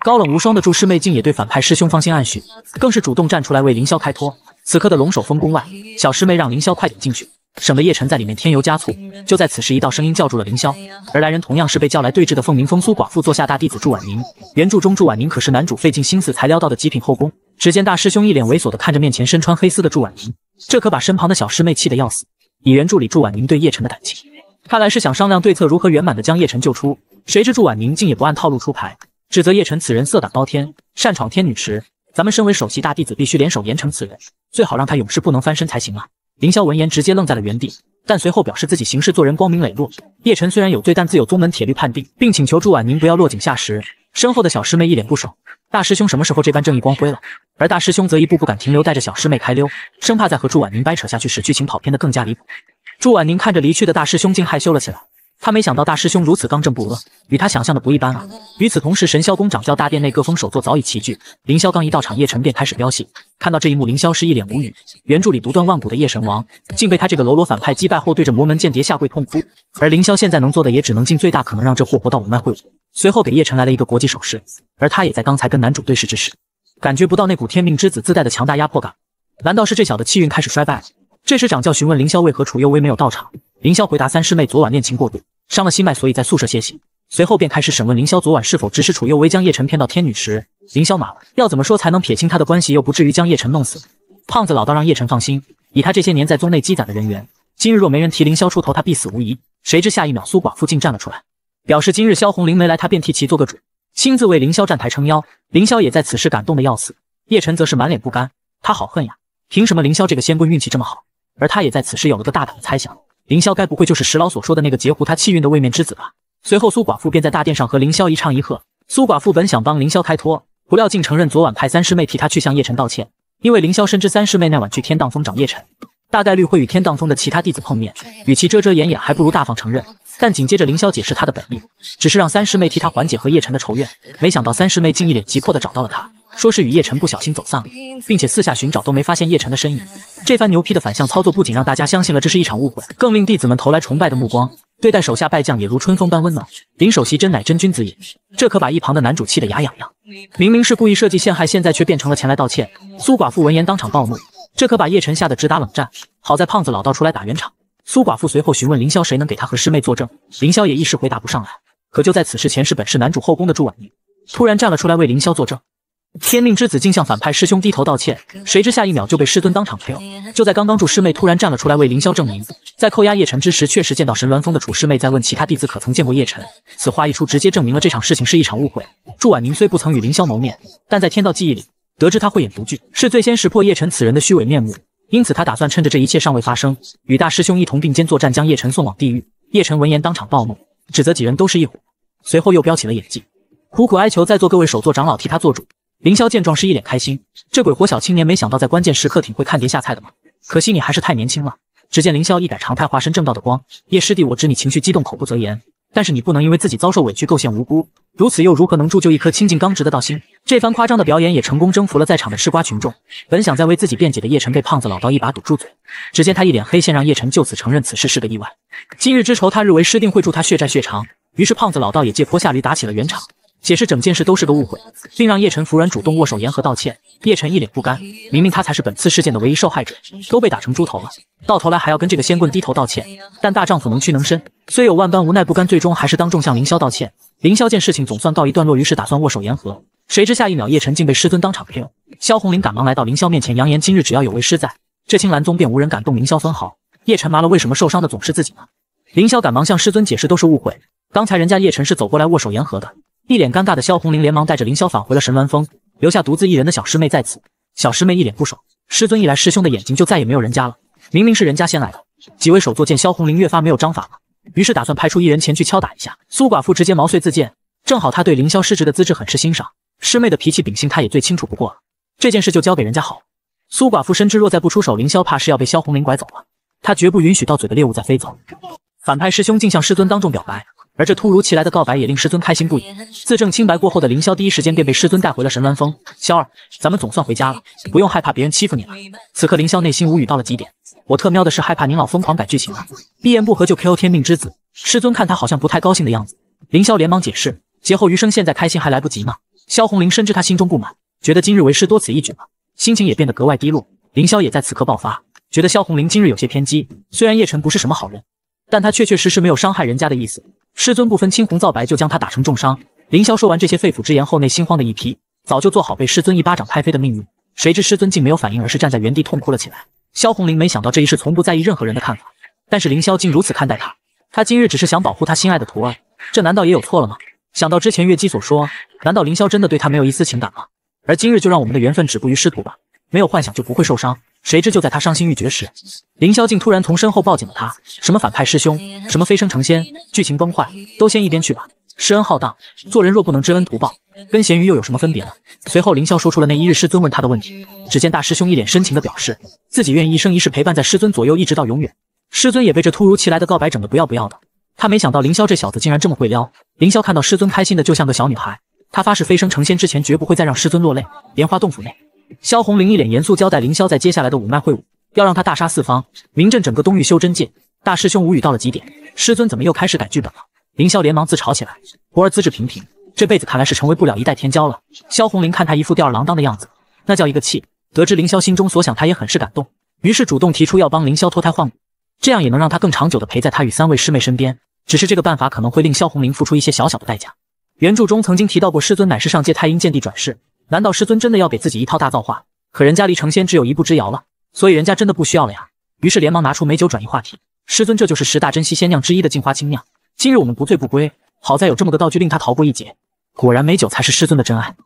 Speaker 1: 高冷无双的祝师妹竟也对反派师兄芳心暗许，更是主动站出来为凌霄开脱。此刻的龙首峰宫外，小师妹让凌霄快点进去，省得叶晨在里面添油加醋。就在此时，一道声音叫住了凌霄，而来人同样是被叫来对峙的凤鸣风苏寡妇座下大弟子祝婉宁。原著中祝婉宁可是男主费尽心思才撩到的极品后宫。只见大师兄一脸猥琐的看着面前身穿黑丝的祝婉宁，这可把身旁的小师妹气得要死。以原著里祝婉宁对叶晨的感情。看来是想商量对策如何圆满的将叶晨救出，谁知祝婉宁竟也不按套路出牌，指责叶晨此人色胆包天，擅闯天女池。咱们身为首席大弟子，必须联手严惩此人，最好让他永世不能翻身才行啊！凌霄闻言直接愣在了原地，但随后表示自己行事做人光明磊落。叶晨虽然有罪，但自有宗门铁律判定，并请求祝婉宁不要落井下石。身后的小师妹一脸不爽，大师兄什么时候这般正义光辉了？而大师兄则一步不敢停留，带着小师妹开溜，生怕再和祝婉宁掰扯下去，使剧情跑偏的更加离谱。祝婉宁看着离去的大师兄，竟害羞了起来。他没想到大师兄如此刚正不阿，与他想象的不一般啊！与此同时，神霄宫掌教大殿内各峰首座早已齐聚。凌霄刚一到场，叶晨便开始飙戏。看到这一幕，凌霄是一脸无语。原著里独断万古的叶神王，竟被他这个喽啰反派击败后，对着魔门间谍下跪痛哭。而凌霄现在能做的，也只能尽最大可能让这货活到五脉会武。随后给叶晨来了一个国际手势，而他也在刚才跟男主对视之时，感觉不到那股天命之子自带的强大压迫感。难道是这小的气运开始衰败了？这时掌教询问凌霄为何楚幽微没有到场，凌霄回答三师妹昨晚恋情过度。伤了心脉，所以在宿舍歇息。随后便开始审问凌霄昨晚是否指使楚幼薇将叶晨骗到天女池。凌霄马了，要怎么说才能撇清他的关系，又不至于将叶晨弄死？胖子老道让叶晨放心，以他这些年在宗内积攒的人缘，今日若没人提凌霄出头，他必死无疑。谁知下一秒苏寡妇竟站了出来，表示今日萧红林没来，他便替其做个主，亲自为凌霄站台撑腰。凌霄也在此时感动的要死，叶晨则是满脸不甘，他好恨呀，凭什么凌霄这个仙棍运气这么好？而他也在此时有了个大胆的猜想。凌霄该不会就是石老所说的那个截胡他气运的位面之子吧？随后苏寡妇便在大殿上和凌霄一唱一和。苏寡妇本想帮凌霄开脱，不料竟承认昨晚派三师妹替他去向叶晨道歉。因为凌霄深知三师妹那晚去天荡峰找叶晨，大概率会与天荡峰的其他弟子碰面，与其遮遮掩掩，还不如大方承认。但紧接着凌霄解释他的本意，只是让三师妹替他缓解和叶晨的仇怨。没想到三师妹竟一脸急迫的找到了他。说是与叶晨不小心走散了，并且四下寻找都没发现叶晨的身影。这番牛批的反向操作，不仅让大家相信了这是一场误会，更令弟子们投来崇拜的目光，对待手下败将也如春风般温暖。林首席真乃真君子也，这可把一旁的男主气得牙痒痒。明明是故意设计陷害，现在却变成了前来道歉。苏寡妇闻言当场暴怒，这可把叶晨吓得直打冷战。好在胖子老道出来打圆场。苏寡妇随后询问凌霄谁能给他和师妹作证，凌霄也一时回答不上来。可就在此时，前世本是男主后宫的祝婉宁突然站了出来为凌霄作证。天命之子竟向反派师兄低头道歉，谁知下一秒就被师尊当场 KO。就在刚刚，祝师妹突然站了出来为凌霄证明，在扣押叶晨之时，确实见到神鸾峰的楚师妹在问其他弟子可曾见过叶晨。此话一出，直接证明了这场事情是一场误会。祝婉宁虽不曾与凌霄谋面，但在天道记忆里得知他慧眼独具，是最先识破叶晨此人的虚伪面目，因此他打算趁着这一切尚未发生，与大师兄一同并肩作战，将叶晨送往地狱。叶晨闻言当场暴怒，指责几人都是一伙，随后又飙起了演技，苦苦哀求在座各位首座长老替他做主。凌霄见状是一脸开心，这鬼火小青年没想到在关键时刻挺会看碟下菜的嘛。可惜你还是太年轻了。只见凌霄一改常态，化身正道的光。叶师弟，我知你情绪激动，口不择言，但是你不能因为自己遭受委屈构陷无辜，如此又如何能铸就一颗清净刚直的道心？这番夸张的表演也成功征服了在场的吃瓜群众。本想再为自己辩解的叶晨被胖子老道一把堵住嘴，只见他一脸黑线，让叶晨就此承认此事是个意外。今日之仇，他日为师定会助他血债血偿。于是胖子老道也借坡下驴，打起了圆场。解释整件事都是个误会，并让叶晨服软，主动握手言和道歉。叶晨一脸不甘，明明他才是本次事件的唯一受害者，都被打成猪头了，到头来还要跟这个仙棍低头道歉。但大丈夫能屈能伸，虽有万般无奈不甘，最终还是当众向凌霄道歉。凌霄见事情总算告一段落，于是打算握手言和。谁知下一秒，叶晨竟被师尊当场 KO。萧红林赶忙来到凌霄面前，扬言今日只要有为师在，这青兰宗便无人敢动凌霄分毫。叶晨麻了，为什么受伤的总是自己呢？凌霄赶忙向师尊解释，都是误会，刚才人家叶晨是走过来握手言和的。一脸尴尬的萧红林连忙带着凌霄返回了神鸾峰，留下独自一人的小师妹在此。小师妹一脸不爽，师尊一来，师兄的眼睛就再也没有人家了。明明是人家先来的。几位首座见萧红林越发没有章法了，于是打算派出一人前去敲打一下。苏寡妇直接毛遂自荐，正好他对凌霄师侄的资质很是欣赏，师妹的脾气秉性他也最清楚不过了。这件事就交给人家好。苏寡妇深知若再不出手，凌霄怕是要被萧红林拐走了，他绝不允许到嘴的猎物再飞走。反派师兄竟向师尊当众表白。而这突如其来的告白也令师尊开心不已。自证清白过后的凌霄第一时间便被师尊带回了神鸾峰。霄儿，咱们总算回家了，不用害怕别人欺负你了。此刻凌霄内心无语到了极点。我特喵的是害怕您老疯狂改剧情了，一言不合就 KO 天命之子。师尊看他好像不太高兴的样子，凌霄连忙解释，劫后余生，现在开心还来不及呢。萧红林深知他心中不满，觉得今日为师多此一举了，心情也变得格外低落。凌霄也在此刻爆发，觉得萧红林今日有些偏激。虽然叶晨不是什么好人，但他确确实实没有伤害人家的意思。师尊不分青红皂白就将他打成重伤。凌霄说完这些肺腑之言后，内心慌的一批，早就做好被师尊一巴掌拍飞的命运。谁知师尊竟没有反应，而是站在原地痛哭了起来。萧红林没想到这一世从不在意任何人的看法，但是凌霄竟如此看待他，他今日只是想保护他心爱的徒儿，这难道也有错了吗？想到之前月姬所说，难道凌霄真的对他没有一丝情感吗？而今日就让我们的缘分止步于师徒吧，没有幻想就不会受伤。谁知就在他伤心欲绝时，凌霄竟突然从身后抱紧了他。什么反派师兄，什么飞升成仙，剧情崩坏，都先一边去吧。施恩浩荡，做人若不能知恩图报，跟咸鱼又有什么分别呢？随后凌霄说出了那一日师尊问他的问题。只见大师兄一脸深情的表示，自己愿意一生一世陪伴在师尊左右，一直到永远。师尊也被这突如其来的告白整得不要不要的。他没想到凌霄这小子竟然这么会撩。凌霄看到师尊开心的就像个小女孩，他发誓飞升成仙之前绝不会再让师尊落泪。莲花洞府内，萧红玲一脸严肃交代凌霄，在接下来的五脉会武要让他大杀四方，名震整个东域修真界。大师兄无语到了极点，师尊怎么又开始改剧本了？凌霄连忙自嘲起来，徒儿资质平平，这辈子看来是成为不了一代天骄了。萧红玲看他一副吊儿郎当的样子，那叫一个气。得知凌霄心中所想，他也很是感动，于是主动提出要帮凌霄脱胎换骨，这样也能让他更长久的陪在他与三位师妹身边。只是这个办法可能会令萧红玲付出一些小小的代价。原著中曾经提到过，师尊乃是上界太阴剑帝转世，难道师尊真的要给自己一套大造化？可人家离成仙只有一步之遥了，所以人家真的不需要了呀。于是连忙拿出美酒转移话题，师尊这就是十大珍稀仙酿之一的镜花清酿。今日我们不醉不归，好在有这么个道具令他逃过一劫。果然美酒才是师尊的真爱。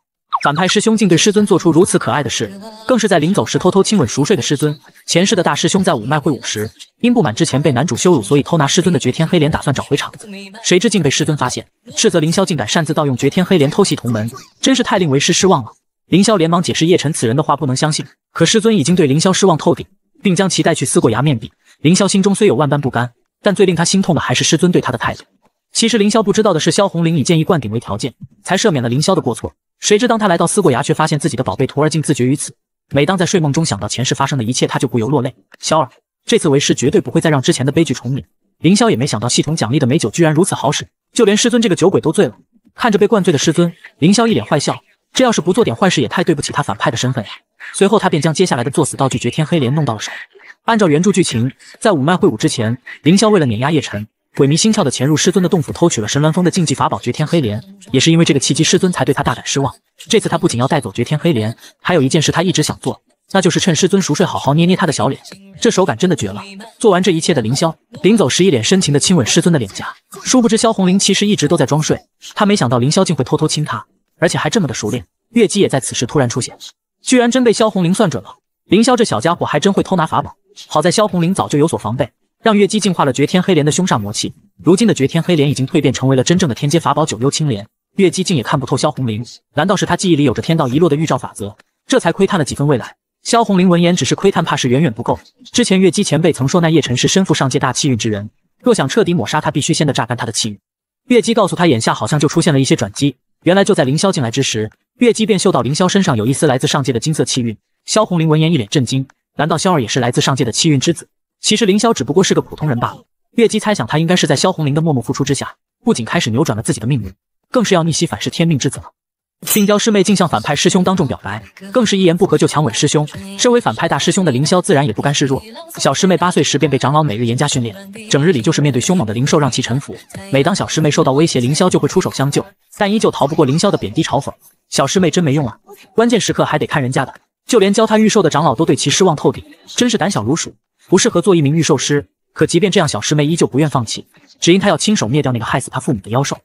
Speaker 1: 反派师兄竟对师尊做出如此可爱的事，更是在临走时偷偷亲吻熟睡的师尊。前世的大师兄在五脉会武时，因不满之前被男主羞辱，所以偷拿师尊的绝天黑莲，打算找回场子。谁知竟被师尊发现，斥责凌霄竟敢擅自盗用绝天黑莲偷袭同门，真是太令为师失望了。凌霄连忙解释叶晨此人的话不能相信，可师尊已经对凌霄失望透顶，并将其带去思过崖面壁。凌霄心中虽有万般不甘。但最令他心痛的还是师尊对他的态度。其实凌霄不知道的是，萧红玲以剑意灌顶为条件，才赦免了凌霄的过错。谁知当他来到思过崖，却发现自己的宝贝徒儿竟自绝于此。每当在睡梦中想到前世发生的一切，他就不由落泪。萧儿，这次为师绝对不会再让之前的悲剧重演。凌霄也没想到系统奖励的美酒居然如此好使，就连师尊这个酒鬼都醉了。看着被灌醉的师尊，凌霄一脸坏笑。这要是不做点坏事，也太对不起他反派的身份呀。随后他便将接下来的作死道具绝天黑莲弄到了手。按照原著剧情，在五脉会武之前，凌霄为了碾压叶晨，鬼迷心窍的潜入师尊的洞府，偷取了神鸾峰的禁忌法宝绝天黑莲。也是因为这个契机，师尊才对他大感失望。这次他不仅要带走绝天黑莲，还有一件事他一直想做，那就是趁师尊熟睡，好好捏捏他的小脸。这手感真的绝了！做完这一切的凌霄，临走时一脸深情的亲吻师尊的脸颊。殊不知萧红玲其实一直都在装睡，他没想到凌霄竟会偷偷亲她，而且还这么的熟练。月姬也在此时突然出现，居然真被萧红玲算准了。凌霄这小家伙还真会偷拿法宝。好在萧红玲早就有所防备，让月姬净化了绝天黑莲的凶煞魔气。如今的绝天黑莲已经蜕变成为了真正的天阶法宝九幽青莲。月姬竟也看不透萧红玲，难道是他记忆里有着天道遗落的预兆法则？这才窥探了几分未来。萧红玲闻言，只是窥探，怕是远远不够。之前月姬前辈曾说，那叶辰是身负上界大气运之人，若想彻底抹杀他，必须先得榨干他的气运。月姬告诉他，眼下好像就出现了一些转机。原来就在凌霄进来之时，月姬便嗅到凌霄身上有一丝来自上界的金色气运。萧红玲闻言，一脸震惊。难道萧儿也是来自上界的气运之子？其实凌霄只不过是个普通人罢了。月姬猜想，他应该是在萧红玲的默默付出之下，不仅开始扭转了自己的命运，更是要逆袭反噬天命之子了。病娇师妹竟向反派师兄当众表白，更是一言不合就强吻师兄。身为反派大师兄的凌霄自然也不甘示弱。小师妹八岁时便被长老每日严加训练，整日里就是面对凶猛的灵兽让其臣服。每当小师妹受到威胁，凌霄就会出手相救，但依旧逃不过凌霄的贬低嘲讽。小师妹真没用啊，关键时刻还得看人家的。就连教他御兽的长老都对其失望透顶，真是胆小如鼠，不适合做一名御兽师。可即便这样，小师妹依旧不愿放弃，只因她要亲手灭掉那个害死她父母的妖兽。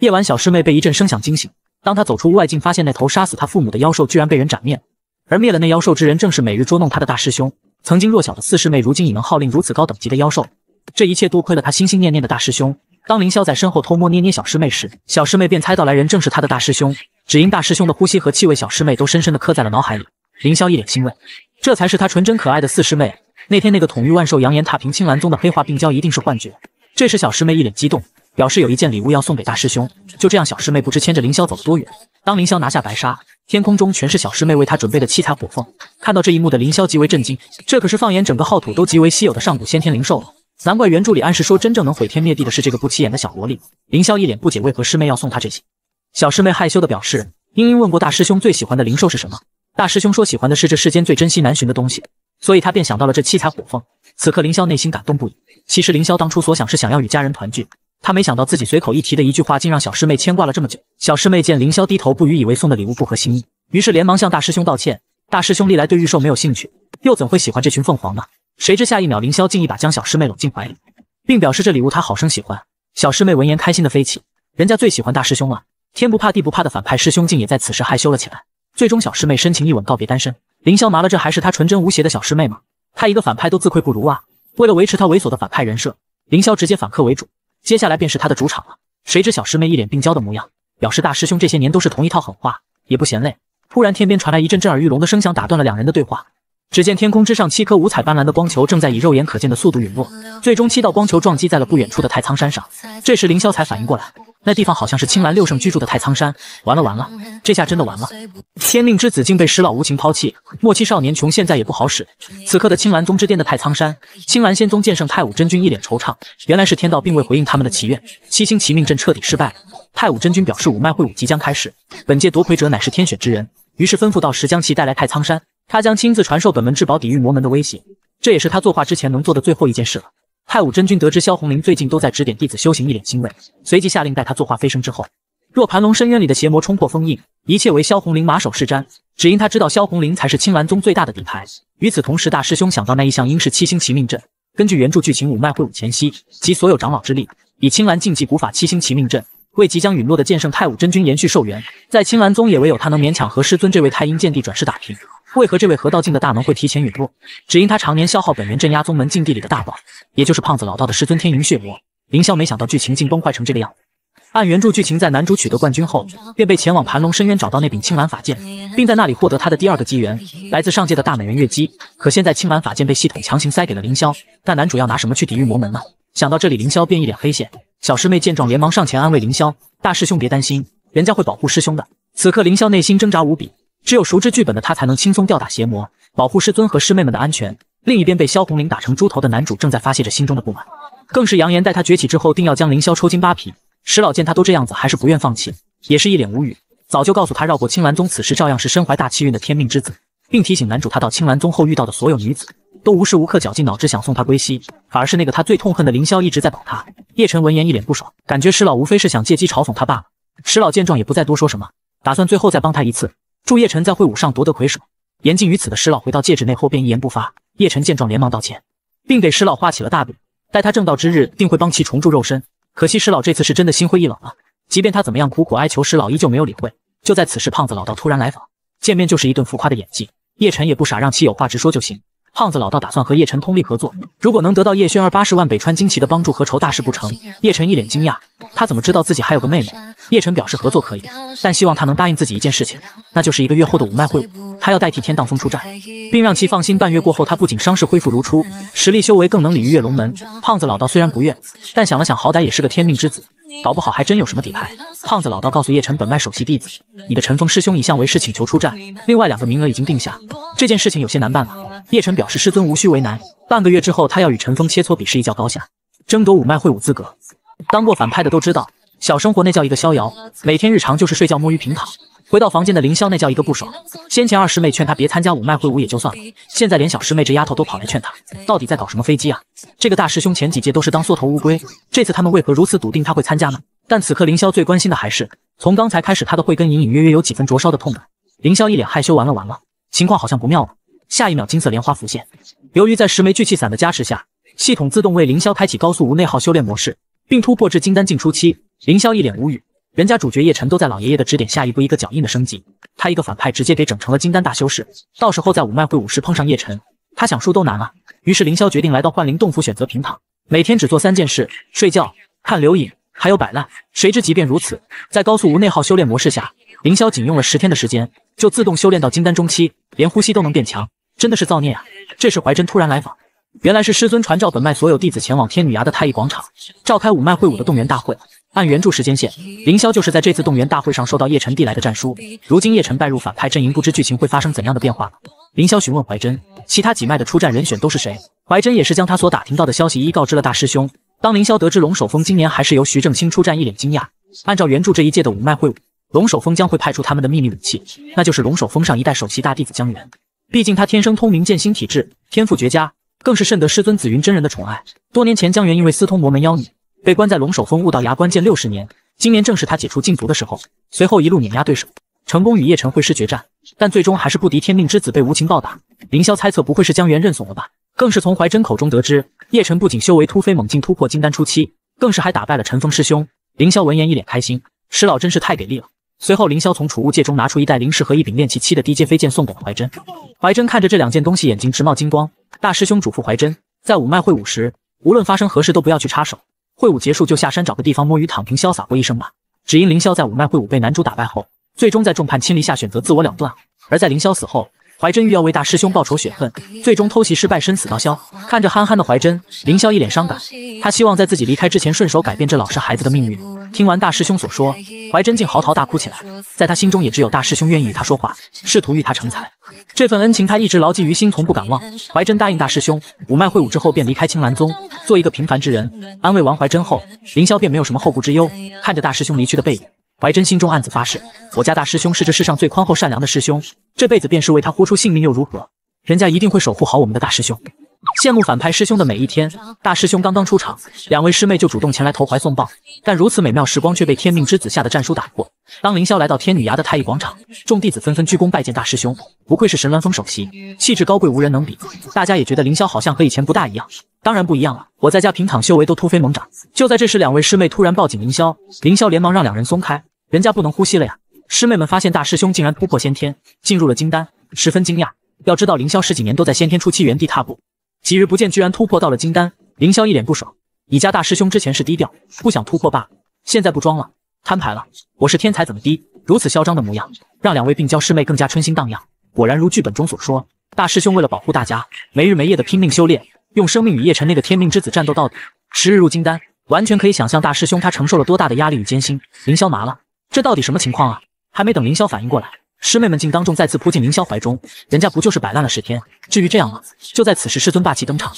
Speaker 1: 夜晚，小师妹被一阵声响惊醒，当她走出屋外，竟发现那头杀死她父母的妖兽居然被人斩灭，而灭了那妖兽之人，正是每日捉弄她的大师兄。曾经弱小的四师妹，如今已能号令如此高等级的妖兽，这一切多亏了她心心念念的大师兄。当凌霄在身后偷摸捏捏小师妹时，小师妹便猜到来人正是她的大师兄，只因大师兄的呼吸和气味，小师妹都深深的刻在了脑海里。凌霄一脸欣慰，这才是他纯真可爱的四师妹。那天那个统御万兽、扬言踏平青兰宗的黑化病娇，一定是幻觉。这时小师妹一脸激动，表示有一件礼物要送给大师兄。就这样，小师妹不知牵着凌霄走了多远。当凌霄拿下白沙，天空中全是小师妹为他准备的七彩火凤。看到这一幕的凌霄极为震惊，这可是放眼整个浩土都极为稀有的上古先天灵兽了。难怪原著里暗示说，真正能毁天灭地的是这个不起眼的小萝莉。凌霄一脸不解，为何师妹要送他这些？小师妹害羞的表示，茵茵问过大师兄最喜欢的灵兽是什么。大师兄说喜欢的是这世间最珍惜难寻的东西，所以他便想到了这七彩火凤。此刻凌霄内心感动不已。其实凌霄当初所想是想要与家人团聚，他没想到自己随口一提的一句话，竟让小师妹牵挂了这么久。小师妹见凌霄低头不语，以为送的礼物不合心意，于是连忙向大师兄道歉。大师兄历来对玉兽没有兴趣，又怎会喜欢这群凤凰呢？谁知下一秒，凌霄竟一把将小师妹搂进怀里，并表示这礼物他好生喜欢。小师妹闻言开心的飞起，人家最喜欢大师兄了。天不怕地不怕的反派师兄竟也在此时害羞了起来。最终，小师妹深情一吻告别单身。凌霄麻了，这还是他纯真无邪的小师妹吗？他一个反派都自愧不如啊！为了维持他猥琐的反派人设，凌霄直接反客为主。接下来便是他的主场了。谁知小师妹一脸病娇的模样，表示大师兄这些年都是同一套狠话，也不嫌累。突然，天边传来一阵震耳欲聋的声响，打断了两人的对话。只见天空之上，七颗五彩斑斓的光球正在以肉眼可见的速度陨落，最终七道光球撞击在了不远处的太仓山上。这时凌霄才反应过来，那地方好像是青蓝六圣居住的太仓山。完了完了，这下真的完了！天命之子竟被石老无情抛弃，莫欺少年穷现在也不好使。此刻的青蓝宗之巅的太仓山，青蓝仙宗剑圣太武真君一脸惆怅，原来是天道并未回应他们的祈愿，七星齐命阵彻底失败了。太武真君表示五脉会武即将开始，本届夺魁者乃是天选之人，于是吩咐道石将其带来太仓山。他将亲自传授本门至宝，抵御魔门的威胁，这也是他作画之前能做的最后一件事了。太武真君得知萧红林最近都在指点弟子修行，一脸欣慰，随即下令带他作画飞升之后。若盘龙深渊里的邪魔冲破封印，一切为萧红林马首是瞻。只因他知道萧红林才是青蓝宗最大的底牌。与此同时，大师兄想到那一项应是七星齐命阵。根据原著剧情，五脉会武前夕，集所有长老之力，以青蓝禁忌古法七星齐命阵，为即将陨落的剑圣太武真君延续寿元。在青蓝宗，也唯有他能勉强和师尊这位太阴剑帝转世打平。为何这位河道境的大能会提前陨落？只因他常年消耗本源镇压宗门禁地里的大宝，也就是胖子老道的师尊天云血魔。凌霄没想到剧情竟崩坏成这个样子。按原著剧情，在男主取得冠军后，便被前往盘龙深渊找到那柄青蓝法剑，并在那里获得他的第二个机缘，来自上界的大美人月姬。可现在青蓝法剑被系统强行塞给了凌霄，但男主要拿什么去抵御魔门呢？想到这里，凌霄便一脸黑线。小师妹见状，连忙上前安慰凌霄：“大师兄别担心，人家会保护师兄的。”此刻，凌霄内心挣扎无比。只有熟知剧本的他才能轻松吊打邪魔，保护师尊和师妹们的安全。另一边被萧红林打成猪头的男主正在发泄着心中的不满，更是扬言待他崛起之后定要将凌霄抽筋扒皮。石老见他都这样子，还是不愿放弃，也是一脸无语。早就告诉他绕过青蓝宗，此时照样是身怀大气运的天命之子，并提醒男主他到青蓝宗后遇到的所有女子都无时无刻绞尽脑汁想送他归西，反而是那个他最痛恨的凌霄一直在保他。叶晨闻言一脸不爽，感觉石老无非是想借机嘲讽他罢了。石老见状也不再多说什么，打算最后再帮他一次。祝叶晨在会武上夺得魁首。言尽于此的石老回到戒指内后便一言不发。叶晨见状连忙道歉，并给石老画起了大饼，待他正道之日定会帮其重铸肉身。可惜石老这次是真的心灰意冷了，即便他怎么样苦苦哀求，石老依旧没有理会。就在此时，胖子老道突然来访，见面就是一顿浮夸的演技。叶晨也不傻，让其有话直说就行。胖子老道打算和叶晨通力合作，如果能得到叶轩儿八十万北川惊奇的帮助，何愁大事不成？叶晨一脸惊讶，他怎么知道自己还有个妹妹？叶晨表示合作可以，但希望他能答应自己一件事情，那就是一个月后的五脉会武，他要代替天荡峰出战，并让其放心，半月过后他不仅伤势恢复如初，实力修为更能鲤鱼跃龙门。胖子老道虽然不愿，但想了想，好歹也是个天命之子。搞不好还真有什么底牌。胖子老道告诉叶晨，本脉首席弟子，你的尘封师兄一向为师请求出战，另外两个名额已经定下。这件事情有些难办了。叶晨表示，师尊无需为难，半个月之后他要与陈峰切磋比试一较高下，争夺五脉会武资格。当过反派的都知道，小生活那叫一个逍遥，每天日常就是睡觉摸鱼平躺。回到房间的凌霄那叫一个不爽。先前二师妹劝他别参加五脉会武也就算了，现在连小师妹这丫头都跑来劝他，到底在搞什么飞机啊？这个大师兄前几届都是当缩头乌龟，这次他们为何如此笃定他会参加呢？但此刻凌霄最关心的还是，从刚才开始他的慧根隐隐约约有几分灼烧的痛感。凌霄一脸害羞，完了完了，情况好像不妙了。下一秒金色莲花浮现，由于在十枚聚气伞的加持下，系统自动为凌霄开启高速无内耗修炼模式，并突破至金丹境初期。凌霄一脸无语。人家主角叶晨都在老爷爷的指点下一步一个脚印的升级，他一个反派直接给整成了金丹大修士，到时候在五脉会武时碰上叶晨，他想输都难啊。于是凌霄决定来到幻灵洞府选择平躺，每天只做三件事：睡觉、看流影，还有摆烂。谁知即便如此，在高速无内耗修炼模式下，凌霄仅用了十天的时间就自动修炼到金丹中期，连呼吸都能变强，真的是造孽啊！这时怀真突然来访，原来是师尊传召本脉所有弟子前往天女崖的太一广场，召开五脉会武的动员大会。按原著时间线，凌霄就是在这次动员大会上收到叶晨递来的战书。如今叶晨败入反派阵营，不知剧情会发生怎样的变化呢？凌霄询问怀真，其他几脉的出战人选都是谁？怀真也是将他所打听到的消息一一告知了大师兄。当凌霄得知龙首峰今年还是由徐正清出战，一脸惊讶。按照原著这一届的五脉会武，龙首峰将会派出他们的秘密武器，那就是龙首峰上一代首席大弟子江源。毕竟他天生通明剑心体质，天赋绝佳，更是甚得师尊紫云真人的宠爱。多年前，江源因为私通魔门妖女。被关在龙首峰悟道崖关键六十年，今年正是他解除禁足的时候。随后一路碾压对手，成功与叶晨会师决战，但最终还是不敌天命之子，被无情暴打。凌霄猜测不会是江源认怂了吧？更是从怀真口中得知，叶晨不仅修为突飞猛进，突破金丹初期，更是还打败了陈峰师兄。凌霄闻言一脸开心，师老真是太给力了。随后，凌霄从储物戒中拿出一袋灵石和一柄炼气期的低阶飞剑，送给了怀真。怀真看着这两件东西，眼睛直冒金光。大师兄嘱咐怀真，在五脉会武时，无论发生何事都不要去插手。会武结束就下山找个地方摸鱼躺平，潇洒过一生吧。只因凌霄在五脉会武被男主打败后，最终在众叛亲离下选择自我了断。而在凌霄死后，怀真欲要为大师兄报仇雪恨，最终偷袭失败，身死道消。看着憨憨的怀真，凌霄一脸伤感。他希望在自己离开之前顺手改变这老实孩子的命运。听完大师兄所说，怀真竟嚎啕大哭起来。在他心中，也只有大师兄愿意与他说话，试图育他成才。这份恩情，他一直牢记于心，从不敢忘。怀真答应大师兄，五脉会武之后便离开青兰宗，做一个平凡之人。安慰完怀真后，凌霄便没有什么后顾之忧。看着大师兄离去的背影。怀真心中暗自发誓，我家大师兄是这世上最宽厚善良的师兄，这辈子便是为他豁出性命又如何？人家一定会守护好我们的大师兄。羡慕反派师兄的每一天，大师兄刚刚出场，两位师妹就主动前来投怀送抱，但如此美妙时光却被天命之子下的战书打破。当凌霄来到天女崖的太乙广场，众弟子纷纷鞠躬拜见大师兄，不愧是神鸾峰首席，气质高贵无人能比。大家也觉得凌霄好像和以前不大一样，当然不一样了，我在家平躺修为都突飞猛涨。就在这时，两位师妹突然抱紧凌霄，凌霄连忙让两人松开。人家不能呼吸了呀！师妹们发现大师兄竟然突破先天，进入了金丹，十分惊讶。要知道凌霄十几年都在先天初期原地踏步，几日不见居然突破到了金丹，凌霄一脸不爽。你家大师兄之前是低调，不想突破罢了，现在不装了，摊牌了。我是天才怎么低？如此嚣张的模样，让两位病娇师妹更加春心荡漾。果然如剧本中所说，大师兄为了保护大家，没日没夜的拼命修炼，用生命与叶晨那个天命之子战斗到底，十日入金丹，完全可以想象大师兄他承受了多大的压力与艰辛。凌霄麻了。这到底什么情况啊？还没等凌霄反应过来，师妹们竟当众再次扑进凌霄怀中。人家不就是摆烂了十天，至于这样吗？就在此时，师尊霸气登场，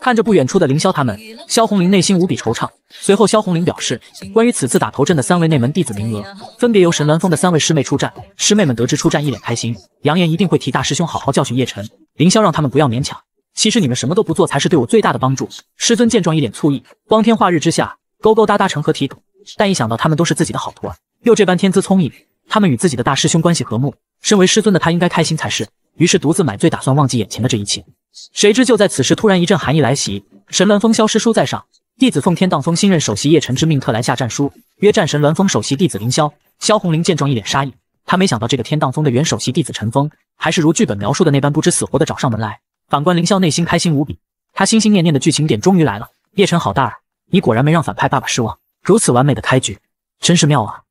Speaker 1: 看着不远处的凌霄他们，萧红林内心无比惆怅。随后，萧红林表示，关于此次打头阵的三位内门弟子名额，分别由神鸾峰的三位师妹出战。师妹们得知出战，一脸开心，扬言一定会替大师兄好好教训叶晨。凌霄让他们不要勉强，其实你们什么都不做，才是对我最大的帮助。师尊见状，一脸醋意，光天化日之下，勾勾搭搭成何体统？但一想到他们都是自己的好徒儿，又这般天资聪颖，他们与自己的大师兄关系和睦，身为师尊的他应该开心才是。于是独自买醉，打算忘记眼前的这一切。谁知就在此时，突然一阵寒意来袭。神鸾峰萧师叔在上，弟子奉天荡峰新任首席叶晨之命，特来下战书，约战神鸾峰首席弟子凌霄。萧红林见状，一脸杀意。他没想到这个天荡峰的原首席弟子陈峰，还是如剧本描述的那般不知死活的找上门来。反观凌霄，内心开心无比。他心心念念的剧情点终于来了。叶晨好大儿，你果然没让反派爸爸失望。如此完美的开局，真是妙啊！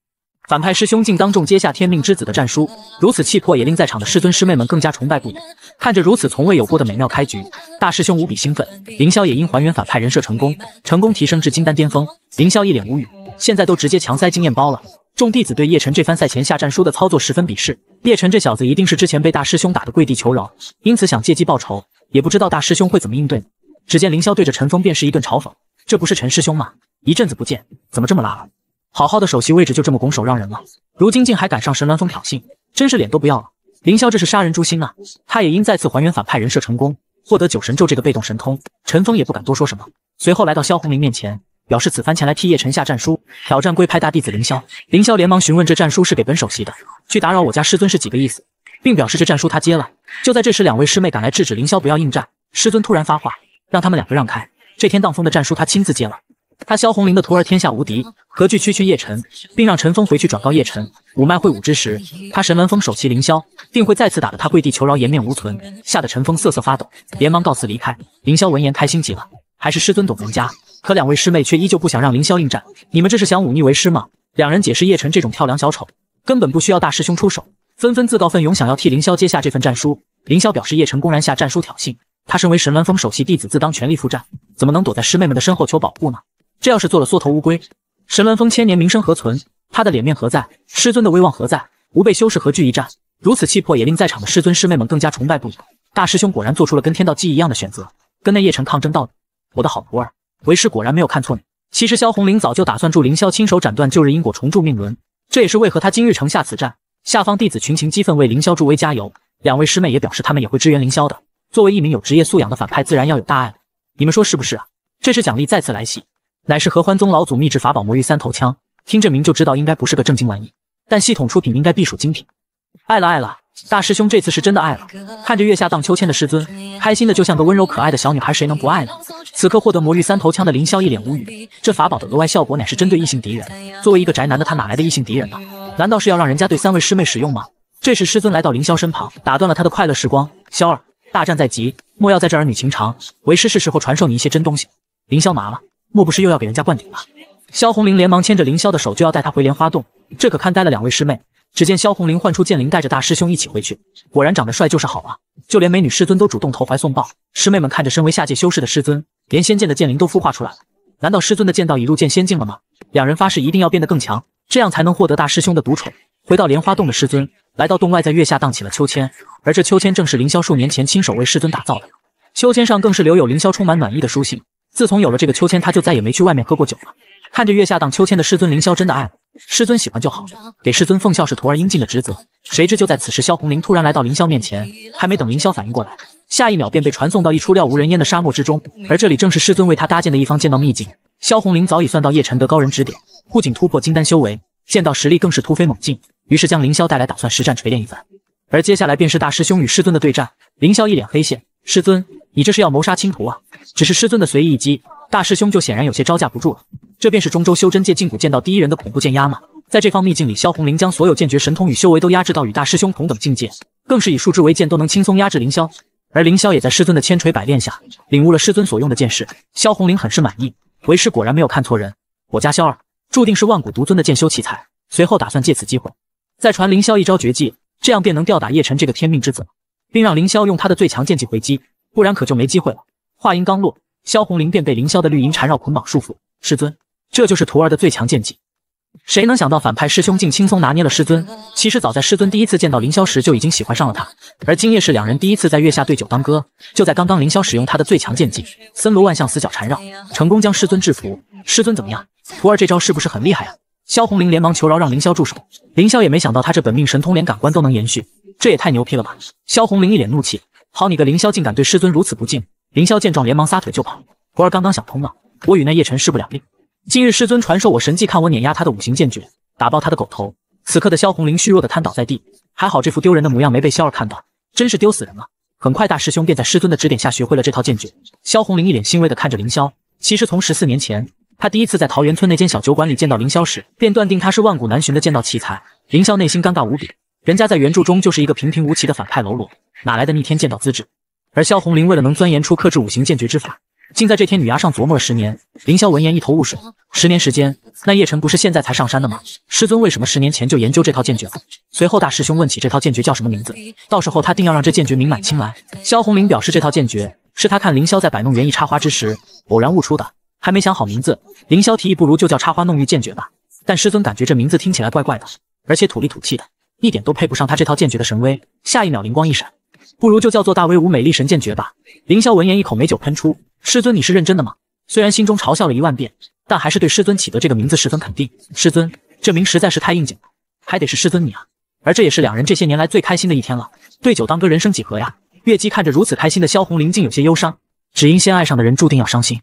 Speaker 1: 反派师兄竟当众接下天命之子的战书，如此气魄也令在场的师尊师妹们更加崇拜不已。看着如此从未有过的美妙开局，大师兄无比兴奋。凌霄也因还原反派人设成功，成功提升至金丹巅峰。凌霄一脸无语，现在都直接强塞经验包了。众弟子对叶晨这番赛前下战书的操作十分鄙视，叶晨这小子一定是之前被大师兄打得跪地求饶，因此想借机报仇，也不知道大师兄会怎么应对。只见凌霄对着陈峰便是一顿嘲讽：“这不是陈师兄吗？”一阵子不见，怎么这么拉了？好好的首席位置就这么拱手让人了？如今竟还敢上神鸾峰挑衅，真是脸都不要了！凌霄这是杀人诛心啊！他也因再次还原反派人设成功，获得九神咒这个被动神通，陈峰也不敢多说什么。随后来到萧红林面前，表示此番前来替叶晨下战书，挑战龟派大弟子凌霄。凌霄连忙询问这战书是给本首席的，去打扰我家师尊是几个意思，并表示这战书他接了。就在这时，两位师妹赶来制止凌霄不要应战。师尊突然发话，让他们两个让开，这天荡风的战书他亲自接了。他萧红林的徒儿天下无敌，何惧区区叶晨，并让陈峰回去转告叶晨，五脉会武之时，他神鸾峰首席凌霄定会再次打得他跪地求饶，颜面无存，吓得陈峰瑟瑟发抖，连忙告辞离开。凌霄闻言开心极了，还是师尊懂人家。可两位师妹却依旧不想让凌霄应战，你们这是想忤逆为师吗？两人解释，叶晨这种跳梁小丑根本不需要大师兄出手，纷纷自告奋勇想要替凌霄接下这份战书。凌霄表示，叶晨公然下战书挑衅，他身为神鸾峰首席弟子，自当全力赴战，怎么能躲在师妹们的身后求保护呢？这要是做了缩头乌龟，神鸾峰千年名声何存？他的脸面何在？师尊的威望何在？吾辈修士何惧一战？如此气魄也令在场的师尊师妹们更加崇拜不已。大师兄果然做出了跟天道基一样的选择，跟那叶辰抗争到底。我的好徒儿，为师果然没有看错你。其实萧红林早就打算助凌霄亲手斩断旧日因果，重铸命轮。这也是为何他今日城下此战。下方弟子群情激愤，为凌霄助威加油。两位师妹也表示他们也会支援凌霄的。作为一名有职业素养的反派，自然要有大爱了。你们说是不是啊？这时奖励再次来袭。乃是合欢宗老祖秘制法宝魔域三头枪，听这名就知道应该不是个正经玩意，但系统出品应该必属精品。爱了爱了，大师兄这次是真的爱了。看着月下荡秋千的师尊，开心的就像个温柔可爱的小女孩，谁能不爱呢？此刻获得魔域三头枪的凌霄一脸无语，这法宝的额外效果乃是针对异性敌人。作为一个宅男的他哪来的异性敌人呢？难道是要让人家对三位师妹使用吗？这时师尊来到凌霄身旁，打断了他的快乐时光。霄儿，大战在即，莫要在这儿女情长。为师是时候传授你一些真东西。凌霄麻了，莫不是又要给人家灌顶了？萧红玲连忙牵着凌霄的手，就要带他回莲花洞。这可看呆了两位师妹。只见萧红玲唤出剑灵，带着大师兄一起回去。果然长得帅就是好啊！就连美女师尊都主动投怀送抱。师妹们看着身为下界修士的师尊，连仙剑的剑灵都孵化出来了。难道师尊的剑道已入剑仙境了吗？两人发誓一定要变得更强，这样才能获得大师兄的独宠。回到莲花洞的师尊来到洞外，在月下荡起了秋千，而这秋千正是凌霄数年前亲手为师尊打造的。秋千上更是留有凌霄充满暖意的书信。自从有了这个秋千，他就再也没去外面喝过酒了。看着月下荡秋千的师尊，凌霄真的爱了。师尊喜欢就好，给师尊奉孝是徒儿应尽的职责。谁知就在此时，萧红玲突然来到凌霄面前，还没等凌霄反应过来，下一秒便被传送到一处料无人烟的沙漠之中。而这里正是师尊为他搭建的一方剑道秘境。萧红玲早已算到叶晨得高人指点，不仅突破金丹修为，剑道实力更是突飞猛进，于是将凌霄带来，打算实战锤炼一番。而接下来便是大师兄与师尊的对战。凌霄一脸黑线，师尊，你这是要谋杀亲徒啊？只是师尊的随意一击，大师兄就显然有些招架不住了。这便是中州修真界禁古剑道第一人的恐怖剑压吗？在这方秘境里，萧红玲将所有剑诀神通与修为都压制到与大师兄同等境界，更是以数之为剑都能轻松压制凌霄。而凌霄也在师尊的千锤百炼下，领悟了师尊所用的剑式。萧红玲很是满意，为师果然没有看错人，我家萧儿注定是万古独尊的剑修奇才。随后打算借此机会再传凌霄一招绝技，这样便能吊打叶辰这个天命之子，并让凌霄用他的最强剑技回击，不然可就没机会了。话音刚落，萧红玲便被凌霄的绿银缠绕捆绑束缚。师尊。这就是徒儿的最强剑技，谁能想到反派师兄竟轻松拿捏了师尊？其实早在师尊第一次见到凌霄时就已经喜欢上了他，而今夜是两人第一次在月下对酒当歌。就在刚刚，凌霄使用他的最强剑技森罗万象死角缠绕，成功将师尊制服。师尊怎么样？徒儿这招是不是很厉害啊？萧红玲连忙求饶，让凌霄住手。凌霄也没想到他这本命神通连感官都能延续，这也太牛批了吧！萧红玲一脸怒气，好你个凌霄，竟敢对师尊如此不敬！凌霄见状，连忙撒腿就跑。徒儿刚刚想通了，我与那叶晨势不两立。今日师尊传授我神技，看我碾压他的五行剑诀，打爆他的狗头。此刻的萧红玲虚弱的瘫倒在地，还好这副丢人的模样没被萧儿看到，真是丢死人了。很快大师兄便在师尊的指点下学会了这套剑诀。萧红玲一脸欣慰的看着凌霄。其实从十四年前，他第一次在桃源村那间小酒馆里见到凌霄时，便断定他是万古难寻的剑道奇才。凌霄内心尴尬无比，人家在原著中就是一个平平无奇的反派喽啰，哪来的逆天剑道资质？而萧红玲为了能钻研出克制五行剑诀之法。竟在这天女崖上琢磨了十年。凌霄闻言一头雾水。十年时间，那叶晨不是现在才上山的吗？师尊为什么十年前就研究这套剑诀了？随后大师兄问起这套剑诀叫什么名字，到时候他定要让这剑诀名满青来。萧红玲表示，这套剑诀是他看凌霄在摆弄园艺插花之时偶然悟出的，还没想好名字。凌霄提议，不如就叫插花弄玉剑诀吧。但师尊感觉这名字听起来怪怪的，而且土里土气的，一点都配不上他这套剑诀的神威。下一秒灵光一闪，不如就叫做大威武美丽神剑诀吧。凌霄闻言一口美酒喷出。师尊，你是认真的吗？虽然心中嘲笑了一万遍，但还是对师尊起的这个名字十分肯定。师尊，这名实在是太应景了，还得是师尊你啊！而这也是两人这些年来最开心的一天了。对酒当歌，人生几何呀？月姬看着如此开心的萧红玲，竟有些忧伤。只因先爱上的人，注定要伤心。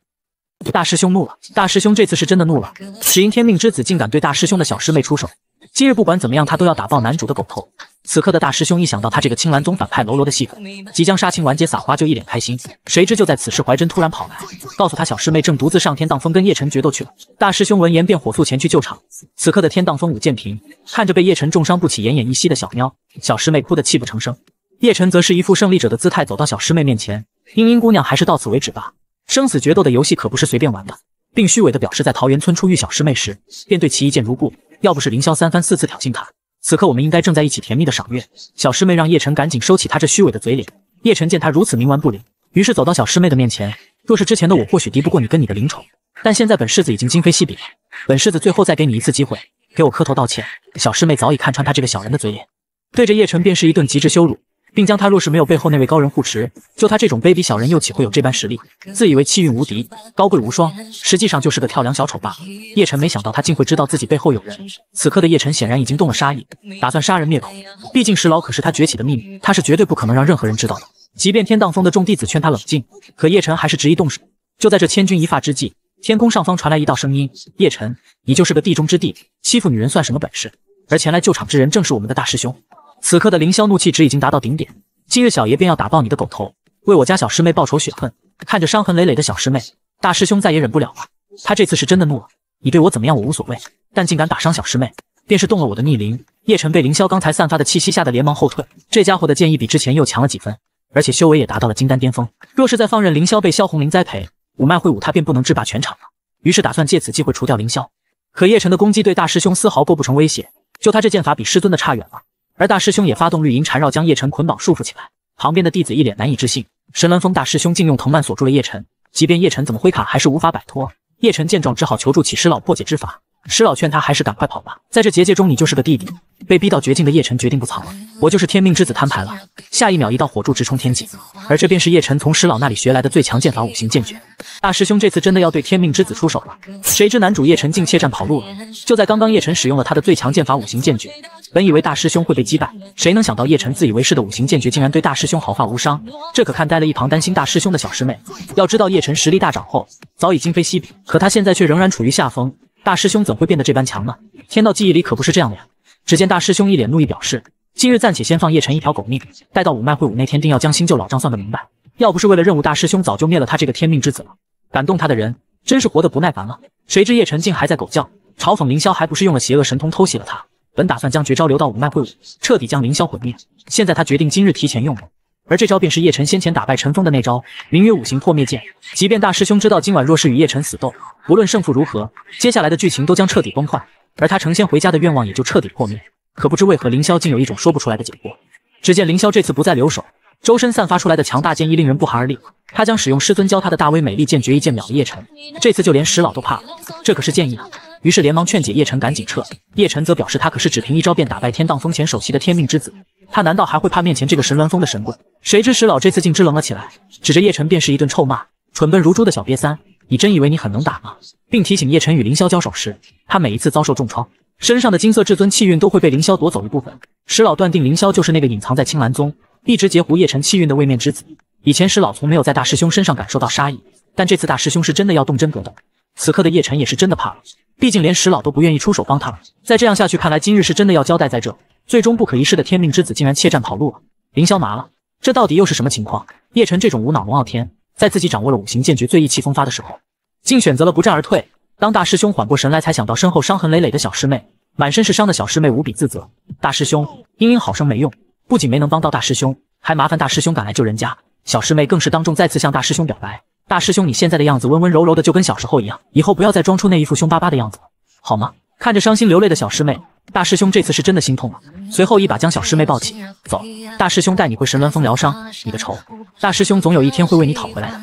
Speaker 1: 大师兄怒了，大师兄这次是真的怒了。只因天命之子竟敢对大师兄的小师妹出手。今日不管怎么样，他都要打爆男主的狗头。此刻的大师兄一想到他这个青蓝宗反派喽啰的戏份即将杀青完结撒花，就一脸开心。谁知就在此时，怀真突然跑来，告诉他小师妹正独自上天荡风跟叶晨决斗去了。大师兄闻言便火速前去救场。此刻的天荡风舞剑平看着被叶晨重伤不起、奄奄一息的小喵，小师妹哭得泣不成声。叶晨则是一副胜利者的姿态走到小师妹面前：“茵茵姑娘，还是到此为止吧。生死决斗的游戏可不是随便玩的。”并虚伪的表示，在桃源村初遇小师妹时，便对其一见如故。要不是凌霄三番四次挑衅他，此刻我们应该正在一起甜蜜的赏月。小师妹让叶晨赶紧收起他这虚伪的嘴脸。叶晨见他如此冥顽不灵，于是走到小师妹的面前。若是之前的我，或许敌不过你跟你的灵宠，但现在本世子已经今非昔比了。本世子最后再给你一次机会，给我磕头道歉。小师妹早已看穿他这个小人的嘴脸，对着叶晨便是一顿极致羞辱。并将他若是没有背后那位高人护持，就他这种卑鄙小人又岂会有这般实力？自以为气运无敌、高贵无双，实际上就是个跳梁小丑罢了。叶晨没想到他竟会知道自己背后有人。此刻的叶晨显然已经动了杀意，打算杀人灭口。毕竟石老可是他崛起的秘密，他是绝对不可能让任何人知道的。即便天荡峰的众弟子劝他冷静，可叶晨还是执意动手。就在这千钧一发之际，天空上方传来一道声音：“叶晨，你就是个地中之地，欺负女人算什么本事？而前来救场之人正是我们的大师兄。”此刻的凌霄怒气值已经达到顶点，今日小爷便要打爆你的狗头，为我家小师妹报仇雪恨。看着伤痕累累的小师妹，大师兄再也忍不了了，他这次是真的怒了。你对我怎么样我无所谓，但竟敢打伤小师妹，便是动了我的逆鳞。叶晨被凌霄刚才散发的气息吓得连忙后退，这家伙的剑意比之前又强了几分，而且修为也达到了金丹巅峰。若是再放任凌霄被萧红林栽培，五脉会武他便不能制霸全场了。于是打算借此机会除掉凌霄。可叶晨的攻击对大师兄丝毫构不成威胁，就他这剑法比师尊的差远了。而大师兄也发动绿银缠绕，将叶晨捆绑束缚起来。旁边的弟子一脸难以置信，神鸾峰大师兄竟用藤蔓锁住了叶晨，即便叶晨怎么挥卡，还是无法摆脱。叶晨见状，只好求助起师老破解之法。石老劝他还是赶快跑吧，在这结界中你就是个弟弟。被逼到绝境的叶晨决定不藏了，我就是天命之子摊牌了。下一秒，一道火柱直冲天际，而这便是叶晨从石老那里学来的最强剑法——五行剑诀。大师兄这次真的要对天命之子出手了，谁知男主叶晨竟怯战跑路了。就在刚刚，叶晨使用了他的最强剑法——五行剑诀，本以为大师兄会被击败，谁能想到叶晨自以为是的五行剑诀竟然对大师兄毫发无伤，这可看呆了一旁担心大师兄的小师妹。要知道叶晨实力大涨后，早已今非昔比，可他现在却仍然处于下风。大师兄怎会变得这般强呢？天道记忆里可不是这样的呀！只见大师兄一脸怒意，表示今日暂且先放叶晨一条狗命，待到五脉会武那天，定要将新旧老账算个明白。要不是为了任务，大师兄早就灭了他这个天命之子了。敢动他的人真是活得不耐烦了。谁知叶晨竟还在狗叫，嘲讽凌霄还不是用了邪恶神通偷袭了他？本打算将绝招留到五脉会武，彻底将凌霄毁灭。现在他决定今日提前用了。而这招便是叶晨先前打败陈峰的那招，名曰五行破灭剑。即便大师兄知道今晚若是与叶晨死斗，无论胜负如何，接下来的剧情都将彻底崩坏，而他成仙回家的愿望也就彻底破灭。可不知为何，凌霄竟有一种说不出来的解脱。只见凌霄这次不再留手，周身散发出来的强大剑意令人不寒而栗。他将使用师尊教他的大威美丽剑诀一剑秒了叶晨，这次就连石老都怕了。这可是剑意啊！于是连忙劝解叶晨赶紧撤。叶晨则表示他可是只凭一招便打败天荡峰前首席的天命之子，他难道还会怕面前这个神鸾峰的神棍？谁知石老这次竟支棱了起来，指着叶晨便是一顿臭骂：“蠢笨如猪的小瘪三，你真以为你很能打吗？”并提醒叶晨与凌霄交手时，他每一次遭受重创，身上的金色至尊气运都会被凌霄夺走一部分。石老断定凌霄就是那个隐藏在青兰宗，一直截胡叶晨气运的位面之子。以前石老从没有在大师兄身上感受到杀意，但这次大师兄是真的要动真格的。此刻的叶晨也是真的怕了。毕竟连石老都不愿意出手帮他了，再这样下去，看来今日是真的要交代在这。最终不可一世的天命之子竟然怯战跑路了，凌霄麻了，这到底又是什么情况？叶晨这种无脑龙傲天，在自己掌握了五行剑诀最意气风发的时候，竟选择了不战而退。当大师兄缓过神来，才想到身后伤痕累累的小师妹，满身是伤的小师妹无比自责。大师兄，英英好生没用，不仅没能帮到大师兄，还麻烦大师兄赶来救人家。小师妹更是当众再次向大师兄表白。大师兄，你现在的样子温温柔柔的，就跟小时候一样，以后不要再装出那一副凶巴巴的样子了，好吗？看着伤心流泪的小师妹，大师兄这次是真的心痛了。随后一把将小师妹抱起，走，大师兄带你回神鸾峰疗伤，你的仇，大师兄总有一天会为你讨回来的。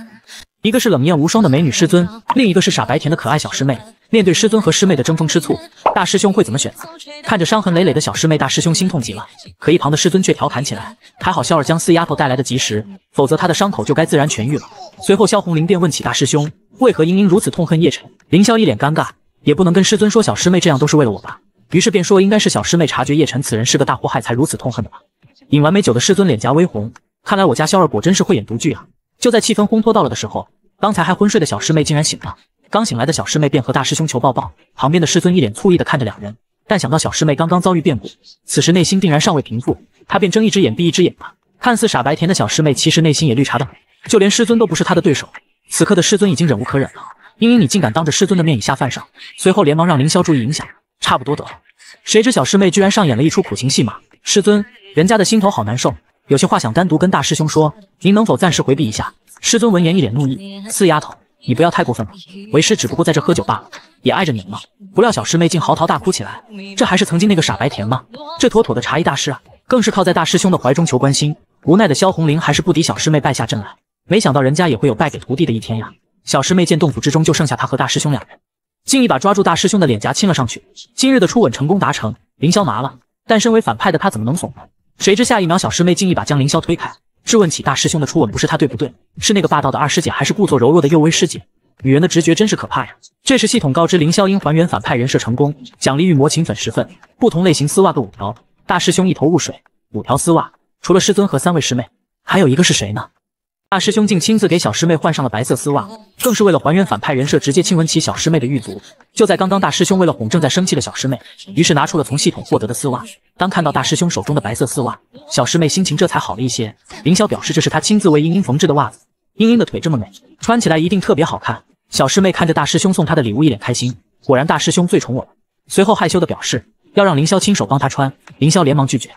Speaker 1: 一个是冷艳无双的美女师尊，另一个是傻白甜的可爱小师妹。面对师尊和师妹的争风吃醋，大师兄会怎么选择？看着伤痕累累的小师妹，大师兄心痛极了。可一旁的师尊却调侃起来：“还好萧儿将四丫头带来的及时，否则她的伤口就该自然痊愈了。”随后萧红林便问起大师兄：“为何英英如此痛恨叶晨？”凌霄一脸尴尬，也不能跟师尊说小师妹这样都是为了我吧，于是便说：“应该是小师妹察觉叶晨此人是个大祸害，才如此痛恨的吧。”饮完美酒的师尊脸颊微红，看来我家萧儿果真是慧眼独具啊！就在气氛烘托到了的时候，刚才还昏睡的小师妹竟然醒了。刚醒来的小师妹便和大师兄求抱抱，旁边的师尊一脸醋意的看着两人，但想到小师妹刚刚遭遇变故，此时内心定然尚未平复，他便睁一只眼闭一只眼吧。看似傻白甜的小师妹，其实内心也绿茶的很，就连师尊都不是她的对手。此刻的师尊已经忍无可忍了，英英，你竟敢当着师尊的面以下犯上！随后连忙让凌霄注意影响，差不多得了。谁知小师妹居然上演了一出苦情戏码，师尊，人家的心头好难受，有些话想单独跟大师兄说，您能否暂时回避一下？师尊闻言一脸怒意，四丫头。你不要太过分了，为师只不过在这喝酒罢了，也碍着你了。不料小师妹竟嚎啕大哭起来，这还是曾经那个傻白甜吗？这妥妥的茶艺大师啊，更是靠在大师兄的怀中求关心。无奈的萧红林还是不敌小师妹败下阵来，没想到人家也会有败给徒弟的一天呀。小师妹见洞府之中就剩下他和大师兄两人，竟一把抓住大师兄的脸颊亲了上去。今日的初吻成功达成，凌霄麻了，但身为反派的他怎么能怂呢？谁知下一秒小师妹竟一把将凌霄推开。质问起大师兄的初吻不是他对不对？是那个霸道的二师姐，还是故作柔弱的幼薇师姐？女人的直觉真是可怕呀！这时系统告知凌霄因还原反派人设成功，奖励玉魔情粉十份，不同类型丝袜各五条。大师兄一头雾水，五条丝袜，除了师尊和三位师妹，还有一个是谁呢？大师兄竟亲自给小师妹换上了白色丝袜，更是为了还原反派人设，直接亲吻起小师妹的玉足。就在刚刚，大师兄为了哄正在生气的小师妹，于是拿出了从系统获得的丝袜。当看到大师兄手中的白色丝袜，小师妹心情这才好了一些。凌霄表示这是他亲自为英英缝制的袜子，英英的腿这么美，穿起来一定特别好看。小师妹看着大师兄送她的礼物，一脸开心。果然大师兄最宠我了。随后害羞的表示要让凌霄亲手帮她穿，凌霄连忙拒绝，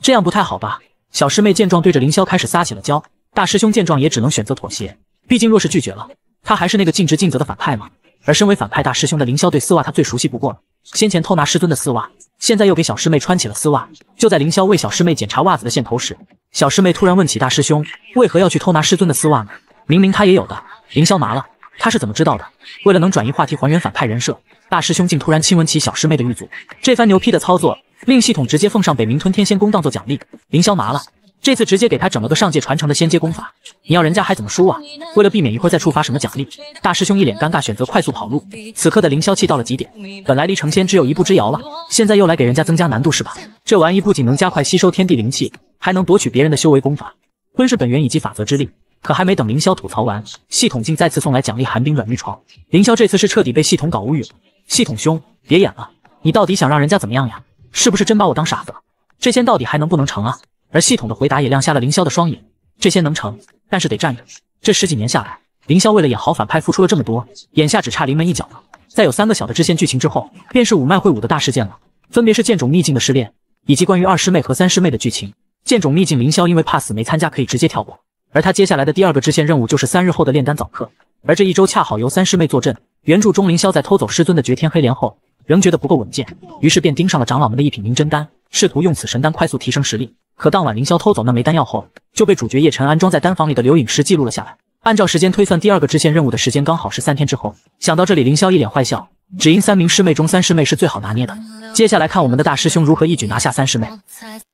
Speaker 1: 这样不太好吧？小师妹见状，对着凌霄开始撒起了娇。大师兄见状也只能选择妥协，毕竟若是拒绝了，他还是那个尽职尽责的反派吗？而身为反派大师兄的凌霄对丝袜他最熟悉不过了，先前偷拿师尊的丝袜，现在又给小师妹穿起了丝袜。就在凌霄为小师妹检查袜子的线头时，小师妹突然问起大师兄为何要去偷拿师尊的丝袜呢？明明他也有的。凌霄麻了，他是怎么知道的？为了能转移话题还原反派人设，大师兄竟突然亲吻起小师妹的玉足，这番牛批的操作令系统直接奉上北冥吞天仙功当做奖励。凌霄麻了。这次直接给他整了个上界传承的仙阶功法，你要人家还怎么输啊？为了避免一会儿再触发什么奖励，大师兄一脸尴尬，选择快速跑路。此刻的凌霄气到了极点，本来离成仙只有一步之遥了，现在又来给人家增加难度是吧？这玩意不仅能加快吸收天地灵气，还能夺取别人的修为功法，吞噬本源以及法则之力。可还没等凌霄吐槽完，系统竟再次送来奖励寒冰软玉床。凌霄这次是彻底被系统搞无语了。系统兄，别演了，你到底想让人家怎么样呀？是不是真把我当傻子了？这仙到底还能不能成啊？而系统的回答也亮瞎了凌霄的双眼，这些能成，但是得站着。这十几年下来，凌霄为了演好反派付出了这么多，眼下只差临门一脚了。在有三个小的支线剧情之后，便是五脉会武的大事件了，分别是剑种秘境的试炼，以及关于二师妹和三师妹的剧情。剑种秘境，凌霄因为怕死没参加，可以直接跳过。而他接下来的第二个支线任务就是三日后的炼丹早课，而这一周恰好由三师妹坐镇。原著中，凌霄在偷走师尊的绝天黑莲后，仍觉得不够稳健，于是便盯上了长老们的一品灵真丹，试图用此神丹快速提升实力。可当晚凌霄偷走那枚丹药后，就被主角叶晨安装在丹房里的留影师记录了下来。按照时间推算，第二个支线任务的时间刚好是三天之后。想到这里，凌霄一脸坏笑，只因三名师妹中三师妹是最好拿捏的。接下来看我们的大师兄如何一举拿下三师妹。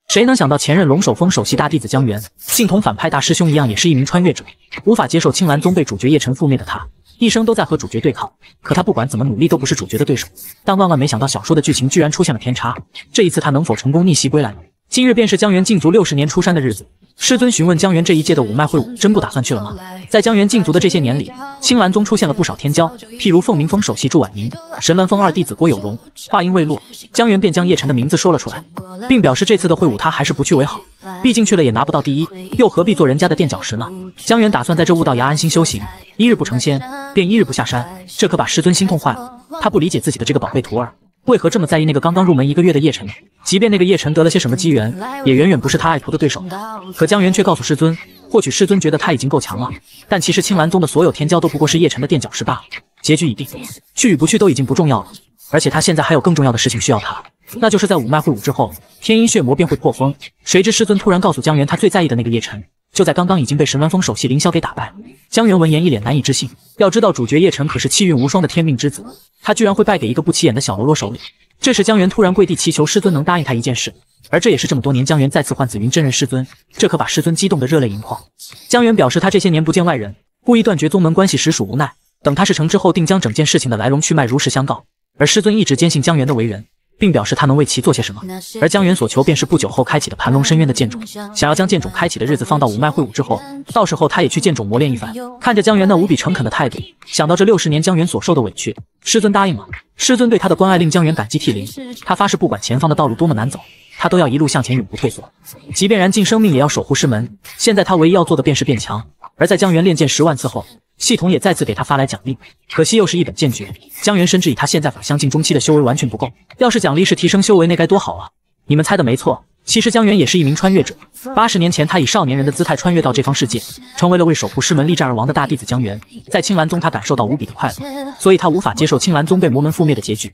Speaker 1: 谁能想到前任龙首峰首席大弟子江源，竟同反派大师兄一样，也是一名穿越者。无法接受青兰宗被主角叶晨覆灭的他，一生都在和主角对抗。可他不管怎么努力，都不是主角的对手。但万万没想到，小说的剧情居然出现了偏差。这一次他能否成功逆袭归来呢？今日便是江源禁足六十年出山的日子。师尊询问江源：“这一届的五脉会武，真不打算去了吗？”在江源禁足的这些年里，青兰宗出现了不少天骄，譬如凤鸣峰首席祝婉宁、神鸾峰二弟子郭有容。话音未落，江源便将叶晨的名字说了出来，并表示这次的会武他还是不去为好。毕竟去了也拿不到第一，又何必做人家的垫脚石呢？江源打算在这悟道崖安心修行，一日不成仙，便一日不下山。这可把师尊心痛坏了。他不理解自己的这个宝贝徒儿。为何这么在意那个刚刚入门一个月的叶晨呢？即便那个叶晨得了些什么机缘，也远远不是他爱徒的对手。可江源却告诉师尊，或许师尊觉得他已经够强了，但其实青兰宗的所有天骄都不过是叶晨的垫脚石罢了。结局已定，去与不去都已经不重要了。而且他现在还有更重要的事情需要他，那就是在五脉会武之后，天阴血魔便会破风。谁知师尊突然告诉江源，他最在意的那个叶晨。就在刚刚已经被神鸾峰首席凌霄给打败。江源闻言一脸难以置信。要知道主角叶晨可是气运无双的天命之子，他居然会败给一个不起眼的小喽啰手里。这时江源突然跪地祈求师尊能答应他一件事，而这也是这么多年江源再次唤紫云真人师尊，这可把师尊激动得热泪盈眶。江源表示他这些年不见外人，故意断绝宗门关系实属无奈，等他事成之后定将整件事情的来龙去脉如实相告。而师尊一直坚信江源的为人。并表示他能为其做些什么，而江源所求便是不久后开启的盘龙深渊的剑种，想要将剑种开启的日子放到五脉会武之后，到时候他也去剑种磨练一番。看着江源那无比诚恳的态度，想到这六十年江源所受的委屈，师尊答应了。师尊对他的关爱令江源感激涕零，他发誓不管前方的道路多么难走，他都要一路向前，永不退缩，即便燃尽生命也要守护师门。现在他唯一要做的便是变强，而在江源练剑十万次后。系统也再次给他发来奖励，可惜又是一本剑诀。江源深知以他现在法相境中期的修为完全不够，要是奖励是提升修为，那该多好啊！你们猜的没错，其实江源也是一名穿越者。八十年前，他以少年人的姿态穿越到这方世界，成为了为守护师门立战而亡的大弟子江源。在青兰宗，他感受到无比的快乐，所以他无法接受青兰宗被魔门覆灭的结局。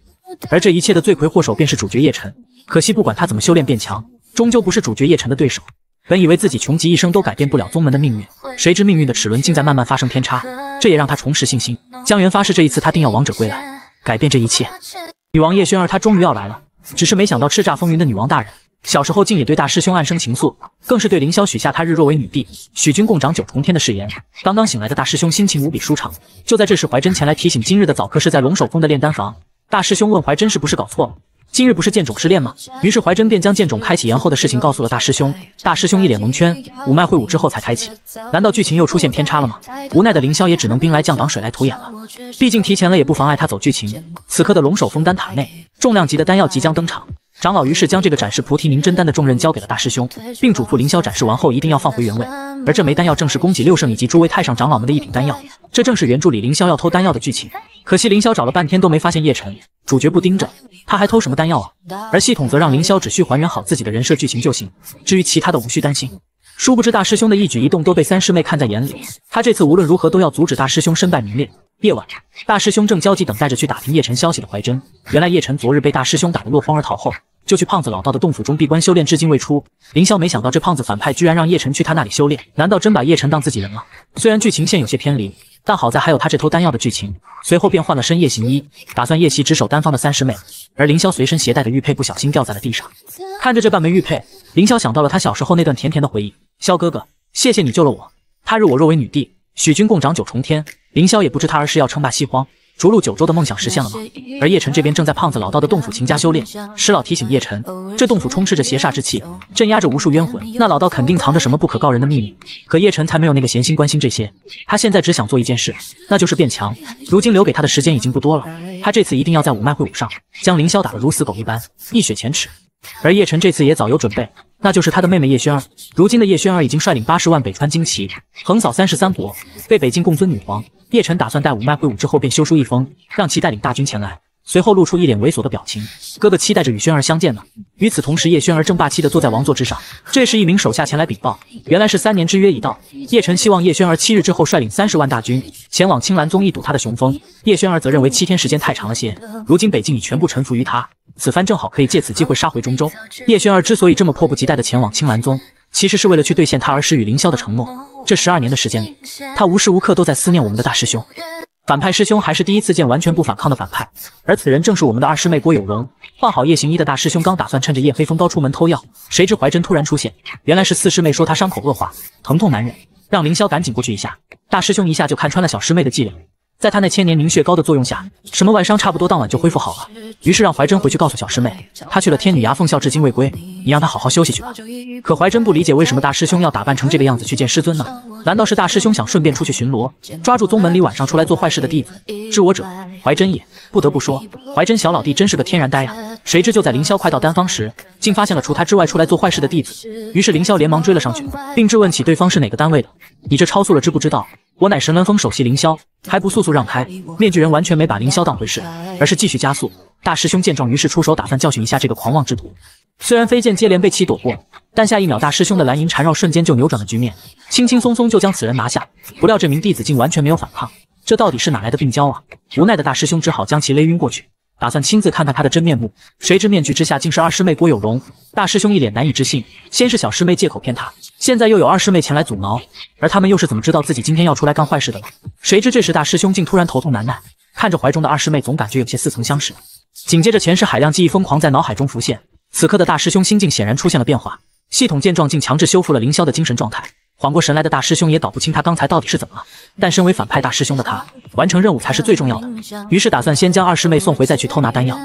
Speaker 1: 而这一切的罪魁祸首便是主角叶晨。可惜，不管他怎么修炼变强，终究不是主角叶晨的对手。本以为自己穷极一生都改变不了宗门的命运，谁知命运的齿轮竟在慢慢发生偏差，这也让他重拾信心。江源发誓，这一次他定要王者归来，改变这一切。女王叶轩儿，她终于要来了，只是没想到叱咤风云的女王大人，小时候竟也对大师兄暗生情愫，更是对凌霄许下他日若为女帝，许君共掌九重天的誓言。刚刚醒来的大师兄心情无比舒畅。就在这时，怀真前来提醒，今日的早课是在龙首峰的炼丹房。大师兄问怀真是不是搞错了。今日不是剑种试炼吗？于是怀真便将剑种开启延后的事情告诉了大师兄。大师兄一脸蒙圈，五脉会武之后才开启，难道剧情又出现偏差了吗？无奈的凌霄也只能兵来将挡，水来土掩了。毕竟提前了也不妨碍他走剧情。此刻的龙首封丹塔内，重量级的丹药即将登场。长老于是将这个展示菩提凝真丹的重任交给了大师兄，并嘱咐凌霄展示完后一定要放回原位。而这枚丹药正是供给六圣以及诸位太上长老们的一品丹药，这正是原著里凌霄要偷丹药的剧情。可惜凌霄找了半天都没发现叶辰，主角不盯着，他还偷什么丹药啊？而系统则让凌霄只需还原好自己的人设剧情就行，至于其他的无需担心。殊不知大师兄的一举一动都被三师妹看在眼里，他这次无论如何都要阻止大师兄身败名裂。夜晚，大师兄正焦急等待着去打听叶辰消息的怀真，原来叶辰昨日被大师兄打得落荒而逃后。就去胖子老道的洞府中闭关修炼，至今未出。凌霄没想到这胖子反派居然让叶晨去他那里修炼，难道真把叶晨当自己人了？虽然剧情线有些偏离，但好在还有他这偷丹药的剧情。随后便换了身夜行衣，打算夜袭值守丹方的三师妹。而凌霄随身携带的玉佩不小心掉在了地上，看着这半枚玉佩，凌霄想到了他小时候那段甜甜的回忆。萧哥哥，谢谢你救了我。他日我若为女帝，许君共掌九重天。凌霄也不知他儿时要称霸西荒。逐鹿九州的梦想实现了吗？而叶辰这边正在胖子老道的洞府勤加修炼。石老提醒叶晨，这洞府充斥着邪煞之气，镇压着无数冤魂，那老道肯定藏着什么不可告人的秘密。可叶晨才没有那个闲心关心这些，他现在只想做一件事，那就是变强。如今留给他的时间已经不多了，他这次一定要在五脉会武上将凌霄打得如死狗一般，一雪前耻。而叶晨这次也早有准备，那就是他的妹妹叶轩儿。如今的叶轩儿已经率领八十万北川精骑，横扫三十三国，被北境共尊女皇。叶辰打算待五脉会武之后，便修书一封，让其带领大军前来。随后露出一脸猥琐的表情，哥哥期待着与轩儿相见呢。与此同时，叶轩儿正霸气地坐在王座之上。这时，一名手下前来禀报，原来是三年之约已到。叶晨希望叶轩儿七日之后率领三十万大军前往青兰宗一睹他的雄风。叶轩儿则认为七天时间太长了些，如今北境已全部臣服于他，此番正好可以借此机会杀回中州。叶轩儿之所以这么迫不及待地前往青兰宗，其实是为了去兑现他儿时与凌霄的承诺。这十二年的时间里，他无时无刻都在思念我们的大师兄。反派师兄还是第一次见完全不反抗的反派，而此人正是我们的二师妹郭有容。换好夜行衣的大师兄刚打算趁着夜黑风高出门偷药，谁知怀真突然出现。原来是四师妹说他伤口恶化，疼痛难忍，让凌霄赶紧过去一下。大师兄一下就看穿了小师妹的伎俩。在他那千年凝血膏的作用下，什么外伤差不多当晚就恢复好了。于是让怀真回去告诉小师妹，他去了天女崖奉孝，至今未归，你让他好好休息去吧。可怀真不理解为什么大师兄要打扮成这个样子去见师尊呢？难道是大师兄想顺便出去巡逻，抓住宗门里晚上出来做坏事的弟子？知我者，怀真也。不得不说，怀真小老弟真是个天然呆呀。谁知就在凌霄快到丹方时，竟发现了除他之外出来做坏事的弟子。于是凌霄连忙追了上去，并质问起对方是哪个单位的。你这超速了，知不知道？我乃神鸾峰首席凌霄，还不速速让开！面具人完全没把凌霄当回事，而是继续加速。大师兄见状，于是出手打算教训一下这个狂妄之徒。虽然飞剑接连被其躲过，但下一秒大师兄的蓝银缠绕瞬间就扭转了局面，轻轻松松就将此人拿下。不料这名弟子竟完全没有反抗，这到底是哪来的病娇啊？无奈的大师兄只好将其勒晕过去。打算亲自看看他的真面目，谁知面具之下竟是二师妹郭有容。大师兄一脸难以置信，先是小师妹借口骗他，现在又有二师妹前来阻挠，而他们又是怎么知道自己今天要出来干坏事的呢？谁知这时大师兄竟突然头痛难耐，看着怀中的二师妹，总感觉有些似曾相识。紧接着前世海量记忆疯狂在脑海中浮现，此刻的大师兄心境显然出现了变化。系统见状，竟强制修复了凌霄的精神状态。缓过神来的大师兄也搞不清他刚才到底是怎么了，但身为反派大师兄的他，完成任务才是最重要的。于是打算先将二师妹送回，再去偷拿丹药。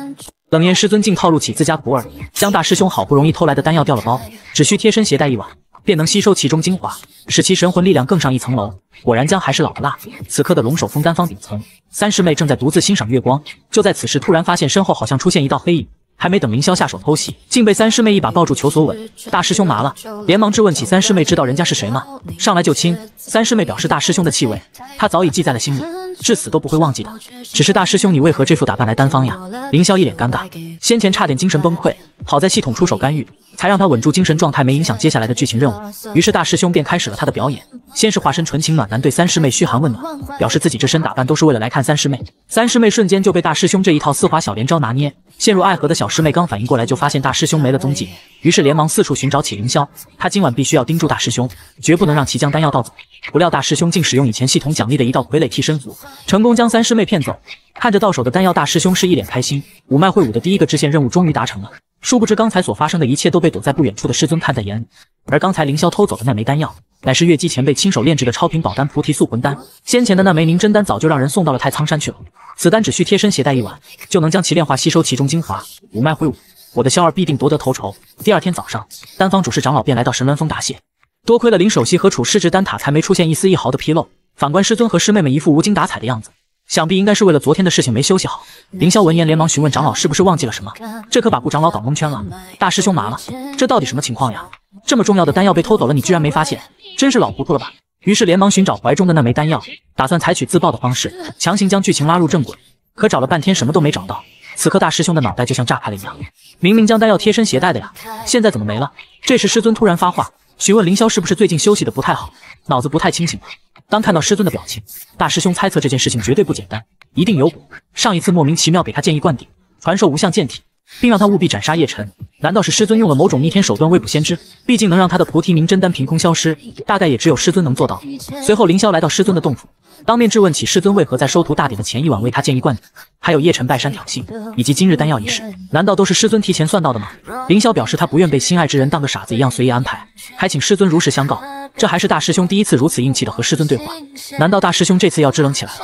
Speaker 1: 冷艳师尊竟套路起自家徒儿，将大师兄好不容易偷来的丹药掉了包，只需贴身携带一碗，便能吸收其中精华，使其神魂力量更上一层楼。果然姜还是老的辣。此刻的龙首峰丹方顶层，三师妹正在独自欣赏月光，就在此时突然发现身后好像出现一道黑影。还没等凌霄下手偷袭，竟被三师妹一把抱住求索吻。大师兄麻了，连忙质问起三师妹知道人家是谁吗？上来就亲。三师妹表示大师兄的气味，她早已记在了心里，至死都不会忘记的。只是大师兄你为何这副打扮来单方呀？凌霄一脸尴尬，先前差点精神崩溃，好在系统出手干预，才让他稳住精神状态，没影响接下来的剧情任务。于是大师兄便开始了他的表演，先是化身纯情暖男对三师妹嘘寒问暖，表示自己这身打扮都是为了来看三师妹。三师妹瞬间就被大师兄这一套丝滑小连招拿捏。陷入爱河的小师妹刚反应过来，就发现大师兄没了踪迹，于是连忙四处寻找起凌霄。她今晚必须要盯住大师兄，绝不能让其将丹药盗走。不料大师兄竟使用以前系统奖励的一道傀儡替身符，成功将三师妹骗走。看着到手的丹药，大师兄是一脸开心。五脉会武的第一个支线任务终于达成了。殊不知刚才所发生的一切都被躲在不远处的师尊看在眼里，而刚才凌霄偷走的那枚丹药，乃是月姬前辈亲手炼制的超品宝丹菩提素魂丹。先前的那枚凝真丹早就让人送到了太仓山去了。此丹只需贴身携带一晚，就能将其炼化吸收其中精华。五脉会武，我的萧儿必定夺得头筹。第二天早上，丹方主事长老便来到神鸾峰答谢。多亏了林首席和楚师侄丹塔，才没出现一丝一毫的纰漏。反观师尊和师妹们一副无精打采的样子，想必应该是为了昨天的事情没休息好。凌霄闻言连忙询问长老是不是忘记了什么，这可把顾长老搞蒙圈了。大师兄麻了，这到底什么情况呀？这么重要的丹药被偷走了，你居然没发现，真是老糊涂了吧？于是连忙寻找怀中的那枚丹药，打算采取自爆的方式，强行将剧情拉入正轨。可找了半天什么都没找到。此刻大师兄的脑袋就像炸开了一样，明明将丹药贴身携带的呀，现在怎么没了？这时师尊突然发话，询问凌霄是不是最近休息的不太好，脑子不太清醒了？当看到师尊的表情，大师兄猜测这件事情绝对不简单，一定有鬼。上一次莫名其妙给他建议灌顶，传授无相剑体。并让他务必斩杀叶辰，难道是师尊用了某种逆天手段未卜先知？毕竟能让他的菩提明真丹凭空消失，大概也只有师尊能做到。随后凌霄来到师尊的洞府，当面质问起师尊为何在收徒大典的前一晚为他建议灌顶，还有叶辰拜山挑衅，以及今日丹药一事，难道都是师尊提前算到的吗？凌霄表示他不愿被心爱之人当个傻子一样随意安排，还请师尊如实相告。这还是大师兄第一次如此硬气的和师尊对话，难道大师兄这次要支棱起来了？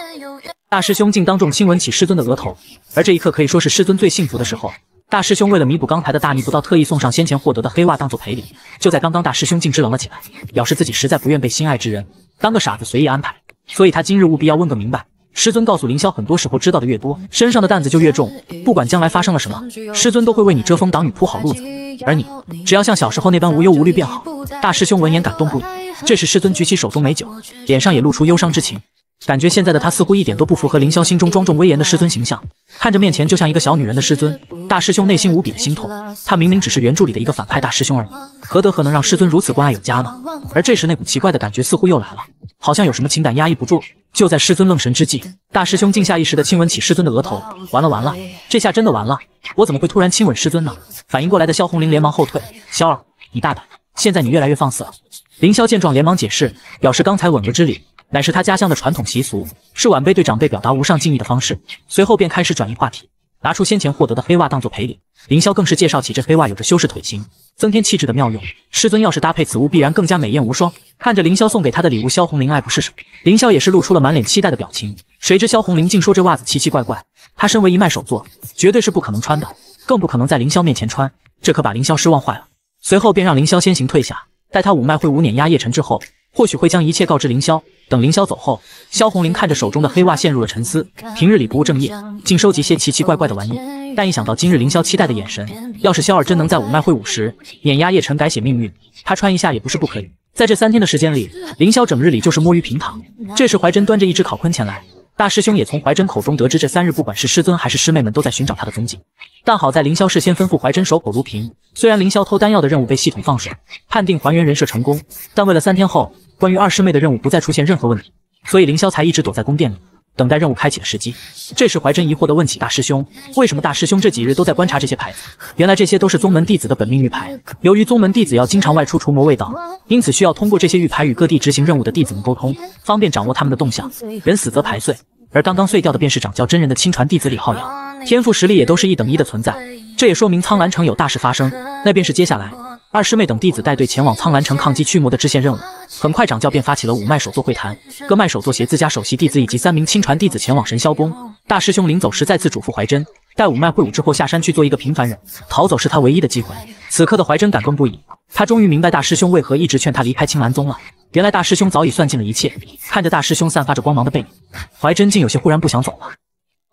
Speaker 1: 大师兄竟当众亲吻起师尊的额头，而这一刻可以说是师尊最幸福的时候。大师兄为了弥补刚才的大逆不道，特意送上先前获得的黑袜当做赔礼。就在刚刚，大师兄竟支棱了起来，表示自己实在不愿被心爱之人当个傻子随意安排，所以他今日务必要问个明白。师尊告诉凌霄，很多时候知道的越多，身上的担子就越重。不管将来发生了什么，师尊都会为你遮风挡雨，铺好路子。而你只要像小时候那般无忧无虑便好。大师兄闻言感动不已。这时，师尊举起手中美酒，脸上也露出忧伤之情。感觉现在的他似乎一点都不符合凌霄心中庄重威严的师尊形象，看着面前就像一个小女人的师尊，大师兄内心无比的心痛。他明明只是原著里的一个反派大师兄而已，何德何能让师尊如此关爱有加呢？而这时那股奇怪的感觉似乎又来了，好像有什么情感压抑不住。就在师尊愣神之际，大师兄竟下意识的亲吻起师尊的额头。完了完了，这下真的完了！我怎么会突然亲吻师尊呢？反应过来的萧红玲连忙后退。萧儿，你大胆！现在你越来越放肆了。凌霄见状连忙解释，表示刚才吻额之礼。乃是他家乡的传统习俗，是晚辈对长辈表达无上敬意的方式。随后便开始转移话题，拿出先前获得的黑袜当做赔礼。凌霄更是介绍起这黑袜有着修饰腿型、增添气质的妙用，师尊要是搭配此物，必然更加美艳无双。看着凌霄送给他的礼物，萧红玲爱不释手，凌霄也是露出了满脸期待的表情。谁知萧红玲竟说这袜子奇奇怪怪，她身为一脉首座，绝对是不可能穿的，更不可能在凌霄面前穿，这可把凌霄失望坏了。随后便让凌霄先行退下，待他五脉会武碾压叶辰之后。或许会将一切告知凌霄。等凌霄走后，萧红玲看着手中的黑袜，陷入了沉思。平日里不务正业，竟收集些奇奇怪怪的玩意，但一想到今日凌霄期待的眼神，要是萧儿真能在五脉会武时碾压叶辰，改写命运，他穿一下也不是不可以。在这三天的时间里，凌霄整日里就是摸鱼平躺。这时，怀真端着一只烤鲲前来。大师兄也从怀真口中得知，这三日不管是师尊还是师妹们都在寻找他的踪迹。但好在凌霄事先吩咐怀真守口如瓶，虽然凌霄偷丹药的任务被系统放水，判定还原人设成功，但为了三天后关于二师妹的任务不再出现任何问题，所以凌霄才一直躲在宫殿里等待任务开启的时机。这时怀真疑惑地问起大师兄，为什么大师兄这几日都在观察这些牌子？原来这些都是宗门弟子的本命玉牌。由于宗门弟子要经常外出除魔卫道，因此需要通过这些玉牌与各地执行任务的弟子们沟通，方便掌握他们的动向。人死则牌碎。而刚刚碎掉的便是掌教真人的亲传弟子李浩阳，天赋实力也都是一等一的存在，这也说明苍兰城有大事发生。那便是接下来二师妹等弟子带队前往苍兰城抗击驱魔的支线任务。很快，掌教便发起了五脉首座会谈，各脉首座携自家首席弟子以及三名亲传弟子前往神霄宫。大师兄临走时再次嘱咐怀真，待五脉会武之后下山去做一个平凡人，逃走是他唯一的机会。此刻的怀真感动不已，他终于明白大师兄为何一直劝他离开青兰宗了。原来大师兄早已算尽了一切。看着大师兄散发着光芒的背影，怀真竟有些忽然不想走了。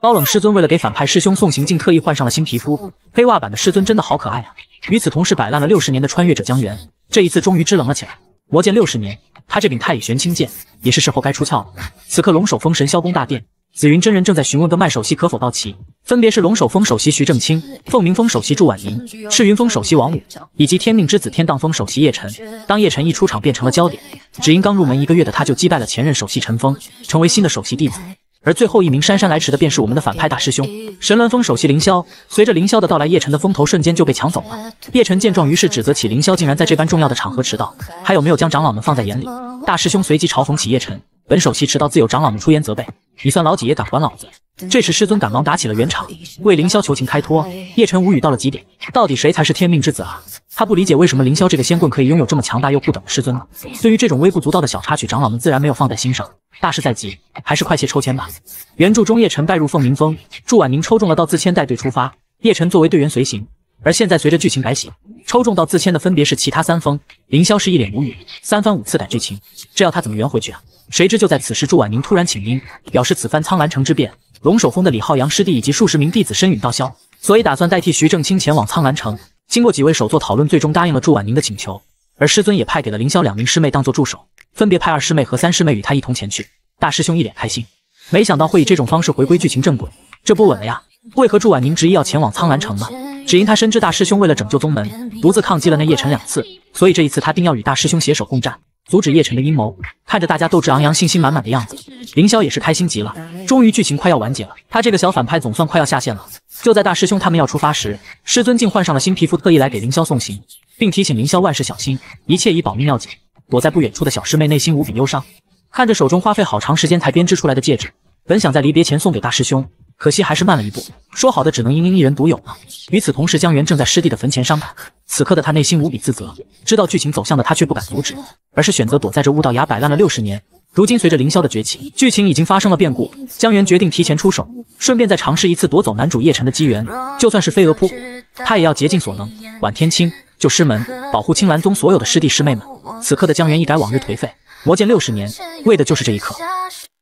Speaker 1: 高冷师尊为了给反派师兄送行，竟特意换上了新皮肤。黑袜版的师尊真的好可爱啊！与此同时，摆烂了六十年的穿越者江源，这一次终于支棱了起来。魔剑六十年，他这柄太乙玄清剑也是时候该出鞘了。此刻龙首峰神霄宫大殿。紫云真人正在询问各脉首席可否到齐，分别是龙首峰首席徐正清、凤鸣峰首席祝婉莹、赤云峰首席王武，以及天命之子天荡峰首席叶辰。当叶辰一出场，变成了焦点，只因刚入门一个月的他就击败了前任首席陈峰，成为新的首席弟子。而最后一名姗姗来迟的，便是我们的反派大师兄神鸾峰首席凌霄。随着凌霄的到来，叶晨的风头瞬间就被抢走了。叶晨见状，于是指责起凌霄竟然在这般重要的场合迟到，还有没有将长老们放在眼里？大师兄随即嘲讽起叶晨，本首席迟到，自有长老们出言责备。你算老几也敢还老子？这时师尊赶忙打起了圆场，为凌霄求情开脱。叶晨无语到了极点，到底谁才是天命之子啊？他不理解为什么凌霄这个仙棍可以拥有这么强大又不等的师尊呢？对于这种微不足道的小插曲，长老们自然没有放在心上。大事在即，还是快些抽签吧。原著中叶晨拜入凤鸣峰，祝婉宁抽中了道自谦带队出发，叶晨作为队员随行。而现在随着剧情改写，抽中到自谦的分别是其他三封。凌霄是一脸无语，三番五次改剧情，这要他怎么圆回去啊？谁知就在此时，祝婉宁突然请缨，表示此番苍兰城之变。龙首峰的李浩洋师弟以及数十名弟子身陨道消，所以打算代替徐正清前往苍兰城。经过几位首座讨论，最终答应了祝婉宁的请求。而师尊也派给了凌霄两名师妹当做助手，分别派二师妹和三师妹与他一同前去。大师兄一脸开心，没想到会以这种方式回归剧情正轨，这波稳了呀！为何祝婉宁执意要前往苍兰城呢？只因他深知大师兄为了拯救宗门，独自抗击了那叶辰两次，所以这一次他定要与大师兄携手共战。阻止叶辰的阴谋，看着大家斗志昂扬、信心满满的样子，凌霄也是开心极了。终于剧情快要完结了，他这个小反派总算快要下线了。就在大师兄他们要出发时，师尊竟换上了新皮肤，特意来给凌霄送行，并提醒凌霄万事小心，一切以保命要紧。躲在不远处的小师妹内心无比忧伤，看着手中花费好长时间才编织出来的戒指，本想在离别前送给大师兄。可惜还是慢了一步，说好的只能英英一人独有呢。与此同时，江源正在师弟的坟前伤感，此刻的他内心无比自责，知道剧情走向的他却不敢阻止，而是选择躲在这悟道崖摆烂了六十年。如今随着凌霄的崛起，剧情已经发生了变故，江源决定提前出手，顺便再尝试一次夺走男主叶晨的机缘。就算是飞蛾扑火，他也要竭尽所能。晚天青救师门，保护青兰宗所有的师弟师妹们。此刻的江源一改往日颓废，磨剑六十年，为的就是这一刻。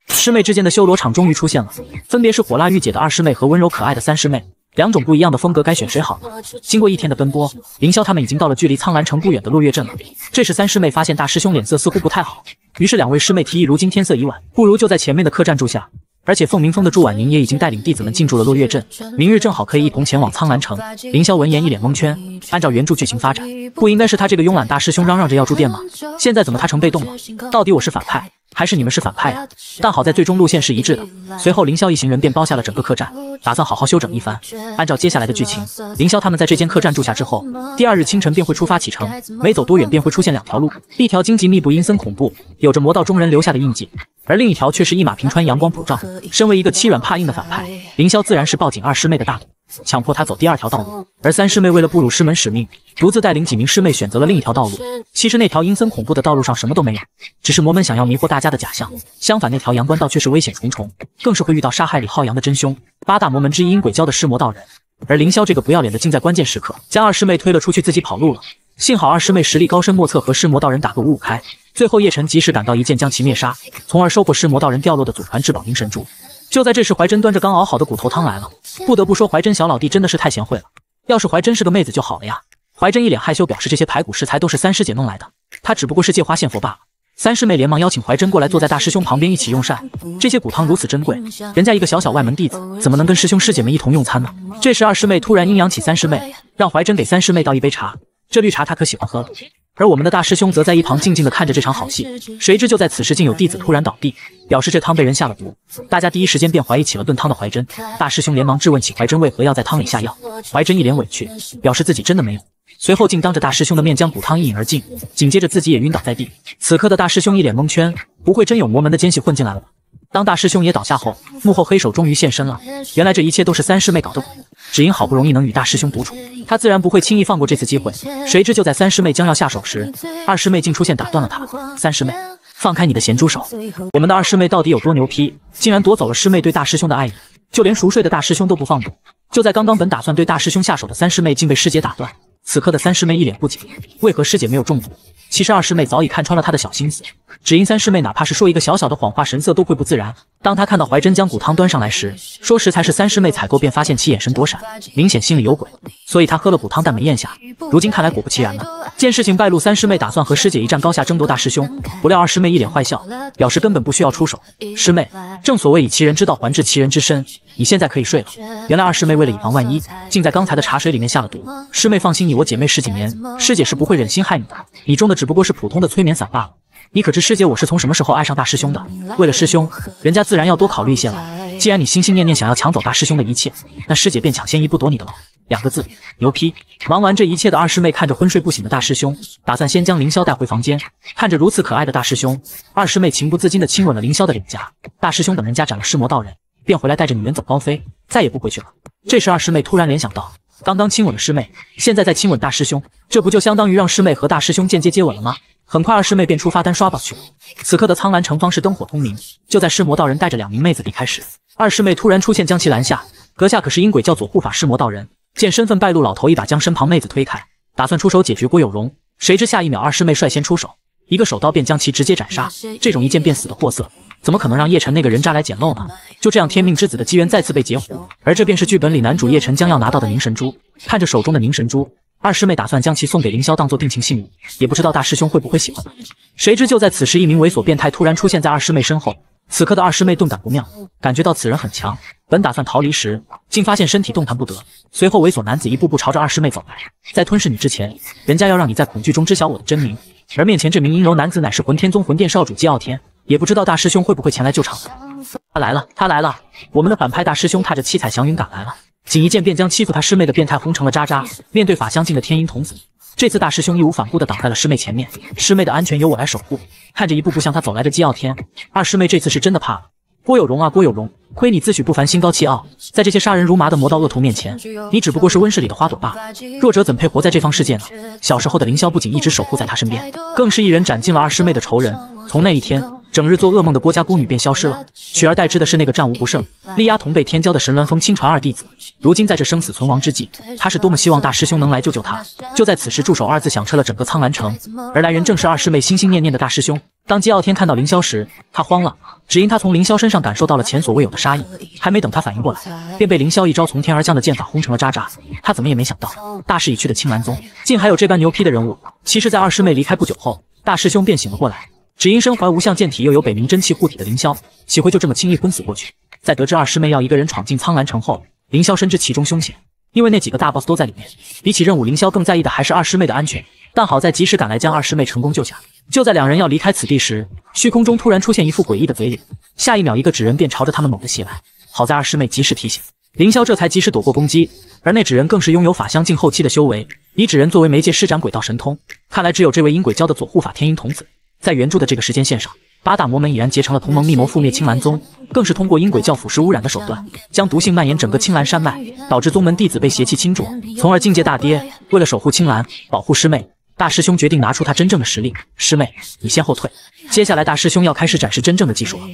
Speaker 1: 师妹之间的修罗场终于出现了，分别是火辣御姐的二师妹和温柔可爱的三师妹，两种不一样的风格，该选谁好呢？经过一天的奔波，凌霄他们已经到了距离苍兰城不远的落月镇了。这时三师妹发现大师兄脸色似乎不太好，于是两位师妹提议，如今天色已晚，不如就在前面的客栈住下。而且凤鸣峰的祝婉宁也已经带领弟子们进驻了落月镇，明日正好可以一同前往苍兰城。凌霄闻言一脸蒙圈，按照原著剧情发展，不应该是他这个慵懒大师兄嚷嚷着要住店吗？现在怎么他成被动了？到底我是反派，还是你们是反派啊？但好在最终路线是一致的。随后凌霄一行人便包下了整个客栈，打算好好休整一番。按照接下来的剧情，凌霄他们在这间客栈住下之后，第二日清晨便会出发启程，没走多远便会出现两条路，一条荆棘密布、阴森恐怖，有着魔道中人留下的印记。而另一条却是一马平川，阳光普照。身为一个欺软怕硬的反派，凌霄自然是抱紧二师妹的大腿，强迫他走第二条道路。而三师妹为了不辱师门使命，独自带领几名师妹选择了另一条道路。其实那条阴森恐怖的道路上什么都没有，只是魔门想要迷惑大家的假象。相反，那条阳关道却是危险重重，更是会遇到杀害李浩洋的真凶，八大魔门之一阴鬼教的尸魔道人。而凌霄这个不要脸的，竟在关键时刻将二师妹推了出去，自己跑路了。幸好二师妹实力高深莫测，和尸魔道人打个五五开。最后叶晨及时赶到，一剑将其灭杀，从而收获尸魔道人掉落的祖传至宝凝神珠。就在这时，怀真端着刚熬好的骨头汤来了。不得不说，怀真小老弟真的是太贤惠了。要是怀真是个妹子就好了呀。怀真一脸害羞，表示这些排骨食材都是三师姐弄来的，她只不过是借花献佛罢了。三师妹连忙邀请怀真过来，坐在大师兄旁边一起用膳。这些骨汤如此珍贵，人家一个小小外门弟子，怎么能跟师兄师姐们一同用餐呢？这时二师妹突然阴阳起三师妹，让怀真给三师妹倒一杯茶。这绿茶她可喜欢喝了，而我们的大师兄则在一旁静静地看着这场好戏。谁知就在此时，竟有弟子突然倒地，表示这汤被人下了毒。大家第一时间便怀疑起了炖汤的怀真。大师兄连忙质问起怀真为何要在汤里下药。怀真一脸委屈，表示自己真的没有。随后竟当着大师兄的面将骨汤一饮而尽，紧接着自己也晕倒在地。此刻的大师兄一脸蒙圈，不会真有魔门的奸细混进来了吧？当大师兄也倒下后，幕后黑手终于现身了。原来这一切都是三师妹搞的鬼。只因好不容易能与大师兄独处，他自然不会轻易放过这次机会。谁知就在三师妹将要下手时，二师妹竟出现打断了他。三师妹，放开你的咸猪手！我们的二师妹到底有多牛批，竟然夺走了师妹对大师兄的爱意，就连熟睡的大师兄都不放过。就在刚刚，本打算对大师兄下手的三师妹竟被师姐打断。此刻的三师妹一脸不解，为何师姐没有中毒？其实二师妹早已看穿了她的小心思，只因三师妹哪怕是说一个小小的谎话，神色都会不自然。当她看到怀真将骨汤端上来时，说时才是三师妹采购，便发现其眼神躲闪，明显心里有鬼，所以她喝了骨汤但没咽下。如今看来果不其然了。见事情败露，三师妹打算和师姐一战高下，争夺大师兄。不料二师妹一脸坏笑，表示根本不需要出手。师妹，正所谓以其人之道还治其人之身，你现在可以睡了。原来二师妹为了以防万一，竟在刚才的茶水里面下了毒。师妹放心，你我姐妹十几年，师姐是不会忍心害你的。你中的只不过是普通的催眠散罢了。你可知师姐我是从什么时候爱上大师兄的？为了师兄，人家自然要多考虑一些了。既然你心心念念想要抢走大师兄的一切，那师姐便抢先一步夺你的了。两个字，牛批。忙完这一切的二师妹看着昏睡不醒的大师兄，打算先将凌霄带回房间。看着如此可爱的大师兄，二师妹情不自禁地亲吻了凌霄的脸颊。大师兄等人家斩了尸魔道人，便回来带着女人走高飞，再也不回去了。这时二师妹突然联想到，刚刚亲吻了师妹，现在再亲吻大师兄，这不就相当于让师妹和大师兄间接接吻了吗？很快二师妹便出发单刷宝去了。此刻的苍兰城方是灯火通明，就在尸魔道人带着两名妹子离开时，二师妹突然出现将其拦下。阁下可是阴鬼教左护法尸魔道人？见身份败露，老头一把将身旁妹子推开，打算出手解决郭有容。谁知下一秒，二师妹率先出手，一个手刀便将其直接斩杀。这种一剑便死的货色，怎么可能让叶晨那个人渣来捡漏呢？就这样，天命之子的机缘再次被截胡。而这便是剧本里男主叶晨将要拿到的凝神珠。看着手中的凝神珠，二师妹打算将其送给凌霄当做定情信物，也不知道大师兄会不会喜欢。谁知就在此时，一名猥琐变态突然出现在二师妹身后。此刻的二师妹顿感不妙，感觉到此人很强，本打算逃离时，竟发现身体动弹不得。随后，猥琐男子一步步朝着二师妹走来，在吞噬你之前，人家要让你在恐惧中知晓我的真名。而面前这名阴柔男子乃是魂天宗魂殿少主姬傲天，也不知道大师兄会不会前来救场。他来了，他来了！我们的反派大师兄踏着七彩祥云赶来了，仅一剑便将欺负他师妹的变态轰成了渣渣。面对法相境的天音童子。这次大师兄义无反顾地挡在了师妹前面，师妹的安全由我来守护。看着一步步向他走来的姬傲天，二师妹这次是真的怕了。郭有荣啊，郭有荣，亏你自诩不凡，心高气傲，在这些杀人如麻的魔道恶徒面前，你只不过是温室里的花朵罢了。弱者怎配活在这方世界呢？小时候的凌霄不仅一直守护在他身边，更是一人斩尽了二师妹的仇人。从那一天。整日做噩梦的郭家孤女便消失了，取而代之的是那个战无不胜、力压同辈天骄的神鸾峰亲传二弟子。如今在这生死存亡之际，他是多么希望大师兄能来救救他！就在此时，助手二字响彻了整个苍兰城，而来人正是二师妹心心念念的大师兄。当姬傲天看到凌霄时，他慌了，只因他从凌霄身上感受到了前所未有的杀意。还没等他反应过来，便被凌霄一招从天而降的剑法轰成了渣渣。他怎么也没想到，大势已去的青兰宗竟还有这般牛批的人物。其实，在二师妹离开不久后，大师兄便醒了过来。只因身怀无相剑体，又有北冥真气护体的凌霄，岂会就这么轻易昏死过去？在得知二师妹要一个人闯进苍兰城后，凌霄深知其中凶险，因为那几个大 boss 都在里面。比起任务，凌霄更在意的还是二师妹的安全。但好在及时赶来，将二师妹成功救下。就在两人要离开此地时，虚空中突然出现一副诡异的嘴脸，下一秒，一个纸人便朝着他们猛地袭来。好在二师妹及时提醒，凌霄这才及时躲过攻击。而那纸人更是拥有法相境后期的修为，以纸人作为媒介施展鬼道神通。看来只有这位阴鬼教的左护法天阴童子。在原著的这个时间线上，八大魔门已然结成了同盟，密谋覆灭青兰宗，更是通过阴鬼教腐蚀污染的手段，将毒性蔓延整个青兰山脉，导致宗门弟子被邪气侵灼，从而境界大跌。为了守护青兰，保护师妹，大师兄决定拿出他真正的实力。师妹，你先后退。接下来，大师兄要开始展示真正的技术了。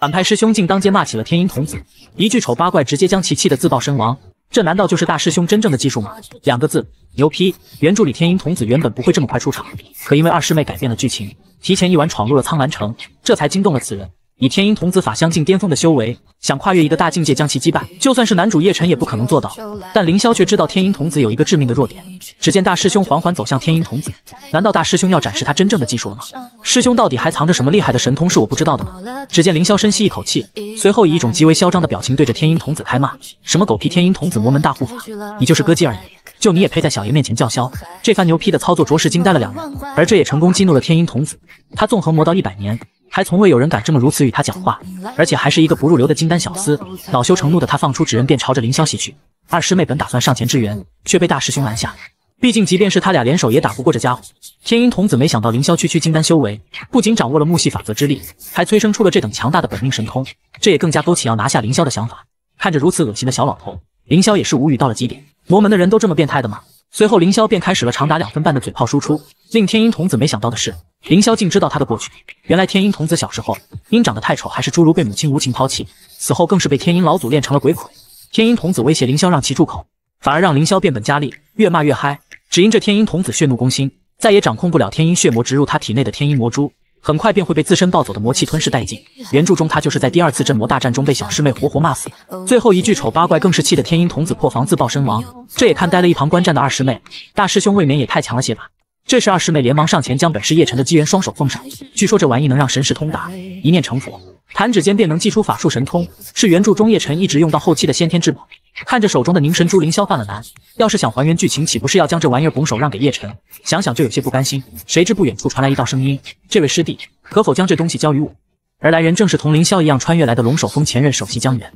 Speaker 1: 反派师兄竟当街骂起了天音童子，一句丑八怪，直接将其气得自爆身亡。这难道就是大师兄真正的技术吗？两个字，牛批。原著里天音童子原本不会这么快出场，可因为二师妹改变了剧情。提前一晚闯入了苍兰城，这才惊动了此人。以天音童子法相境巅峰的修为，想跨越一个大境界将其击败，就算是男主叶晨也不可能做到。但凌霄却知道天音童子有一个致命的弱点。只见大师兄缓缓走向天音童子，难道大师兄要展示他真正的技术了吗？师兄到底还藏着什么厉害的神通是我不知道的吗？只见凌霄深吸一口气，随后以一种极为嚣张的表情对着天音童子开骂：“什么狗屁天音童子魔门大护法，你就是歌姬而已。”就你也配在小爷面前叫嚣？这番牛批的操作着实惊呆了两人，而这也成功激怒了天音童子。他纵横魔道一百年，还从未有人敢这么如此与他讲话，而且还是一个不入流的金丹小厮。恼羞成怒的他放出纸人，便朝着凌霄袭去。二师妹本打算上前支援，却被大师兄拦下。毕竟，即便是他俩联手，也打不过这家伙。天音童子没想到凌霄区区金丹修为，不仅掌握了木系法则之力，还催生出了这等强大的本命神通，这也更加勾起要拿下凌霄的想法。看着如此恶心的小老头，凌霄也是无语到了极点。魔门的人都这么变态的吗？随后，凌霄便开始了长达两分半的嘴炮输出。令天音童子没想到的是，凌霄竟知道他的过去。原来，天音童子小时候因长得太丑，还是侏儒，被母亲无情抛弃。死后更是被天音老祖练成了鬼魁。天音童子威胁凌霄让其住口，反而让凌霄变本加厉，越骂越嗨。只因这天音童子血怒攻心，再也掌控不了天音血魔植入他体内的天音魔珠。很快便会被自身暴走的魔气吞噬殆尽。原著中，他就是在第二次镇魔大战中被小师妹活活骂死。最后一句丑八怪，更是气得天阴童子破防自爆身亡。这也看呆了一旁观战的二师妹，大师兄未免也太强了些吧。这时，二师妹连忙上前将本是叶辰的机缘双手奉上。据说这玩意能让神识通达，一念成佛，弹指间便能祭出法术神通，是原著中叶辰一直用到后期的先天至宝。看着手中的凝神珠，凌霄犯了难。要是想还原剧情，岂不是要将这玩意儿拱手让给叶辰？想想就有些不甘心。谁知不远处传来一道声音：“这位师弟，可否将这东西交于我？”而来人正是同凌霄一样穿越来的龙首峰前任首席江源。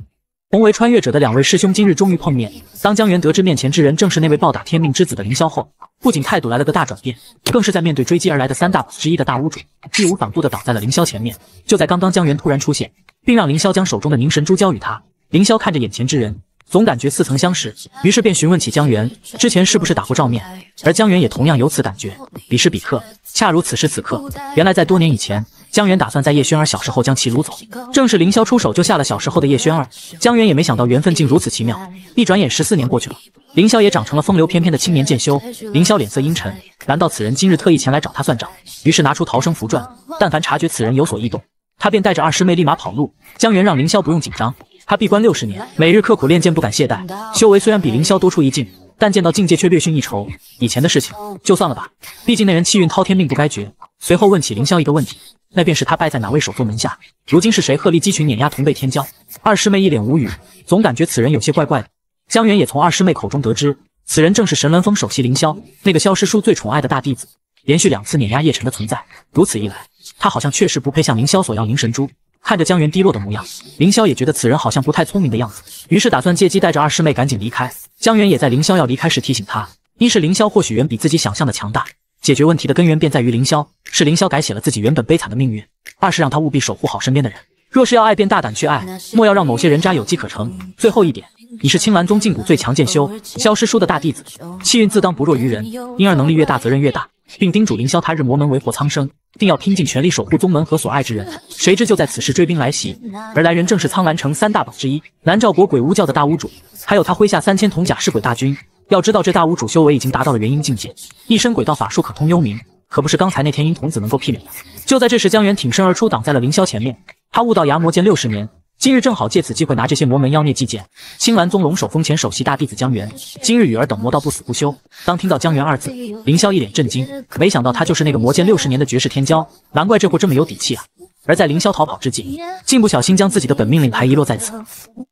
Speaker 1: 同为穿越者的两位师兄今日终于碰面。当江源得知面前之人正是那位暴打天命之子的凌霄后，不仅态度来了个大转变，更是在面对追击而来的三大之一的大巫主，义无反顾地倒在了凌霄前面。就在刚刚，江源突然出现，并让凌霄将手中的凝神珠交与他。凌霄看着眼前之人，总感觉似曾相识，于是便询问起江源之前是不是打过照面。而江源也同样有此感觉，彼时彼刻，恰如此时此刻，原来在多年以前。江源打算在叶轩儿小时候将其掳走，正是凌霄出手救下了小时候的叶轩儿。江源也没想到缘分竟如此奇妙，一转眼十四年过去了，凌霄也长成了风流翩翩的青年剑修。凌霄脸色阴沉，难道此人今日特意前来找他算账？于是拿出逃生符篆，但凡察觉此人有所异动，他便带着二师妹立马跑路。江源让凌霄不用紧张，他闭关六十年，每日刻苦练剑，不敢懈怠。修为虽然比凌霄多出一境，但剑道境界却略逊一筹。以前的事情就算了吧，毕竟那人气运滔天，命不该绝。随后问起凌霄一个问题。那便是他拜在哪位首座门下？如今是谁鹤立鸡群碾压同辈天骄？二师妹一脸无语，总感觉此人有些怪怪的。江源也从二师妹口中得知，此人正是神鸾峰首席凌霄，那个萧师叔最宠爱的大弟子，连续两次碾压叶晨的存在。如此一来，他好像确实不配向凌霄索要凝神珠。看着江源低落的模样，凌霄也觉得此人好像不太聪明的样子，于是打算借机带着二师妹赶紧离开。江源也在凌霄要离开时提醒他，一是凌霄或许远比自己想象的强大。解决问题的根源便在于凌霄，是凌霄改写了自己原本悲惨的命运。二是让他务必守护好身边的人，若是要爱，便大胆去爱，莫要让某些人渣有机可乘。最后一点，你是青蓝宗禁蛊最强剑修萧师叔的大弟子，气运自当不弱于人，因而能力越大，责任越大，并叮嘱凌霄他日魔门为祸苍生，定要拼尽全力守护宗门和所爱之人。谁知就在此时追兵来袭，而来人正是苍兰城三大宝之一南诏国鬼巫教的大巫主，还有他麾下三千铜甲尸鬼大军。要知道，这大巫主修为已经达到了元婴境界，一身鬼道法术可通幽冥，可不是刚才那天婴童子能够媲美的。就在这时，江源挺身而出，挡在了凌霄前面。他悟道牙魔剑六十年，今日正好借此机会拿这些魔门妖孽祭剑。青蓝宗龙首峰前首席大弟子江源，今日与尔等魔道不死不休。当听到江源二字，凌霄一脸震惊，没想到他就是那个魔剑六十年的绝世天骄，难怪这货这么有底气啊！而在凌霄逃跑之际，竟不小心将自己的本命令牌遗落在此。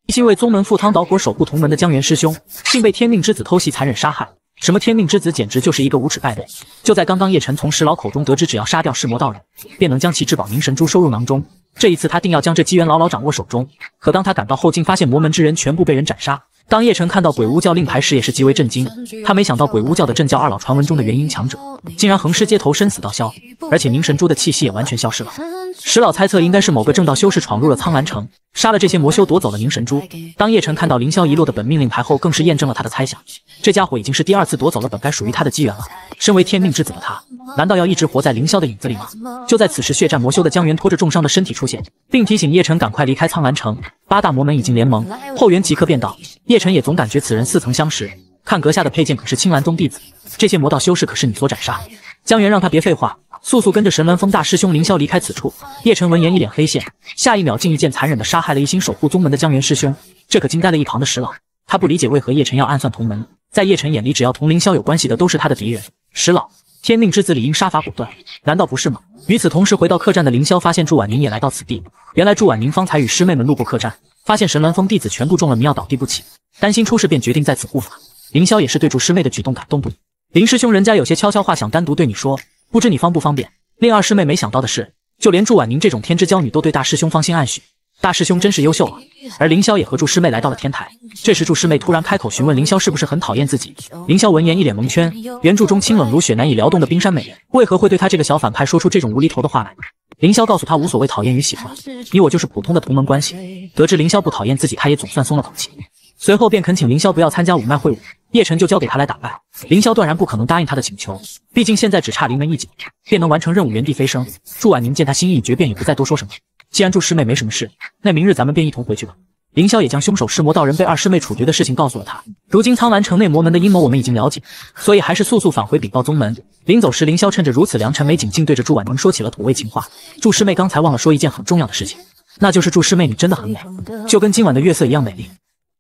Speaker 1: 一心为宗门赴汤蹈火守护同门的江源师兄，竟被天命之子偷袭残忍杀害。什么天命之子，简直就是一个无耻败类！就在刚刚，叶晨从石老口中得知，只要杀掉噬魔道人，便能将其至宝凝神珠收入囊中。这一次，他定要将这机缘牢牢掌握手中。可当他赶到后，竟发现魔门之人全部被人斩杀。当叶晨看到鬼巫教令牌时，也是极为震惊。他没想到鬼巫教的镇教二老传闻中的元婴强者，竟然横尸街头，生死道消，而且凝神珠的气息也完全消失了。石老猜测，应该是某个正道修士闯入了苍兰城，杀了这些魔修，夺走了凝神珠。当叶晨看到凌霄遗落的本命令牌后，更是验证了他的猜想。这家伙已经是第二次夺走了本该属于他的机缘了。身为天命之子的他，难道要一直活在凌霄的影子里吗？就在此时，血战魔修的江源拖着重伤的身体出现，并提醒叶晨赶快离开苍兰城。八大魔门已经联盟，后援即刻便到。叶叶晨也总感觉此人似曾相识，看阁下的佩剑可是青兰宗弟子，这些魔道修士可是你所斩杀？江源让他别废话。速速跟着神鸾峰大师兄凌霄离开此处。叶晨闻言一脸黑线，下一秒竟一剑残忍地杀害了一心守护宗门的江元师兄，这可惊呆了一旁的石老。他不理解为何叶晨要暗算同门，在叶晨眼里，只要同凌霄有关系的都是他的敌人。石老，天命之子理应杀伐果断，难道不是吗？与此同时，回到客栈的凌霄发现祝婉宁也来到此地。原来祝婉宁方才与师妹们路过客栈，发现神鸾峰弟子全部中了迷药倒地不起，担心出事，便决定在此护法。凌霄也是对祝师妹的举动感动不已。林师兄，人家有些悄悄话想单独对你说。不知你方不方便？令二师妹没想到的是，就连祝婉宁这种天之娇女都对大师兄芳心暗许，大师兄真是优秀啊！而凌霄也和祝师妹来到了天台。这时祝师妹突然开口询问凌霄是不是很讨厌自己。凌霄闻言一脸蒙圈，原著中清冷如雪、难以撩动的冰山美人，为何会对他这个小反派说出这种无厘头的话来？凌霄告诉他无所谓讨厌与喜欢，你我就是普通的同门关系。得知凌霄不讨厌自己，他也总算松了口气。随后便恳请凌霄不要参加五脉会武，叶晨就交给他来打败。凌霄断然不可能答应他的请求，毕竟现在只差临门一脚，便能完成任务，原地飞升。祝婉宁见他心意已决，便也不再多说什么。既然祝师妹没什么事，那明日咱们便一同回去吧。凌霄也将凶手尸魔道人被二师妹处决的事情告诉了他。如今苍兰城内魔门的阴谋我们已经了解，所以还是速速返回禀报宗门。临走时，凌霄趁着如此良辰美景，竟对着祝婉宁说起了土味情话。祝师妹刚才忘了说一件很重要的事情，那就是祝师妹你真的很美，就跟今晚的月色一样美丽。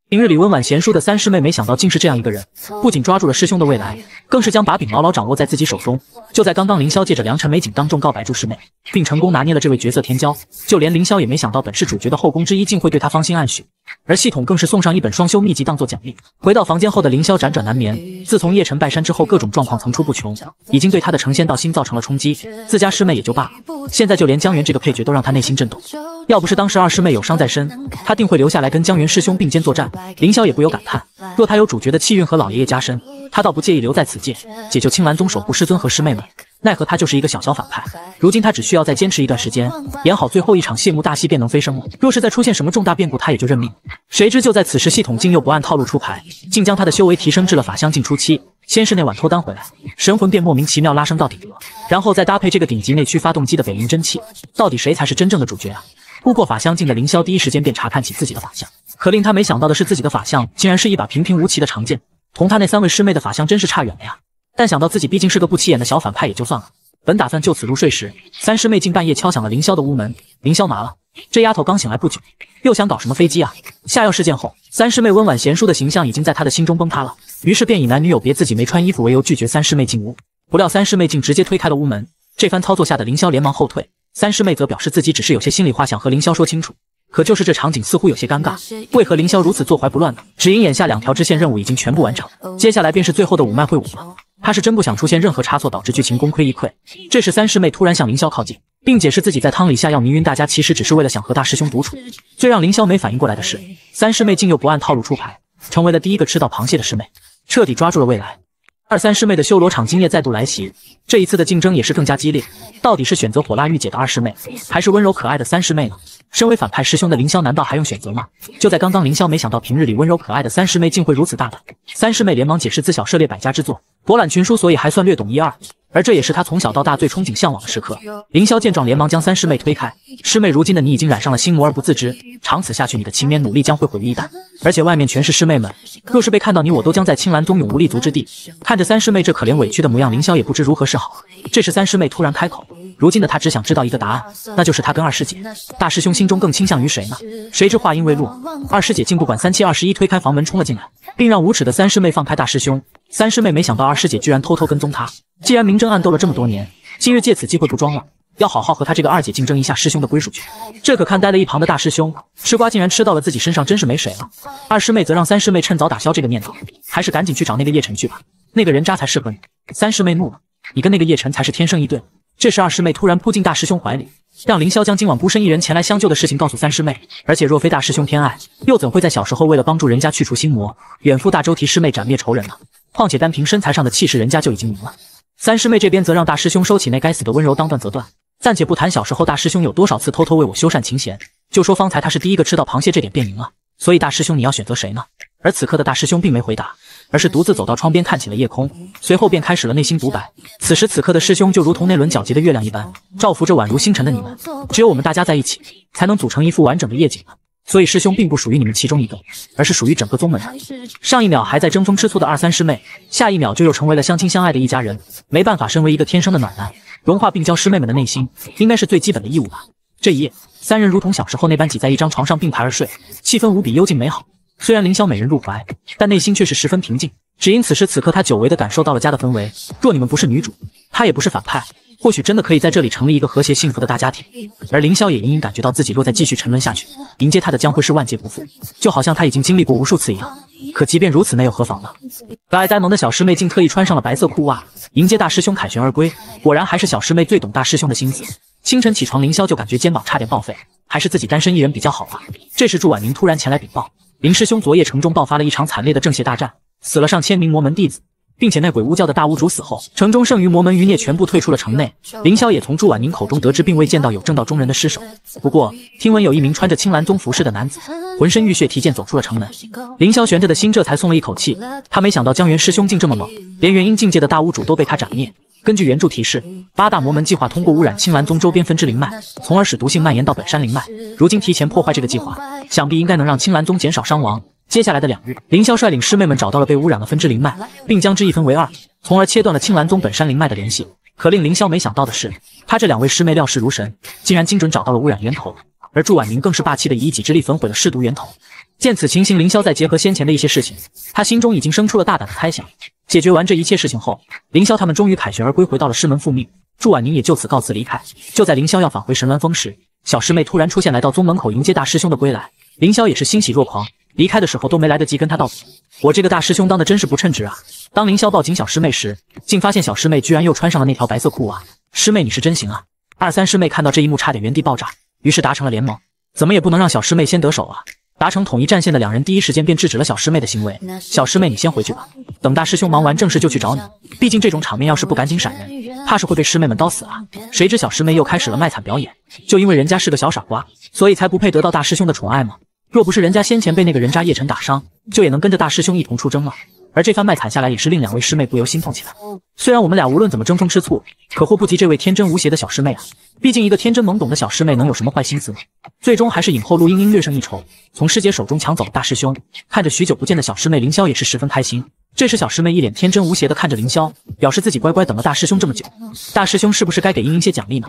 Speaker 1: 平日里温婉贤淑的三师妹，没想到竟是这样一个人，不仅抓住了师兄的未来，更是将把柄牢牢掌握在自己手中。就在刚刚，凌霄借着良辰美景当众告白祝师妹，并成功拿捏了这位绝色天骄。就连凌霄也没想到，本是主角的后宫之一竟会对他芳心暗许，而系统更是送上一本双修秘籍当做奖励。回到房间后的凌霄辗转难眠，自从叶晨拜山之后，各种状况层出不穷，已经对他的成仙道心造成了冲击。自家师妹也就罢了，现在就连江源这个配角都让他内心震动。要不是当时二师妹有伤在身，她定会留下来跟江源师兄并肩作战。凌霄也不由感叹，若他有主角的气运和老爷爷加身，他倒不介意留在此界，解救青兰宗守护师尊和师妹们。奈何他就是一个小小反派，如今他只需要再坚持一段时间，演好最后一场谢幕大戏，便能飞升了。若是再出现什么重大变故，他也就认命。谁知就在此时，系统竟又不按套路出牌，竟将他的修为提升至了法相境初期。先是那晚脱单回来，神魂便莫名其妙拉升到顶了，然后再搭配这个顶级内驱发动机的北冥真气，到底谁才是真正的主角啊？不过法相境的凌霄第一时间便查看起自己的法相，可令他没想到的是，自己的法相竟然是一把平平无奇的长剑，同他那三位师妹的法相真是差远了呀。但想到自己毕竟是个不起眼的小反派，也就算了。本打算就此入睡时，三师妹竟半夜敲响了凌霄的屋门。凌霄麻了，这丫头刚醒来不久，又想搞什么飞机啊？下药事件后，三师妹温婉贤淑的形象已经在他的心中崩塌了。于是便以男女有别，自己没穿衣服为由拒绝三师妹进屋。不料三师妹竟直接推开了屋门。这番操作下的凌霄连忙后退，三师妹则表示自己只是有些心里话想和凌霄说清楚。可就是这场景似乎有些尴尬，为何凌霄如此坐怀不乱呢？只因眼下两条支线任务已经全部完成，接下来便是最后的五脉会武了。他是真不想出现任何差错，导致剧情功亏一篑。这时三师妹突然向凌霄靠近，并解释自己在汤里下药迷晕大家，其实只是为了想和大师兄独处。最让凌霄没反应过来的是，三师妹竟又不按套路出牌。成为了第一个吃到螃蟹的师妹，彻底抓住了未来。二三师妹的修罗场经验再度来袭，这一次的竞争也是更加激烈。到底是选择火辣御姐的二师妹，还是温柔可爱的三师妹呢？身为反派师兄的凌霄，难道还用选择吗？就在刚刚，凌霄没想到平日里温柔可爱的三师妹竟会如此大胆。三师妹连忙解释，自小涉猎百家之作，博览群书，所以还算略懂一二。而这也是他从小到大最憧憬向往的时刻。凌霄见状，连忙将三师妹推开。师妹，如今的你已经染上了心魔而不自知，长此下去，你的勤勉努力将会毁于一旦。而且外面全是师妹们，若是被看到你我，都将在青兰宗永无立足之地。看着三师妹这可怜委屈的模样，凌霄也不知如何是好。这时三师妹突然开口，如今的他只想知道一个答案，那就是他跟二师姐、大师兄心中更倾向于谁呢？谁知话音未落，二师姐竟不管三七二十一，推开房门冲了进来，并让无耻的三师妹放开大师兄。三师妹没想到二师姐居然偷偷跟踪她。既然明争暗斗了这么多年，今日借此机会不装了，要好好和他这个二姐竞争一下师兄的归属权。这可看呆了一旁的大师兄，吃瓜竟然吃到了自己身上，真是没谁了。二师妹则让三师妹趁早打消这个念头，还是赶紧去找那个叶晨去吧，那个人渣才适合你。三师妹怒了，你跟那个叶晨才是天生一对。这时二师妹突然扑进大师兄怀里，让凌霄将今晚孤身一人前来相救的事情告诉三师妹。而且若非大师兄偏爱，又怎会在小时候为了帮助人家去除心魔，远赴大周提师妹斩灭仇人呢？况且单凭身材上的气势，人家就已经赢了。三师妹这边则让大师兄收起那该死的温柔，当断则断。暂且不谈小时候大师兄有多少次偷偷为我修缮琴弦，就说方才他是第一个吃到螃蟹这点便赢了。所以大师兄你要选择谁呢？而此刻的大师兄并没回答，而是独自走到窗边看起了夜空，随后便开始了内心独白。此时此刻的师兄就如同那轮皎洁的月亮一般，照拂着宛如星辰的你们。只有我们大家在一起，才能组成一幅完整的夜景啊！所以师兄并不属于你们其中一个，而是属于整个宗门的。上一秒还在争风吃醋的二三师妹，下一秒就又成为了相亲相爱的一家人。没办法，身为一个天生的暖男，融化并交师妹们的内心，应该是最基本的义务吧。这一夜，三人如同小时候那般挤在一张床上并排而睡，气氛无比幽静美好。虽然凌霄美人入怀，但内心却是十分平静，只因此时此刻他久违的感受到了家的氛围。若你们不是女主，他也不是反派。或许真的可以在这里成立一个和谐幸福的大家庭，而凌霄也隐隐感觉到自己若再继续沉沦下去，迎接他的将会是万劫不复，就好像他已经经历过无数次一样。可即便如此，那又何妨呢？可爱呆萌的小师妹竟特意穿上了白色裤袜，迎接大师兄凯旋而归。果然还是小师妹最懂大师兄的心思。清晨起床，凌霄就感觉肩膀差点报废，还是自己单身一人比较好啊。这时祝婉宁突然前来禀报，林师兄昨夜城中爆发了一场惨烈的正邪大战，死了上千名魔门弟子。并且那鬼巫教的大巫主死后，城中剩余魔门余孽全部退出了城内。凌霄也从祝婉宁口中得知，并未见到有正道中人的尸首。不过听闻有一名穿着青蓝宗服饰的男子，浑身浴血提剑走出了城门。凌霄悬着的心这才松了一口气。他没想到江元师兄竟这么猛，连元婴境界的大巫主都被他斩灭。根据原著提示，八大魔门计划通过污染青兰宗周边分支灵脉，从而使毒性蔓延到本山灵脉。如今提前破坏这个计划，想必应该能让青兰宗减少伤亡。接下来的两日，凌霄率领师妹们找到了被污染的分支灵脉，并将之一分为二，从而切断了青兰宗本山灵脉的联系。可令凌霄没想到的是，他这两位师妹料事如神，竟然精准找到了污染源头。而祝婉宁更是霸气的以一己之力焚毁了尸毒源头。见此情形，凌霄再结合先前的一些事情，他心中已经生出了大胆的猜想。解决完这一切事情后，凌霄他们终于凯旋而归，回到了师门复命。祝婉宁也就此告辞离开。就在凌霄要返回神鸾峰时，小师妹突然出现，来到宗门口迎接大师兄的归来。凌霄也是欣喜若狂。离开的时候都没来得及跟他道别，我这个大师兄当的真是不称职啊！当凌霄抱紧小师妹时，竟发现小师妹居然又穿上了那条白色裤袜。师妹你是真行啊！二三师妹看到这一幕，差点原地爆炸，于是达成了联盟。怎么也不能让小师妹先得手啊！达成统一战线的两人第一时间便制止了小师妹的行为。小师妹，你先回去吧，等大师兄忙完正事就去找你。毕竟这种场面要是不赶紧闪人，怕是会被师妹们刀死啊！谁知小师妹又开始了卖惨表演，就因为人家是个小傻瓜，所以才不配得到大师兄的宠爱吗？若不是人家先前被那个人渣叶晨打伤，就也能跟着大师兄一同出征了。而这番卖惨下来，也是令两位师妹不由心痛起来。虽然我们俩无论怎么争风吃醋，可祸不及这位天真无邪的小师妹啊！毕竟一个天真懵懂的小师妹能有什么坏心思呢？最终还是影后陆茵茵略胜一筹，从师姐手中抢走了大师兄。看着许久不见的小师妹凌霄也是十分开心。这时小师妹一脸天真无邪的看着凌霄，表示自己乖乖等了大师兄这么久，大师兄是不是该给茵茵些奖励呢？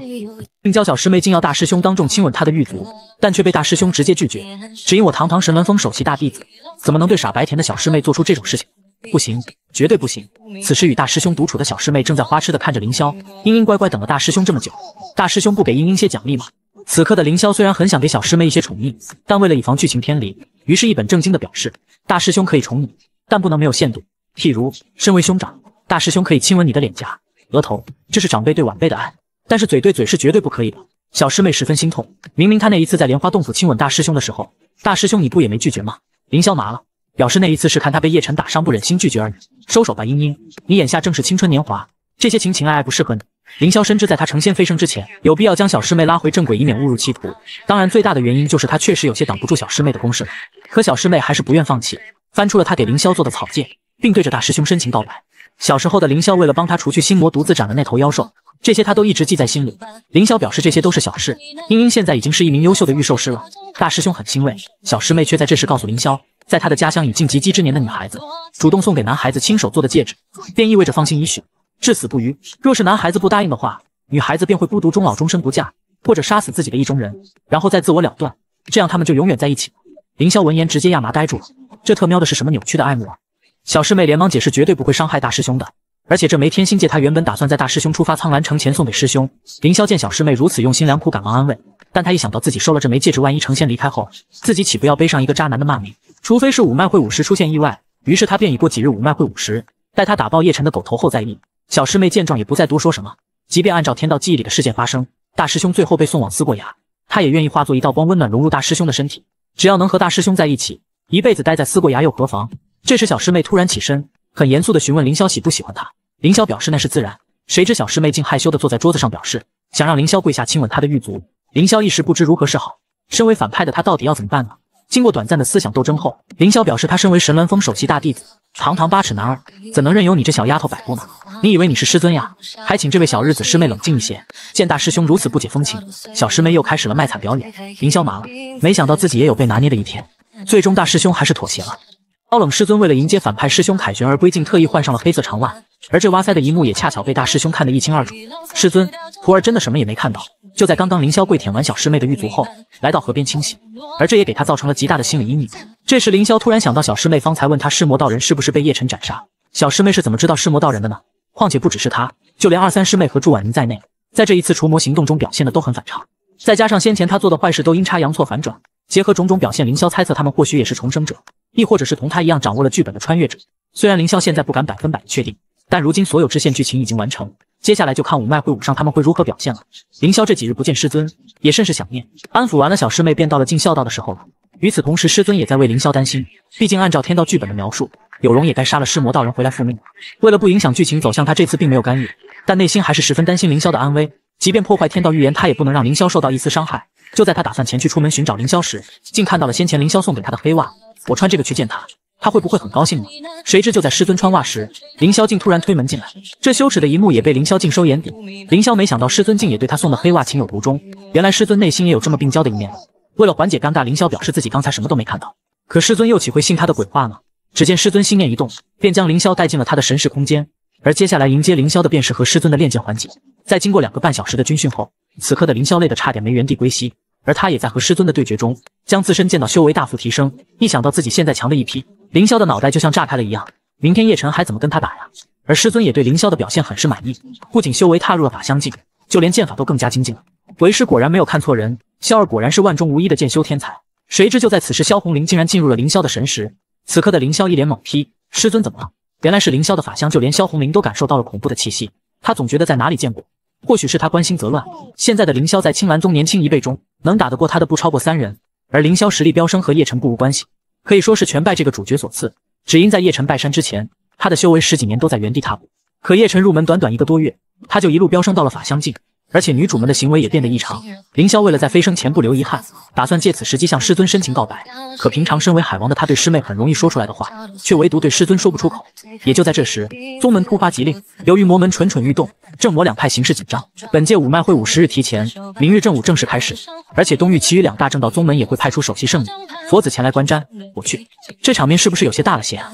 Speaker 1: 并教小师妹竟要大师兄当众亲吻她的玉足，但却被大师兄直接拒绝，只因我堂堂神鸾峰首席大弟子，怎么能对傻白甜的小师妹做出这种事情？不行，绝对不行！此时与大师兄独处的小师妹正在花痴的看着凌霄。茵茵乖乖等了大师兄这么久，大师兄不给茵茵些奖励吗？此刻的凌霄虽然很想给小师妹一些宠溺，但为了以防剧情偏离，于是一本正经的表示：大师兄可以宠你，但不能没有限度。譬如，身为兄长，大师兄可以亲吻你的脸颊、额头，这是长辈对晚辈的爱。但是嘴对嘴是绝对不可以的。小师妹十分心痛，明明她那一次在莲花洞府亲吻大师兄的时候，大师兄你不也没拒绝吗？凌霄麻了。表示那一次是看他被叶晨打伤，不忍心拒绝而已。收手吧，英英，你眼下正是青春年华，这些情情爱爱不适合你。凌霄深知在他成仙飞升之前，有必要将小师妹拉回正轨，以免误入歧途。当然，最大的原因就是他确实有些挡不住小师妹的攻势了。可小师妹还是不愿放弃，翻出了他给凌霄做的草戒，并对着大师兄深情告白。小时候的凌霄为了帮他除去心魔，独自斩了那头妖兽，这些他都一直记在心里。凌霄表示这些都是小事，茵茵现在已经是一名优秀的御兽师了。大师兄很欣慰，小师妹却在这时告诉凌霄。在他的家乡已近及笄之年的女孩子，主动送给男孩子亲手做的戒指，便意味着放心已许，至死不渝。若是男孩子不答应的话，女孩子便会孤独终老，终身不嫁，或者杀死自己的意中人，然后再自我了断，这样他们就永远在一起。凌霄闻言直接亚麻呆住了，这特喵的是什么扭曲的爱慕啊！小师妹连忙解释，绝对不会伤害大师兄的，而且这枚天心戒，他原本打算在大师兄出发苍兰城前送给师兄。凌霄见小师妹如此用心良苦，赶忙安慰，但他一想到自己收了这枚戒指，万一成仙离开后，自己岂不要背上一个渣男的骂名？除非是五脉会武时出现意外，于是他便已过几日五脉会武时，待他打爆叶晨的狗头后再议。小师妹见状也不再多说什么，即便按照天道记忆里的事件发生，大师兄最后被送往思过崖，她也愿意化作一道光，温暖融入大师兄的身体。只要能和大师兄在一起，一辈子待在思过崖又何妨？这时小师妹突然起身，很严肃地询问凌霄喜不喜欢她。凌霄表示那是自然。谁知小师妹竟害羞地坐在桌子上，表示想让凌霄跪下亲吻她的玉足。凌霄一时不知如何是好，身为反派的他到底要怎么办呢？经过短暂的思想斗争后，凌霄表示，他身为神鸾峰首席大弟子，堂堂八尺男儿，怎能任由你这小丫头摆布呢？你以为你是师尊呀？还请这位小日子师妹冷静一些。见大师兄如此不解风情，小师妹又开始了卖惨表演。凌霄麻了，没想到自己也有被拿捏的一天。最终大师兄还是妥协了。高冷师尊为了迎接反派师兄凯旋而归，竟特意换上了黑色长袜。而这哇塞的一幕也恰巧被大师兄看得一清二楚。师尊，徒儿真的什么也没看到。就在刚刚，凌霄跪舔完小师妹的玉足后，来到河边清洗，而这也给他造成了极大的心理阴影。这时，凌霄突然想到，小师妹方才问他尸魔道人是不是被叶晨斩杀，小师妹是怎么知道尸魔道人的呢？况且不只是他，就连二三师妹和祝婉宁在内，在这一次除魔行动中表现的都很反常。再加上先前他做的坏事都阴差阳错反转，结合种种表现，凌霄猜测他们或许也是重生者，亦或者是同他一样掌握了剧本的穿越者。虽然凌霄现在不敢百分百确定。但如今所有支线剧情已经完成，接下来就看五脉会武上他们会如何表现了。凌霄这几日不见师尊，也甚是想念。安抚完了小师妹，便到了尽孝道的时候了。与此同时，师尊也在为凌霄担心。毕竟按照天道剧本的描述，有容也该杀了尸魔道人回来复命。为了不影响剧情走向，他这次并没有干预，但内心还是十分担心凌霄的安危。即便破坏天道预言，他也不能让凌霄受到一丝伤害。就在他打算前去出门寻找凌霄时，竟看到了先前凌霄送给他的黑袜。我穿这个去见他。他会不会很高兴呢？谁知就在师尊穿袜时，凌霄竟突然推门进来，这羞耻的一幕也被凌霄尽收眼底。凌霄没想到师尊竟也对他送的黑袜情有独钟，原来师尊内心也有这么病娇的一面。为了缓解尴尬，凌霄表示自己刚才什么都没看到。可师尊又岂会信他的鬼话呢？只见师尊心念一动，便将凌霄带进了他的神识空间。而接下来迎接凌霄的便是和师尊的练剑环节。在经过两个半小时的军训后，此刻的凌霄累得差点没原地归西。而他也在和师尊的对决中，将自身剑道修为大幅提升。一想到自己现在强的一批，凌霄的脑袋就像炸开了一样。明天叶晨还怎么跟他打呀？而师尊也对凌霄的表现很是满意，不仅修为踏入了法相境，就连剑法都更加精进了。为师果然没有看错人，萧二果然是万中无一的剑修天才。谁知就在此时，萧红林竟然进入了凌霄的神识。此刻的凌霄一脸懵批：师尊怎么了？原来是凌霄的法相，就连萧红林都感受到了恐怖的气息。他总觉得在哪里见过。或许是他关心则乱。现在的凌霄在青蓝宗年轻一辈中，能打得过他的不超过三人。而凌霄实力飙升和叶辰不无关系，可以说是全拜这个主角所赐。只因在叶辰拜山之前，他的修为十几年都在原地踏步。可叶辰入门短短一个多月，他就一路飙升到了法相境。而且女主们的行为也变得异常。凌霄为了在飞升前不留遗憾，打算借此时机向师尊深情告白。可平常身为海王的他，对师妹很容易说出来的话，却唯独对师尊说不出口。也就在这时，宗门突发急令，由于魔门蠢蠢欲动，正魔两派形势紧张，本届五脉会五十日提前，明日正午正式开始。而且东域其余两大正道宗门也会派出首席圣女佛子前来观瞻。我去，这场面是不是有些大了些啊？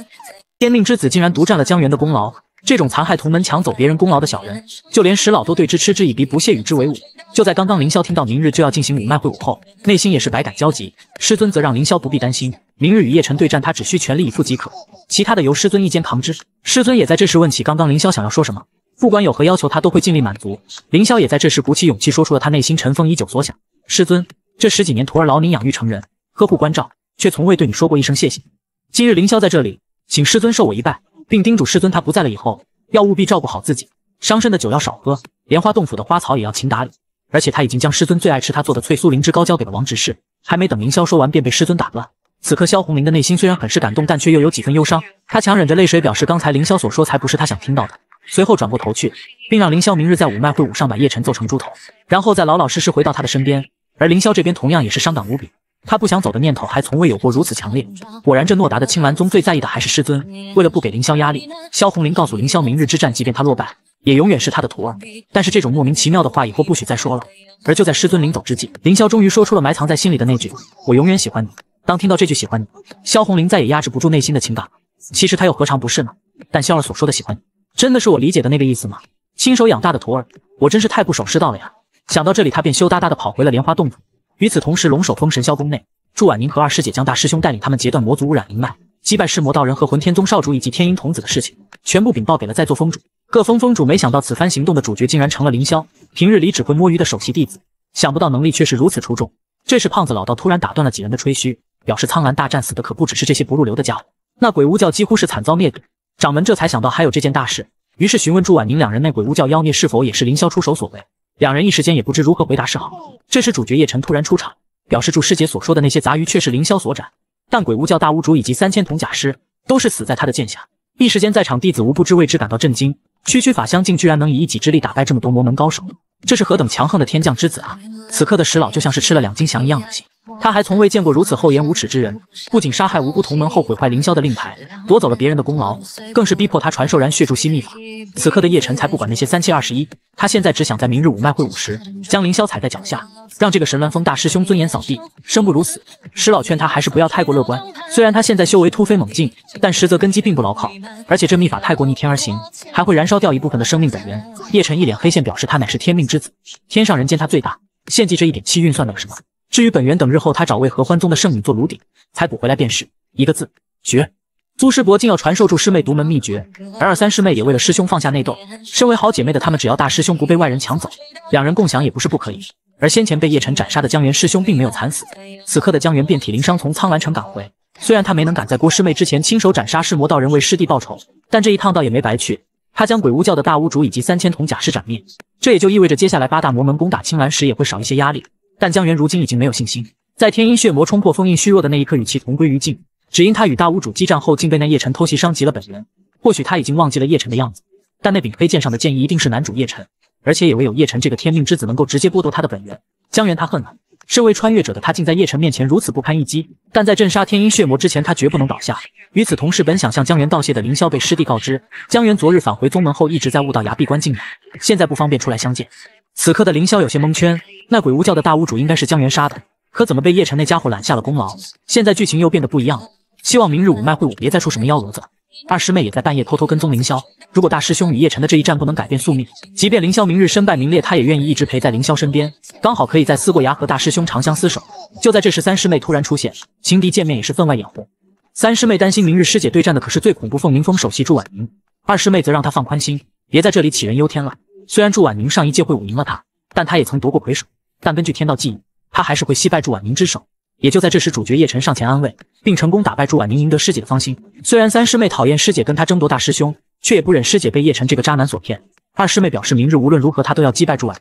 Speaker 1: 天命之子竟然独占了江源的功劳！这种残害同门、抢走别人功劳的小人，就连石老都对之嗤之以鼻，不屑与之为伍。就在刚刚，凌霄听到明日就要进行五脉会武后，内心也是百感交集。师尊则让凌霄不必担心，明日与叶晨对战，他只需全力以赴即可，其他的由师尊一肩扛之。师尊也在这时问起刚刚凌霄想要说什么，不管有何要求，他都会尽力满足。凌霄也在这时鼓起勇气说出了他内心尘封已久所想：师尊，这十几年徒儿劳您养育成人，呵护关照，却从未对你说过一声谢谢。今日凌霄在这里，请师尊受我一拜。并叮嘱师尊，他不在了以后，要务必照顾好自己，伤身的酒要少喝，莲花洞府的花草也要勤打理。而且他已经将师尊最爱吃他做的翠酥灵芝糕交给了王执事。还没等凌霄说完，便被师尊打断。此刻萧红林的内心虽然很是感动，但却又有几分忧伤。他强忍着泪水，表示刚才凌霄所说才不是他想听到的。随后转过头去，并让凌霄明日在五脉会武上把叶晨揍成猪头，然后再老老实实回到他的身边。而凌霄这边同样也是伤感无比。他不想走的念头还从未有过如此强烈。果然，这诺达的青鸾宗最在意的还是师尊。为了不给凌霄压力，萧红林告诉凌霄，明日之战，即便他落败，也永远是他的徒儿。但是这种莫名其妙的话，以后不许再说了。而就在师尊临走之际，凌霄终于说出了埋藏在心里的那句：“我永远喜欢你。”当听到这句“喜欢你”，萧红林再也压制不住内心的情感。其实他又何尝不是呢？但萧儿所说的喜欢你，真的是我理解的那个意思吗？亲手养大的徒儿，我真是太不守师道了呀！想到这里，他便羞答答地跑回了莲花洞府。与此同时，龙首峰神霄宫内，祝婉宁和二师姐将大师兄带领他们截断魔族污染灵脉、击败尸魔道人和魂天宗少主以及天音童子的事情，全部禀报给了在座峰主。各峰峰主没想到此番行动的主角竟然成了凌霄，平日里只会摸鱼的首席弟子，想不到能力却是如此出众。这时，胖子老道突然打断了几人的吹嘘，表示苍兰大战死的可不只是这些不入流的家伙，那鬼巫教几乎是惨遭灭顶。掌门这才想到还有这件大事，于是询问祝婉宁两人，那鬼巫教妖孽是否也是凌霄出手所为。两人一时间也不知如何回答是好。这时，主角叶晨突然出场，表示祝师姐所说的那些杂鱼却是凌霄所斩，但鬼巫教大巫主以及三千铜甲师都是死在他的剑下。一时间，在场弟子无不知为之感到震惊。区区法相境居然能以一己之力打败这么多魔门高手，这是何等强横的天降之子啊！此刻的石老就像是吃了两斤翔一样恶心。他还从未见过如此厚颜无耻之人，不仅杀害无辜同门后毁坏凌霄的令牌，夺走了别人的功劳，更是逼迫他传授燃血筑心秘法。此刻的叶晨才不管那些三七二十一，他现在只想在明日五脉会武时将凌霄踩在脚下，让这个神鸾峰大师兄尊严扫地，生不如死。石老劝他还是不要太过乐观，虽然他现在修为突飞猛进，但实则根基并不牢靠，而且这秘法太过逆天而行，还会燃烧掉一部分的生命本源。叶晨一脸黑线，表示他乃是天命之子，天上人间他最大，献祭这一点气运算得了什么？至于本源，等日后他找位合欢宗的圣女做炉鼎，才补回来便是一个字绝。苏师伯竟要传授住师妹独门秘诀，而二三师妹也为了师兄放下内斗。身为好姐妹的她们，只要大师兄不被外人抢走，两人共享也不是不可以。而先前被叶晨斩杀的江源师兄并没有惨死，此刻的江源遍体鳞伤，从苍兰城赶回。虽然他没能赶在郭师妹之前亲手斩杀弑魔道人为师弟报仇，但这一趟倒也没白去。他将鬼巫教的大巫主以及三千铜甲师斩灭，这也就意味着接下来八大魔门攻打青兰时也会少一些压力。但江源如今已经没有信心，在天阴血魔冲破封印虚弱的那一刻，与其同归于尽。只因他与大巫主激战后，竟被那叶晨偷袭伤及了本源。或许他已经忘记了叶晨的样子，但那柄黑剑上的剑意一定是男主叶晨，而且也唯有叶晨这个天命之子能够直接剥夺他的本源。江源他恨了！身为穿越者的他，竟在叶晨面前如此不堪一击。但在镇杀天阴血魔之前，他绝不能倒下。与此同时，本想向江源道谢的凌霄被师弟告知，江源昨日返回宗门后，一直在悟道崖闭关静养，现在不方便出来相见。此刻的凌霄有些蒙圈。那鬼巫教的大巫主应该是江源杀的，可怎么被叶晨那家伙揽下了功劳？现在剧情又变得不一样了。希望明日五脉会武别再出什么幺蛾子。二师妹也在半夜偷偷跟踪凌霄。如果大师兄与叶晨的这一战不能改变宿命，即便凌霄明日身败名裂，她也愿意一直陪在凌霄身边，刚好可以在思过崖和大师兄长相厮守。就在这时，三师妹突然出现，情敌见面也是分外眼红。三师妹担心明日师姐对战的可是最恐怖凤鸣峰首席朱婉宁，二师妹则让她放宽心，别在这里杞人忧天了。虽然祝婉宁上一届会武赢了她，但她也曾夺过魁首。但根据天道记忆，他还是会惜败祝婉宁之手。也就在这时，主角叶晨上前安慰，并成功打败祝婉宁，赢得师姐的芳心。虽然三师妹讨厌师姐跟他争夺大师兄，却也不忍师姐被叶晨这个渣男所骗。二师妹表示，明日无论如何，她都要击败祝婉。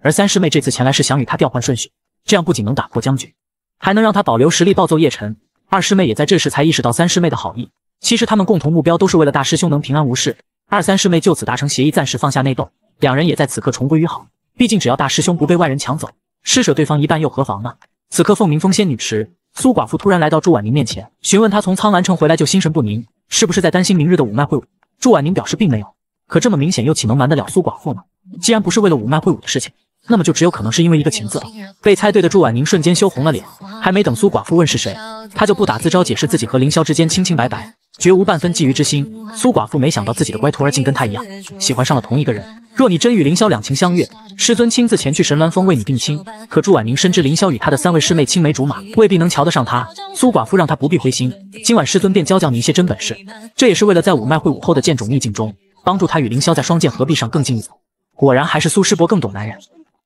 Speaker 1: 而三师妹这次前来是想与他调换顺序，这样不仅能打破僵局，还能让他保留实力暴揍叶晨。二师妹也在这时才意识到三师妹的好意，其实他们共同目标都是为了大师兄能平安无事。二三师妹就此达成协议，暂时放下内斗，两人也在此刻重归于好。毕竟只要大师兄不被外人抢走，施舍对方一半又何妨呢？此刻凤鸣峰仙女池，苏寡妇突然来到祝婉宁面前，询问她从苍兰城回来就心神不宁，是不是在担心明日的五脉会武？祝婉宁表示并没有，可这么明显又岂能瞒得了苏寡妇呢？既然不是为了五脉会武的事情。那么就只有可能是因为一个情字了。被猜对的祝婉宁瞬间羞红了脸，还没等苏寡妇问是谁，她就不打自招解释自己和凌霄之间清清白白，绝无半分觊觎之心。苏寡妇没想到自己的乖徒儿竟跟她一样，喜欢上了同一个人。若你真与凌霄两情相悦，师尊亲自前去神鸾峰为你定亲。可祝婉宁深知凌霄与他的三位师妹青梅竹马，未必能瞧得上她。苏寡妇让她不必灰心，今晚师尊便教教你一些真本事，这也是为了在五脉会武后的剑种秘境中，帮助他与凌霄在双剑合璧上更进一步。果然还是苏师伯更懂男人。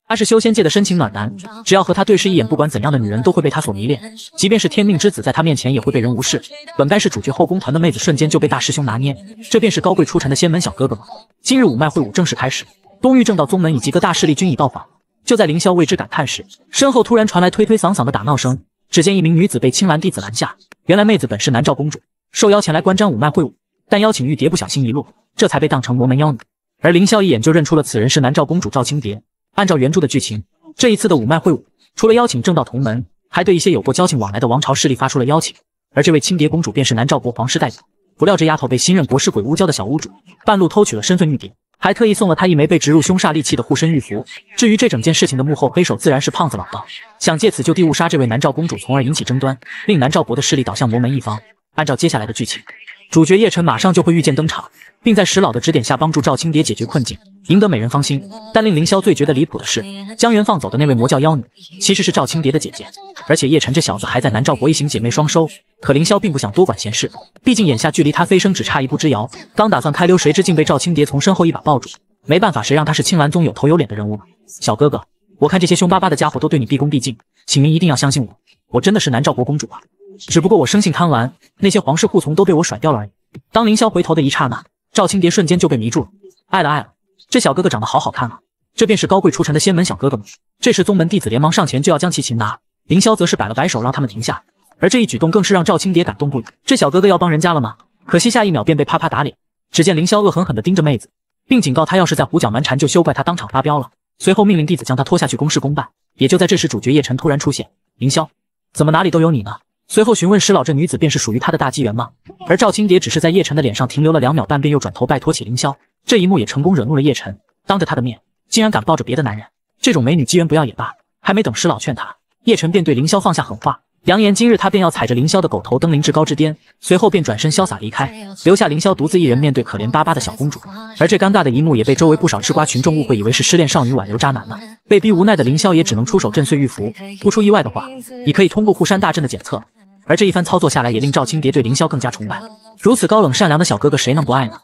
Speaker 1: 他是修仙界的深情暖男，只要和他对视一眼，不管怎样的女人都会被他所迷恋，即便是天命之子，在他面前也会被人无视。本该是主角后宫团的妹子，瞬间就被大师兄拿捏，这便是高贵出尘的仙门小哥哥吗？今日五脉会武正式开始，东域正道宗门以及各大势力均已到访。就在凌霄为之感叹时，身后突然传来推推搡搡的打闹声。只见一名女子被青兰弟子拦下，原来妹子本是南诏公主，受邀前来观瞻五脉会武，但邀请玉蝶不小心遗落，这才被当成魔门妖女。而凌霄一眼就认出了此人是南诏公主赵青蝶。按照原著的剧情，这一次的五脉会武，除了邀请正道同门，还对一些有过交情往来的王朝势力发出了邀请。而这位青蝶公主便是南诏国皇室代表。不料这丫头被新任国师鬼巫教的小巫主半路偷取了身份玉蝶，还特意送了她一枚被植入凶煞利器的护身玉符。至于这整件事情的幕后黑手，自然是胖子老道，想借此就地误杀这位南诏公主，从而引起争端，令南诏国的势力倒向魔门一方。按照接下来的剧情，主角叶晨马上就会御剑登场。并在石老的指点下帮助赵青蝶解决困境，赢得美人芳心。但令凌霄最觉得离谱的是，江元放走的那位魔教妖女，其实是赵青蝶的姐姐。而且叶晨这小子还在南诏国一行姐妹双收。可凌霄并不想多管闲事，毕竟眼下距离他飞升只差一步之遥。刚打算开溜，谁知竟被赵青蝶从身后一把抱住。没办法，谁让他是青兰宗有头有脸的人物呢？小哥哥，我看这些凶巴巴的家伙都对你毕恭毕敬，请您一定要相信我，我真的是南诏国公主啊！只不过我生性贪玩，那些皇室护从都被我甩掉了而已。当凌霄回头的一刹那。赵青蝶瞬间就被迷住了，爱了爱了，这小哥哥长得好好看啊！这便是高贵出尘的仙门小哥哥吗？这时宗门弟子连忙上前就要将其擒拿，凌霄则是摆了摆手让他们停下，而这一举动更是让赵青蝶感动不已。这小哥哥要帮人家了吗？可惜下一秒便被啪啪打脸。只见凌霄恶狠狠地盯着妹子，并警告她，要是再胡搅蛮缠，就休怪他当场发飙了。随后命令弟子将他拖下去公事公办。也就在这时，主角叶晨突然出现，凌霄，怎么哪里都有你呢？随后询问石老，这女子便是属于他的大机缘吗？而赵青蝶只是在叶晨的脸上停留了两秒半，便又转头拜托起凌霄。这一幕也成功惹怒了叶晨，当着他的面竟然敢抱着别的男人，这种美女机缘不要也罢。还没等石老劝他，叶晨便对凌霄放下狠话，扬言今日他便要踩着凌霄的狗头登临至高之巅。随后便转身潇洒离开，留下凌霄独自一人面对可怜巴巴的小公主。而这尴尬的一幕也被周围不少吃瓜群众误会，以为是失恋少女挽留渣男了。被逼无奈的凌霄也只能出手震碎玉符。不出意外的话，你可以通过护山大阵的检测。而这一番操作下来，也令赵青蝶对凌霄更加崇拜。如此高冷善良的小哥哥，谁能不爱呢？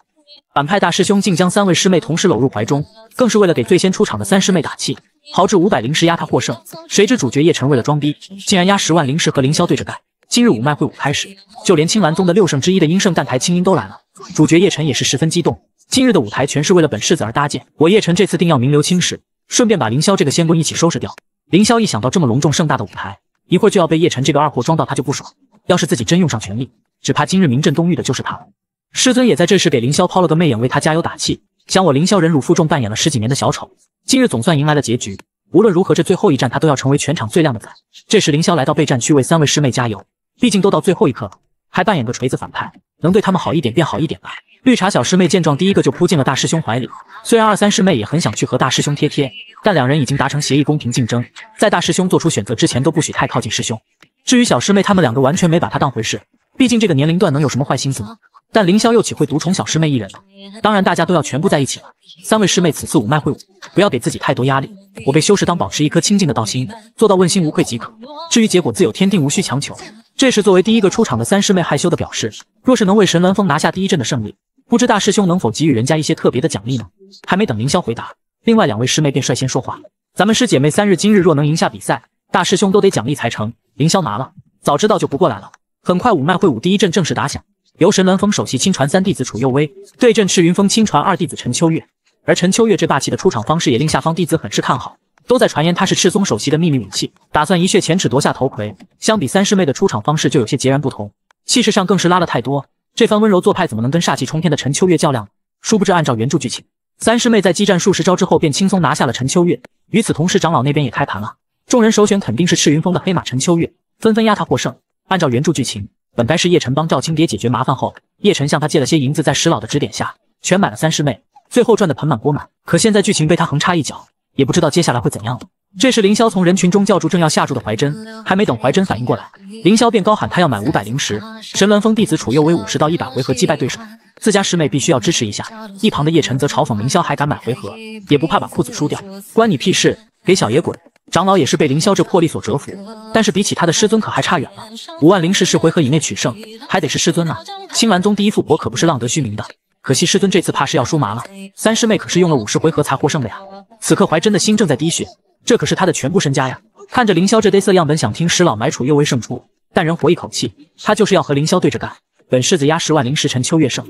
Speaker 1: 反派大师兄竟将三位师妹同时搂入怀中，更是为了给最先出场的三师妹打气，豪掷五百灵石压他获胜。谁知主角叶晨为了装逼，竟然压十万灵石和凌霄对着干。今日五脉会武开始，就连青兰宗的六圣之一的阴圣蛋台青音都来了。主角叶晨也是十分激动。今日的舞台全是为了本世子而搭建，我叶晨这次定要名留青史，顺便把凌霄这个仙棍一起收拾掉。凌霄一想到这么隆重盛大的舞台，一会儿就要被叶晨这个二货装到，他就不爽。要是自己真用上全力，只怕今日名震东域的就是他了。师尊也在这时给凌霄抛了个媚眼，为他加油打气。想我凌霄忍辱负重，扮演了十几年的小丑，今日总算迎来了结局。无论如何，这最后一战他都要成为全场最靓的仔。这时凌霄来到备战区，为三位师妹加油。毕竟都到最后一刻了，还扮演个锤子反派，能对他们好一点便好一点吧。绿茶小师妹见状，第一个就扑进了大师兄怀里。虽然二三师妹也很想去和大师兄贴贴，但两人已经达成协议，公平竞争，在大师兄做出选择之前，都不许太靠近师兄。至于小师妹，他们两个完全没把他当回事，毕竟这个年龄段能有什么坏心思呢？但凌霄又岂会独宠小师妹一人呢？当然，大家都要全部在一起了。三位师妹此次五脉会武，不要给自己太多压力。我被修士当保持一颗清净的道心，做到问心无愧即可。至于结果，自有天定，无需强求。这时，作为第一个出场的三师妹害羞的表示，若是能为神鸾峰拿下第一阵的胜利，不知大师兄能否给予人家一些特别的奖励呢？还没等凌霄回答，另外两位师妹便率先说话：“咱们师姐妹三日，今日若能赢下比赛，大师兄都得奖励才成。”凌霄拿了，早知道就不过来了。很快，五脉会武第一阵正式打响，由神鸾峰首席亲传三弟子楚佑威对阵赤云峰亲传二弟子陈秋月。而陈秋月这霸气的出场方式也令下方弟子很是看好。都在传言她是赤松首席的秘密武器，打算一血前耻夺下头盔。相比三师妹的出场方式就有些截然不同，气势上更是拉了太多。这番温柔做派怎么能跟煞气冲天的陈秋月较量？殊不知按照原著剧情，三师妹在激战数十招之后便轻松拿下了陈秋月。与此同时，长老那边也开盘了，众人首选肯定是赤云峰的黑马陈秋月，纷纷压他获胜。按照原著剧情，本该是叶晨帮赵青蝶解决麻烦后，叶晨向他借了些银子，在石老的指点下，全买了三师妹，最后赚得盆满钵满。可现在剧情被他横插一脚。也不知道接下来会怎样了。这时凌霄从人群中叫住正要下注的怀真，还没等怀真反应过来，凌霄便高喊他要买五百灵石。神鸾峰弟子楚佑为五十到一百回合击败对手，自家师妹必须要支持一下。一旁的叶晨则嘲讽凌霄还敢买回合，也不怕把裤子输掉，关你屁事！给小爷滚！长老也是被凌霄这魄力所折服，但是比起他的师尊可还差远了。五万灵石十回合以内取胜，还得是师尊啊！青鸾宗第一富婆可不是浪得虚名的。可惜师尊这次怕是要输麻了，三师妹可是用了五十回合才获胜的呀。此刻怀真的心正在滴血，这可是他的全部身家呀。看着凌霄这嘚瑟样，本想听石老埋楚又为胜出，但人活一口气，他就是要和凌霄对着干。本世子压十万灵石，陈秋月胜。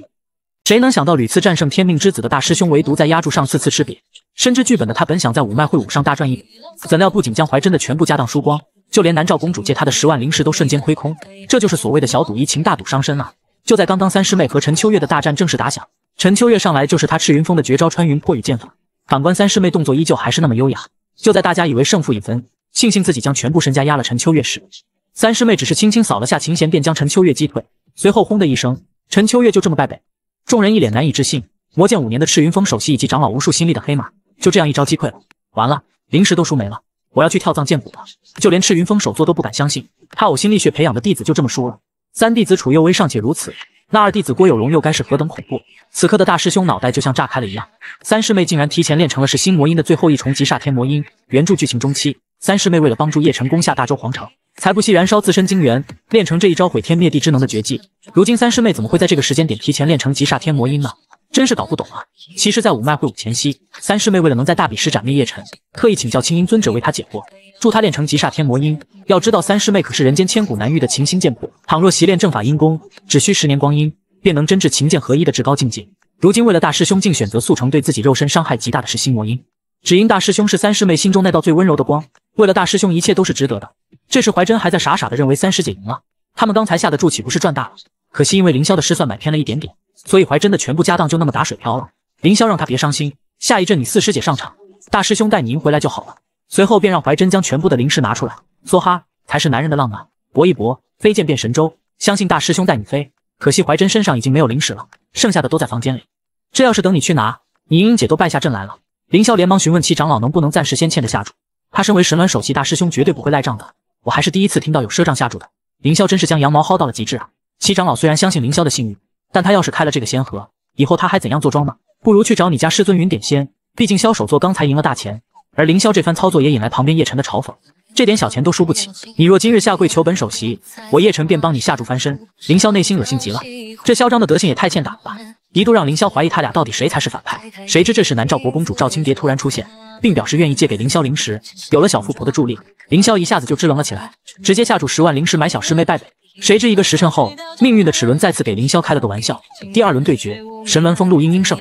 Speaker 1: 谁能想到屡次战胜天命之子的大师兄，唯独在压住上次次吃瘪。深知剧本的他本想在五脉会武上大赚一笔，怎料不仅将怀真的全部家当输光，就连南诏公主借他的十万灵石都瞬间亏空。这就是所谓的小赌怡情，大赌伤身啊！就在刚刚，三师妹和陈秋月的大战正式打响。陈秋月上来就是他赤云峰的绝招穿云破雨剑法，反观三师妹动作依旧还是那么优雅。就在大家以为胜负已分，庆幸自己将全部身家压了陈秋月时，三师妹只是轻轻扫了下琴弦，便将陈秋月击退。随后轰的一声，陈秋月就这么败北。众人一脸难以置信，魔剑五年的赤云峰首席以及长老无数心力的黑马，就这样一招击溃了。完了，灵石都输没了，我要去跳藏剑谷了。就连赤云峰首座都不敢相信，他呕心沥血培养的弟子就这么输了。三弟子楚佑威尚且如此，那二弟子郭有荣又该是何等恐怖？此刻的大师兄脑袋就像炸开了一样。三师妹竟然提前练成了是新魔音的最后一重极煞天魔音。原著剧情中期，三师妹为了帮助叶晨攻下大周皇城，才不惜燃烧自身精元，练成这一招毁天灭地之能的绝技。如今三师妹怎么会在这个时间点提前练成极煞天魔音呢？真是搞不懂啊！其实，在五脉会武前夕，三师妹为了能在大比施斩灭叶晨，特意请教青音尊者为她解惑，助她练成极煞天魔音。要知道，三师妹可是人间千古难遇的琴心剑魄，倘若习练正法阴功，只需十年光阴，便能真至琴剑合一的至高境界。如今为了大师兄，竟选择速成对自己肉身伤害极大的是心魔音，只因大师兄是三师妹心中那道最温柔的光。为了大师兄，一切都是值得的。这时，怀真还在傻傻的认为三师姐赢了，他们刚才下的注岂不是赚大了？可惜因为凌霄的失算买偏了一点点。所以怀真的全部家当就那么打水漂了。凌霄让他别伤心，下一阵你四师姐上场，大师兄带你赢回来就好了。随后便让怀真将全部的灵石拿出来。梭哈，才是男人的浪漫，搏一搏，飞剑变神州，相信大师兄带你飞。可惜怀真身上已经没有灵石了，剩下的都在房间里。这要是等你去拿，你莹莹姐都败下阵来了。凌霄连忙询问七长老能不能暂时先欠着下注，他身为神鸾首席大师兄，绝对不会赖账的。我还是第一次听到有赊账下注的。凌霄真是将羊毛薅到了极致啊！七长老虽然相信凌霄的信誉。但他要是开了这个仙盒，以后他还怎样坐庄呢？不如去找你家师尊云点仙，毕竟萧首座刚才赢了大钱，而凌霄这番操作也引来旁边叶晨的嘲讽，这点小钱都输不起。你若今日下跪求本首席，我叶晨便帮你下注翻身。凌霄内心恶心极了，这嚣张的德行也太欠打了吧！一度让凌霄怀疑他俩到底谁才是反派。谁知这时南诏国公主赵青蝶突然出现，并表示愿意借给凌霄灵石。有了小富婆的助力，凌霄一下子就支棱了起来，直接下注十万灵石买小师妹败北。谁知一个时辰后，命运的齿轮再次给凌霄开了个玩笑。第二轮对决，神鸾峰陆英英胜，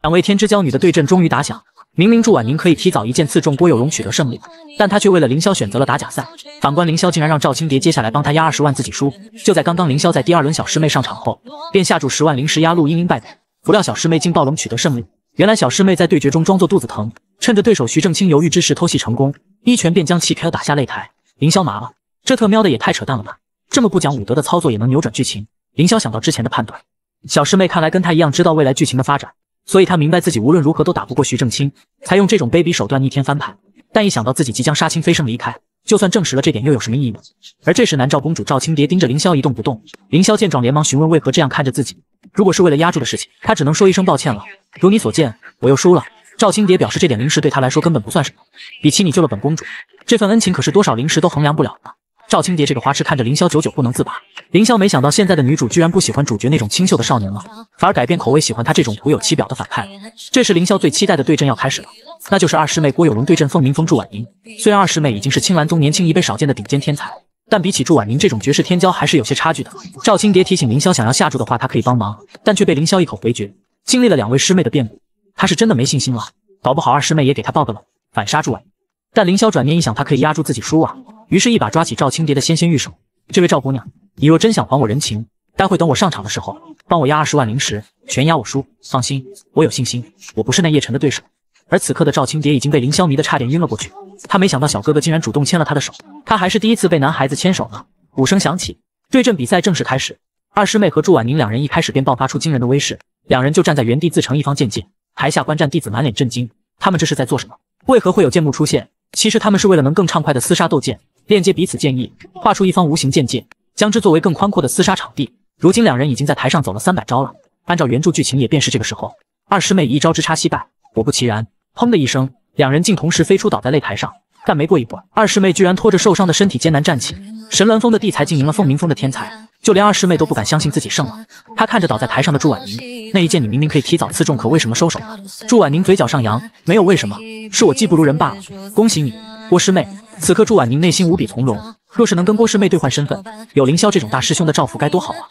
Speaker 1: 两位天之娇女的对阵终于打响。明明祝婉宁可以提早一剑刺中郭有容取得胜利，但她却为了凌霄选择了打假赛。反观凌霄竟然让赵青蝶接下来帮他压二十万自己输。就在刚刚，凌霄在第二轮小师妹上场后，便下注十万灵石压陆英英败北。不料小师妹竟暴龙取得胜利。原来小师妹在对决中装作肚子疼，趁着对手徐正清犹豫之时偷袭成功，一拳便将其 KO 打下擂台。凌霄麻了，这特喵的也太扯淡了吧！这么不讲武德的操作也能扭转剧情？凌霄想到之前的判断，小师妹看来跟他一样知道未来剧情的发展，所以他明白自己无论如何都打不过徐正清，才用这种卑鄙手段逆天翻盘。但一想到自己即将杀青飞升离开，就算证实了这点又有什么意义呢？而这时南诏公主赵青蝶盯着凌霄一动不动，凌霄见状连忙询问为何这样看着自己。如果是为了压住的事情，他只能说一声抱歉了。如你所见，我又输了。赵青蝶表示这点灵石对他来说根本不算什么，比起你救了本公主，这份恩情可是多少灵石都衡量不了的。赵青蝶这个花痴看着凌霄久久不能自拔。凌霄没想到现在的女主居然不喜欢主角那种清秀的少年了，反而改变口味喜欢他这种徒有其表的反派。这时凌霄最期待的对阵要开始了，那就是二师妹郭有容对阵凤鸣峰祝婉宁。虽然二师妹已经是青兰宗年轻一辈少见的顶尖天才，但比起祝婉宁这种绝世天骄还是有些差距的。赵青蝶提醒凌霄，想要下注的话，他可以帮忙，但却被凌霄一口回绝。经历了两位师妹的变故，他是真的没信心了，搞不好二师妹也给他报个冷，反杀祝婉宁。但凌霄转念一想，他可以压住自己输啊，于是，一把抓起赵青蝶的纤纤玉手：“这位赵姑娘，你若真想还我人情，待会等我上场的时候，帮我压二十万灵石，全压我输。放心，我有信心，我不是那叶晨的对手。”而此刻的赵青蝶已经被凌霄迷得差点晕了过去。他没想到小哥哥竟然主动牵了他的手，他还是第一次被男孩子牵手呢。鼓声响起，对阵比赛正式开始。二师妹和祝婉宁两人一开始便爆发出惊人的威势，两人就站在原地自成一方剑界。台下观战弟子满脸震惊，他们这是在做什么？为何会有剑幕出现？其实他们是为了能更畅快的厮杀斗剑，链接彼此剑意，画出一方无形剑界，将之作为更宽阔的厮杀场地。如今两人已经在台上走了三百招了，按照原著剧情，也便是这个时候，二师妹一招之差惜败。果不其然。砰的一声，两人竟同时飞出，倒在擂台上。但没过一会儿，二师妹居然拖着受伤的身体艰难站起。神鸾峰的地才竟赢了凤鸣峰的天才，就连二师妹都不敢相信自己胜了。她看着倒在台上的祝婉宁，那一剑你明明可以提早刺中，可为什么收手？祝婉宁嘴角上扬，没有为什么，是我技不如人罢了。恭喜你，郭师妹。此刻祝婉宁内心无比从容，若是能跟郭师妹兑换身份，有凌霄这种大师兄的照拂该多好啊！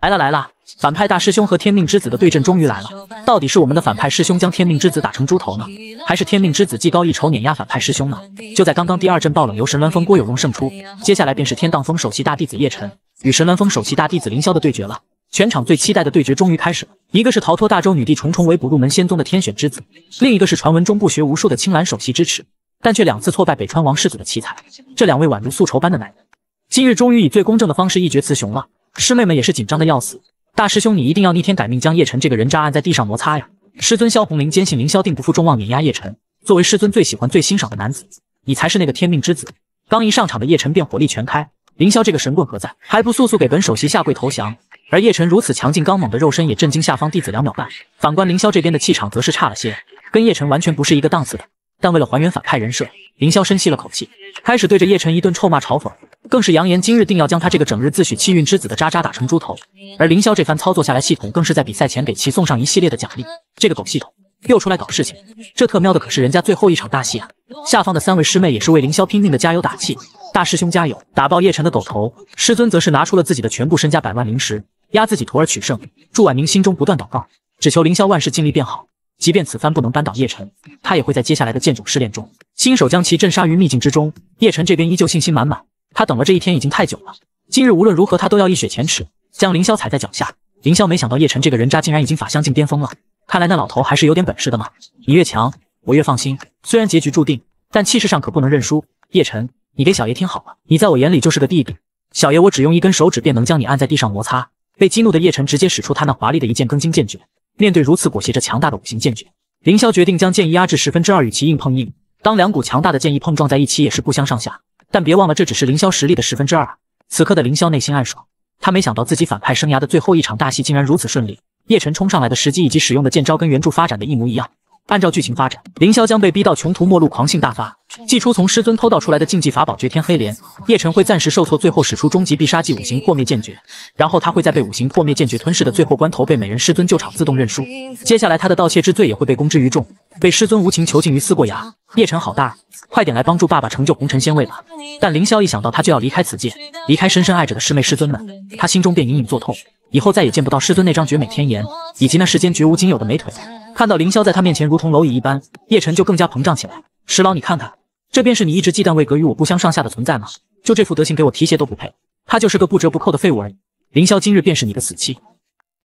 Speaker 1: 来了来了，反派大师兄和天命之子的对阵终于来了。到底是我们的反派师兄将天命之子打成猪头呢，还是天命之子技高一筹碾压反派师兄呢？就在刚刚，第二阵爆冷由神鸾峰郭有容胜出，接下来便是天荡峰首席大弟子叶晨与神鸾峰首席大弟子凌霄的对决了。全场最期待的对决终于开始了，一个是逃脱大周女帝重重围捕入门仙宗的天选之子，另一个是传闻中不学无术的青蓝首席之耻，但却两次挫败北川王世子的奇才。这两位宛如宿仇般的男人，今日终于以最公正的方式一决雌雄了。师妹们也是紧张的要死，大师兄你一定要逆天改命，将叶晨这个人渣按在地上摩擦呀！师尊萧红林坚信凌霄定不负众望，碾压叶晨。作为师尊最喜欢、最欣赏的男子，你才是那个天命之子。刚一上场的叶晨便火力全开，凌霄这个神棍何在？还不速速给本首席下跪投降？而叶晨如此强劲刚猛的肉身也震惊下方弟子两秒半。反观凌霄这边的气场则是差了些，跟叶晨完全不是一个档次的。但为了还原反派人设，凌霄深吸了口气，开始对着叶晨一顿臭骂嘲讽，更是扬言今日定要将他这个整日自诩气运之子的渣渣打成猪头。而凌霄这番操作下来，系统更是在比赛前给其送上一系列的奖励。这个狗系统又出来搞事情，这特喵的可是人家最后一场大戏啊！下方的三位师妹也是为凌霄拼命的加油打气，大师兄加油，打爆叶晨的狗头！师尊则是拿出了自己的全部身家百万灵石，压自己徒儿取胜。祝婉宁心中不断祷告，只求凌霄万事尽力变好。即便此番不能扳倒叶晨，他也会在接下来的剑种试炼中亲手将其镇杀于秘境之中。叶晨这边依旧信心满满，他等了这一天已经太久了，今日无论如何他都要一雪前耻，将凌霄踩在脚下。凌霄没想到叶晨这个人渣竟然已经法相境巅峰了，看来那老头还是有点本事的嘛。你越强，我越放心。虽然结局注定，但气势上可不能认输。叶晨，你给小爷听好了，你在我眼里就是个弟弟。小爷我只用一根手指便能将你按在地上摩擦。被激怒的叶晨直接使出他那华丽的一剑庚金剑诀。面对如此裹挟着强大的五行剑诀，凌霄决定将剑意压制十分之二，与其硬碰硬。当两股强大的剑意碰撞在一起，也是不相上下。但别忘了，这只是凌霄实力的十分之二。此刻的凌霄内心暗爽，他没想到自己反派生涯的最后一场大戏竟然如此顺利。叶晨冲上来的时机以及使用的剑招跟原著发展的一模一样。按照剧情发展，凌霄将被逼到穷途末路，狂性大发，祭出从师尊偷盗出来的禁忌法宝绝天黑莲。叶晨会暂时受挫，最后使出终极必杀技五行破灭剑诀，然后他会在被五行破灭剑诀吞噬的最后关头，被美人师尊救场自动认输。接下来他的盗窃之罪也会被公之于众，被师尊无情囚禁于思过崖。叶晨好大，快点来帮助爸爸成就红尘仙位吧！但凌霄一想到他就要离开此界，离开深深爱着的师妹师尊们，他心中便隐隐作痛，以后再也见不到师尊那张绝美天颜，以及那世间绝无仅有的美腿。看到凌霄在他面前如同蝼蚁一般，叶晨就更加膨胀起来。石老，你看看，这便是你一直忌惮魏格与我不相上下的存在吗？就这副德行，给我提鞋都不配。他就是个不折不扣的废物而已。凌霄今日便是你的死期。